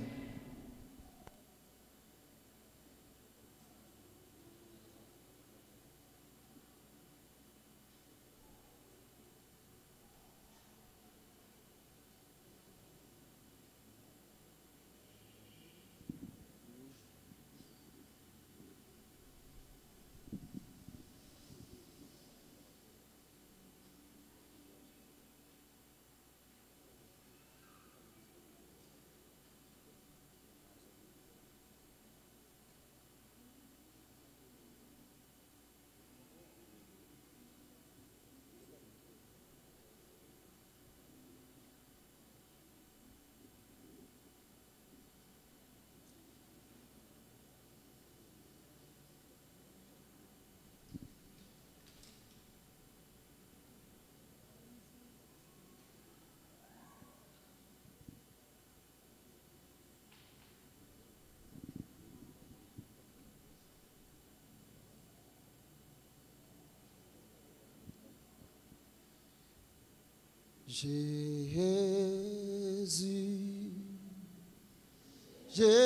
[SPEAKER 9] Jésus, Jésus,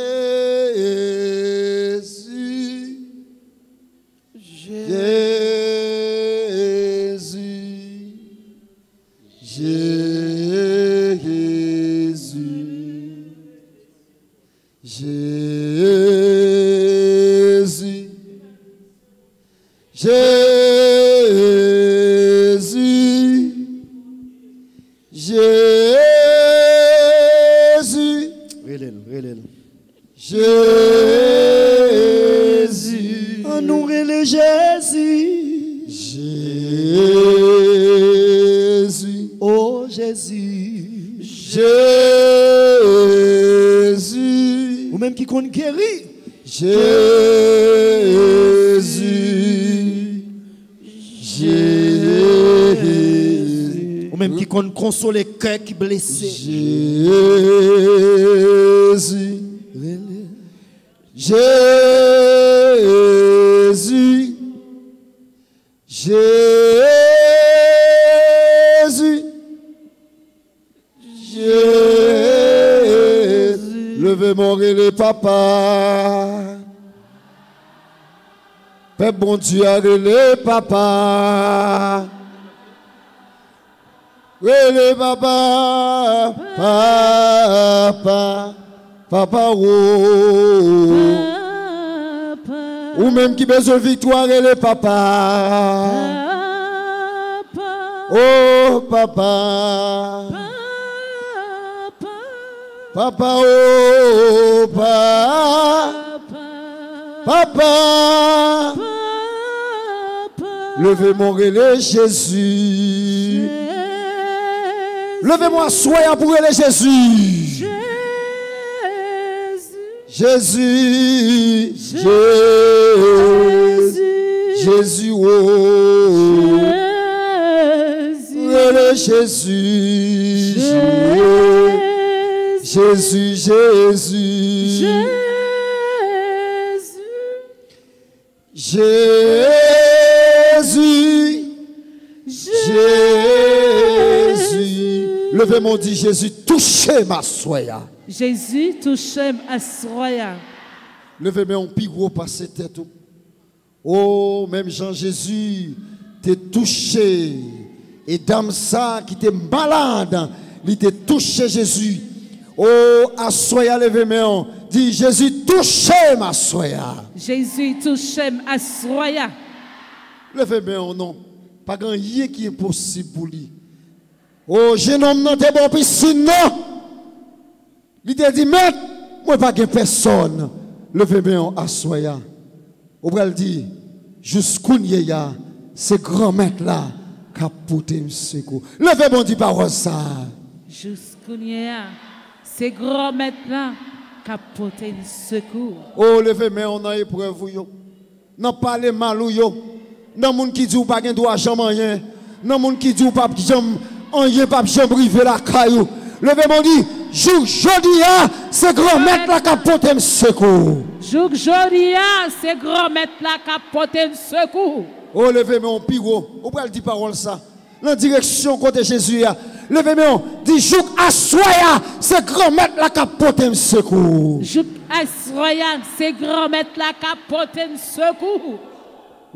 [SPEAKER 1] qui compte consoler cœur qui blessé.
[SPEAKER 9] Jésus. Jésus, Jésus, Jésus, levez mon relais, papa. Père bon Dieu, relais, papa. Relais, papa, papa, papa, oh. Ou même qui besoin victoire, relais, papa. Oh, papa. Papa, oh, papa. Papa. Levez mon relais, Jésus. Levez-moi, soyez pour relais, Jésus. Jésus. Jésus. Jésus, oh. Relais, Jésus. Jésus, Jésus. Jésus. Jésus. Levez mon dit Jésus, touchez ma soya.
[SPEAKER 11] Jésus touche à soya.
[SPEAKER 9] Levez mon plus gros passer tête. Oh, même Jean-Jésus t'es touché. Et dame ça qui était malade, il t'a touché Jésus. Oh, à soya levez main. Dis Jésus, touchez ma soya.
[SPEAKER 11] Jésus touche à soya.
[SPEAKER 9] Levez main non. Pas grand qui est possible pour lui. Oh, jeune homme non t'es bon piscine non. Il t'a dit, mais moi pas de personne. Levez main à soya. Ou va le dire, jusqu'où y a, c'est grand maître là un secours. Levez bon dit parole ça.
[SPEAKER 11] Jusqu'où y a, c'est grand maître là le secours.
[SPEAKER 9] Oh, levez main on a épreuve yo. Non parler mal yo. Non moun qui dit ou pas gen droit jamais rien. Non moun qui dit ou pas jamais rien pas jamais river la caillou. Levez mon dit, jour jodi a, c'est grand maître là qui a porté un secours.
[SPEAKER 11] Jour jodia, c'est grand maître là qui a porté le secours.
[SPEAKER 9] Oh, levez mon piro. Ou pas dire parole ça. Dans la direction côté Jésus. Levez mon dit jour à soya, c'est grand maître là qui a porté un secours.
[SPEAKER 11] Jour asroya, c'est grand maître là qui a porté le secours.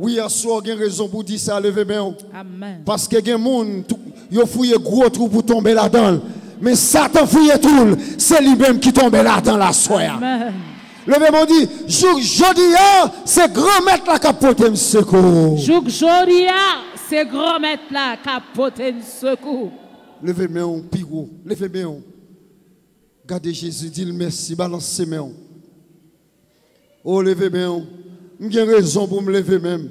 [SPEAKER 9] Oui, à soir, il raison pour dire ça, levez main.
[SPEAKER 11] Amen.
[SPEAKER 9] Parce que gen moun, tout- yo fouillé gros trou pour tomber là-dedans. Mais Satan fouillé tout, c'est lui-même qui tombe là-dedans la soya.
[SPEAKER 11] Amen.
[SPEAKER 9] Levez mon dit, jour jodi a, c'est grand maître là qui a porté un secours.
[SPEAKER 11] Jour jodia, c'est grand maître là qui a porté le secours.
[SPEAKER 9] Levez main, piro, levez main. Gardez Jésus, dit merci, balancez main. Oh, levez main. J'ai raison pour me lever même.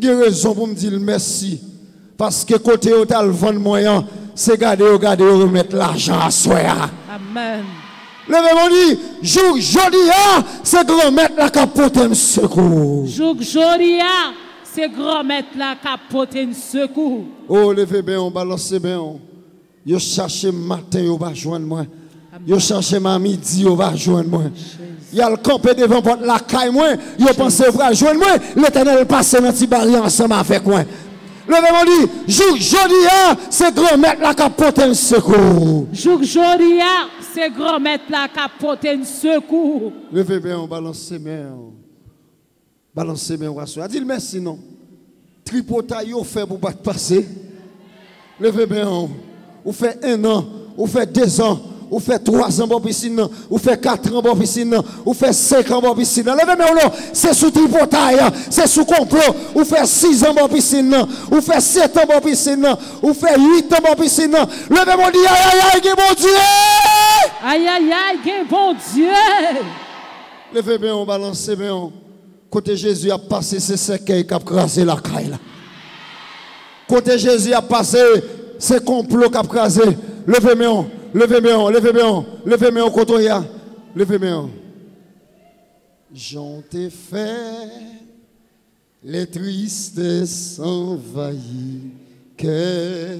[SPEAKER 9] J'ai raison pour me dire merci. Parce que côté où t'as le vendre moyen, c'est garder, garder, remettre l'argent à soi.
[SPEAKER 11] Amen.
[SPEAKER 9] Levez mon dit, jour jodi a, c'est grand maître la capote un secours.
[SPEAKER 11] Jour jodia, c'est grand maître là qui a porté le secours.
[SPEAKER 9] Oh, levez bien, on balance bien. Yo cherche matin, yo va joindre moi. Yo cherche ma midi, yo va joindre moi. Il y a le campé devant porte la caille moi, yo pense va joindre moi, l'éternel passe dans petit barrière ensemble avec moi. Levez-moi dit, jour jodi, hein, c'est grand-mère la capote un secours.
[SPEAKER 11] Jour jodi, hein, c'est grand-mère la capote un secours.
[SPEAKER 9] Levez bien, balance ses mains. Balance ses mains, on Dis merci, non. Tripotaille, on fait pour pas passer. Levez bien, on fait un an, on fait deux ans ou fait 3 ans bon piscine, ou fait 4 ans bon piscine, ou fait 5 ans bon piscine. Levez-moi c'est sous tripotaille, c'est sous complot, ou fait 6 ans bon piscine, ou fait 7 ans bon piscine, ou fait 8 ans bon piscine. Levez-moi dit aïe aïe aïe, bon Dieu!
[SPEAKER 11] Aïe aïe aïe, bon Dieu!
[SPEAKER 9] Levez bien, on balance bien. Côté Jésus a passé ce cercueil qui a crasé la caille. Côté Jésus a passé ce complot qui a crasé. Levez bien. Levez moi levez moi levez moi quand y a. Levez moi J'en t'ai fait, les tristesses envahies, que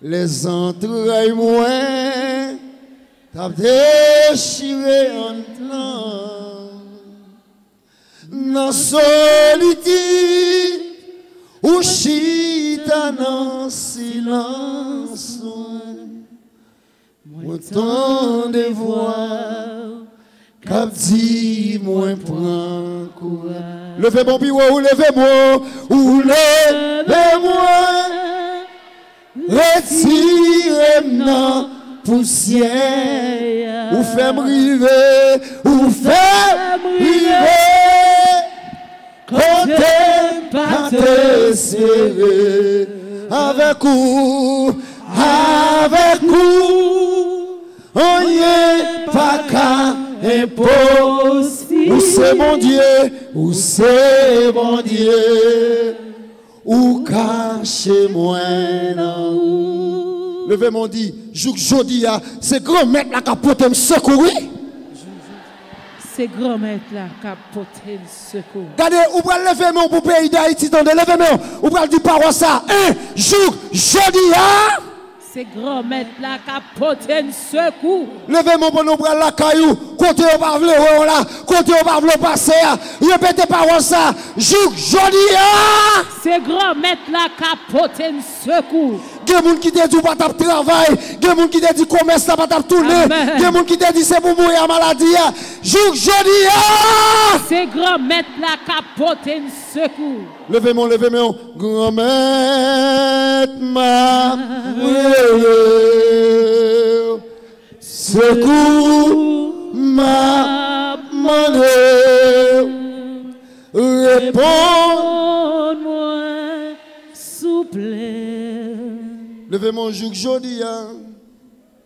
[SPEAKER 9] les entrailles moins, t'as déchiré en temps, dans solitude, ou chita dans silence. Autant de voix, cap dit, moi prends courage. Levez mon bureau, ou levez-moi, ou levez-moi. Retirez-moi poussière, ou fait river, ou fait river. Côté pas te serrer, avec vous, avec on y est pas qu'à impossible. Où c'est mon Dieu, où c'est mon Dieu, où cachez-moi Levez mon dit, jour jodi c'est grand maître la capote me secourir.
[SPEAKER 11] C'est grand maître la capote me secourir.
[SPEAKER 9] Regardez, vous pouvez lever mon pour pays d'Haïti, levez mon, vous pouvez dire par ça, un jour jodi
[SPEAKER 11] c'est grand maître là qui a porté un secours.
[SPEAKER 9] Levez mon bon bras la caillou. Côté au pas là. Côté au pas passer. Répétez parole ça. Jouk jodi
[SPEAKER 11] C'est grand maître là qui a porté un secours.
[SPEAKER 9] Gen moun qui te dit pas travail, qui te dit commerce pas tap tourner, qui te c'est pour mourir maladie. Jouk jodi
[SPEAKER 11] C'est grand maître là qui a porté un secours.
[SPEAKER 9] Levez mon, levez mon, grand maître ma secours m'a.
[SPEAKER 11] Réponds-moi, souple.
[SPEAKER 9] Levez mon joug jodia.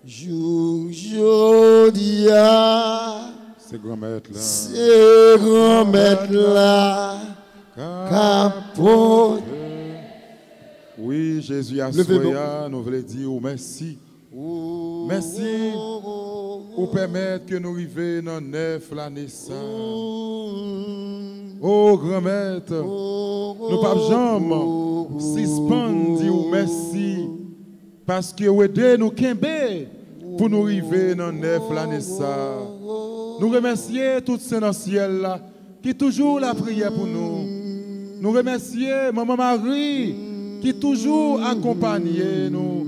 [SPEAKER 9] Joug jodia.
[SPEAKER 4] C'est grand maître là.
[SPEAKER 9] C'est grand maître là. Capote.
[SPEAKER 4] Oui, Jésus a soya, nous voulons dire merci. Merci pour permettre que nous arrivions dans neuf l'année Oh, grand maître, nous pas jamais suspendre dire merci parce que vous aidez nous pour nous arriver dans neuf l'année Nous remercions tout ces dans ciel là qui toujours la prière pour nous. Nous remercions Maman Marie qui toujours accompagne nous.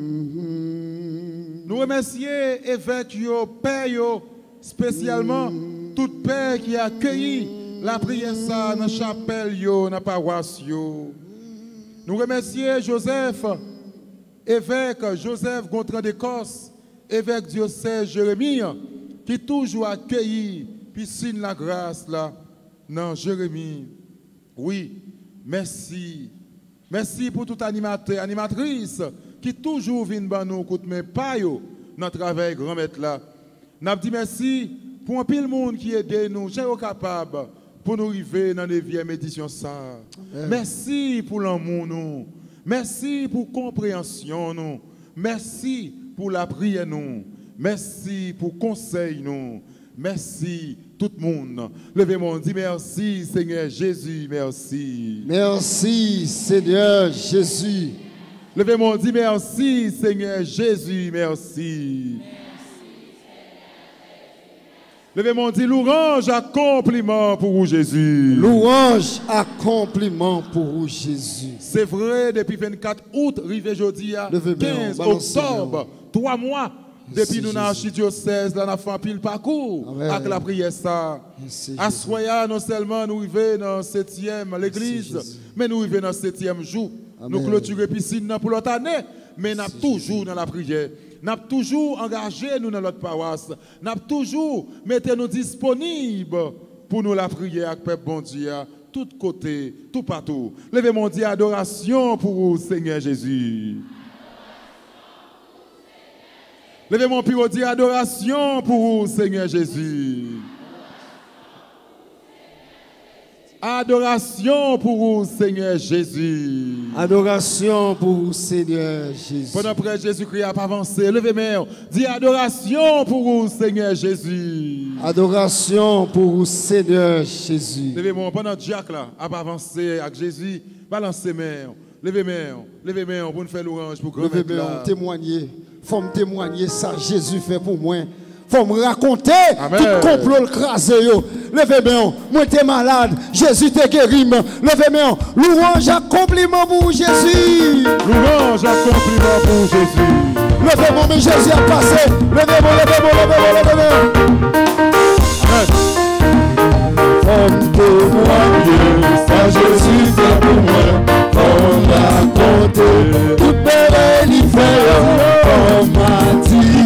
[SPEAKER 4] Nous remercions évêque, père, spécialement tout père qui a accueilli la prière dans la chapelle, dans la paroisse. Nous remercions Joseph, évêque Joseph Gontran d'Écosse, évêque diocèse Jérémie, qui toujours accueilli, puis signe la grâce là, dans Jérémie. Oui, merci. Merci pour tout animateur, animatrice qui toujours vient dans nous, écoute mes pas notre travail grand maître là. N'a dit merci pour un pile monde qui aide nous, j'ai capable pour nous arriver dans la 9e édition ça. Merci pour l'amour nous. Merci pour compréhension nous. Merci pour la prière nous. Merci pour conseil nous. Merci tout le monde. Levez-moi, dit merci Seigneur Jésus, merci.
[SPEAKER 9] Merci Seigneur Jésus.
[SPEAKER 4] Levez-moi, dit merci Seigneur Jésus, merci. Levez-moi, dit louange, accompliment pour vous, Jésus.
[SPEAKER 9] Louange, accompliment pour vous, Jésus.
[SPEAKER 4] C'est vrai, depuis 24 août, arrivé jeudi à
[SPEAKER 9] Levez bien,
[SPEAKER 4] 15
[SPEAKER 9] balancez
[SPEAKER 4] octobre, trois mois, depuis nous dans l'archidiocèse, nous avons fait pile parcours
[SPEAKER 9] Amen.
[SPEAKER 4] avec la prière. ça.
[SPEAKER 9] Merci,
[SPEAKER 4] À
[SPEAKER 9] Jésus.
[SPEAKER 4] Soya, non seulement nous arrivons dans le septième, l'église,
[SPEAKER 9] Jésus.
[SPEAKER 4] mais nous arrivons dans le septième jour. Nous clôturons piscine pour l'autre année, mais nous sommes toujours dans la prière. Nous sommes toujours engagés nous dans notre paroisse. Nous sommes toujours mettez-nous disponibles pour nous la prière avec peuple bon Dieu, tout côté, tout partout. Levez mon Dieu, adoration pour vous, Seigneur Jésus. Levez mon Dieu, adoration pour vous, Seigneur Jésus. Adoration pour vous, Seigneur Jésus.
[SPEAKER 9] Adoration pour vous, Seigneur Jésus.
[SPEAKER 4] Pendant que Jésus-Christ a avancé, levez main. Dis adoration pour vous, Seigneur Jésus.
[SPEAKER 9] Adoration pour vous, Seigneur Jésus.
[SPEAKER 4] Levez moi pendant que Jacques là a avancé avec Jésus, balancez main. Levez main, levez main pour nous faire l'orange pour grand
[SPEAKER 9] Levez
[SPEAKER 4] là.
[SPEAKER 9] témoigner. Faut me témoigner ça Jésus fait pour moi. Faut me raconter tout complot le crasé. Levez bien, moi t'es malade, Jésus t'es guéri. Levez bien, louange accompliment pour Jésus.
[SPEAKER 4] Louange accompliment pour Jésus.
[SPEAKER 9] Levez moi, mais Jésus a passé. Levez moi, levez moi, levez moi, levez moi. Faut me témoigner ça Jésus fait pour moi. Faut me raconter toute belle fait. Faut m'a dit,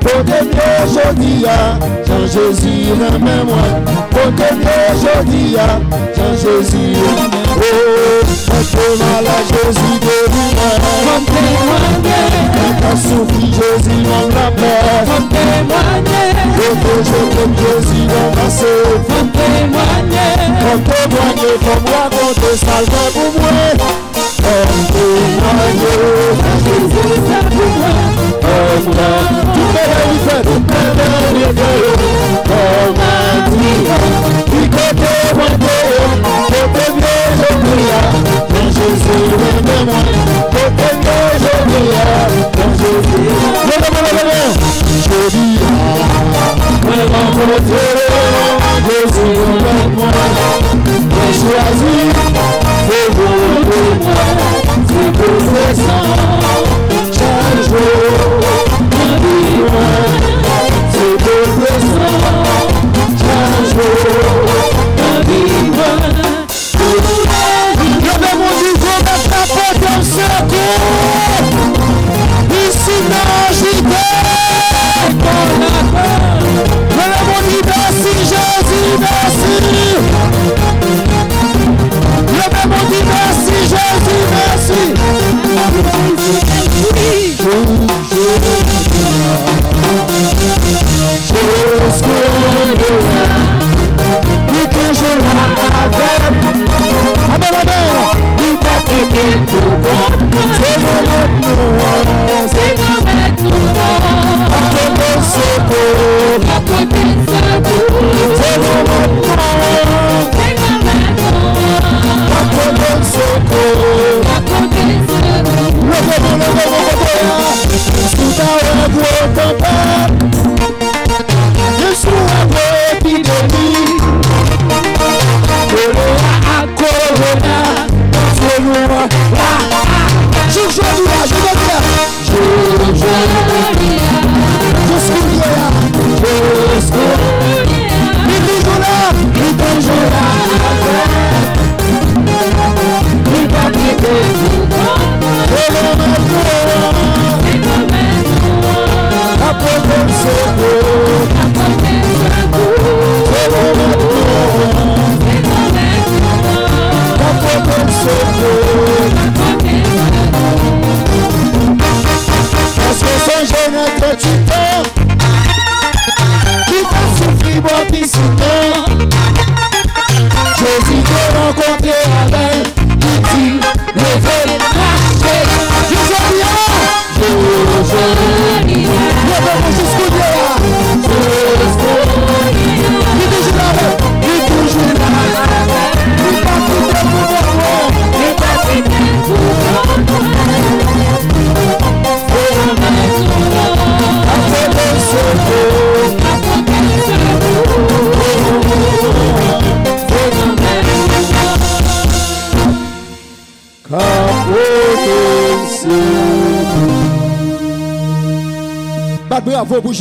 [SPEAKER 9] Côté mieux jodi a, Jean Jésus remet moi. Côté mieux jodi a, Jean Jésus Oh, un peu mal à Jésus. Comme quand souffri Jésus m'en la paix. Comme témoigner, que je t'aime Jésus dans ma sœur. Comme témoigner, comme témoigner, comme raconter fait pour moi.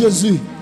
[SPEAKER 9] Bravo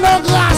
[SPEAKER 11] no.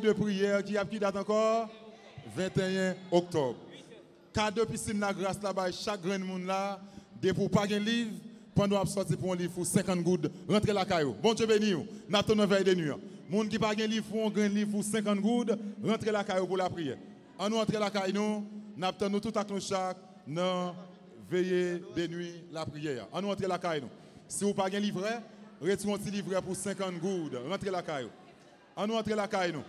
[SPEAKER 11] de
[SPEAKER 4] prière qui a qui date encore? 21 octobre. Car de piscine la grâce là-bas, chaque grain de monde là, des pour pas un livre, pendant qu'on sorti pour un livre, pour 50 gouttes, rentrez la caillou. Bon Dieu béni, n'a ton veille de nuit. Moun qui pas un livre, pour un grain livre, pour 50 gouttes, rentrez la caillou pour la prière. En nous rentrez la caillou, nous, n'a nous tout à chaque, non, veillez de nuit la prière. En nous rentrez la caillou. Si vous pas un livret, retirez un petit livret pour 50 gouttes, rentrez la caillou. En nous rentrez la caillou.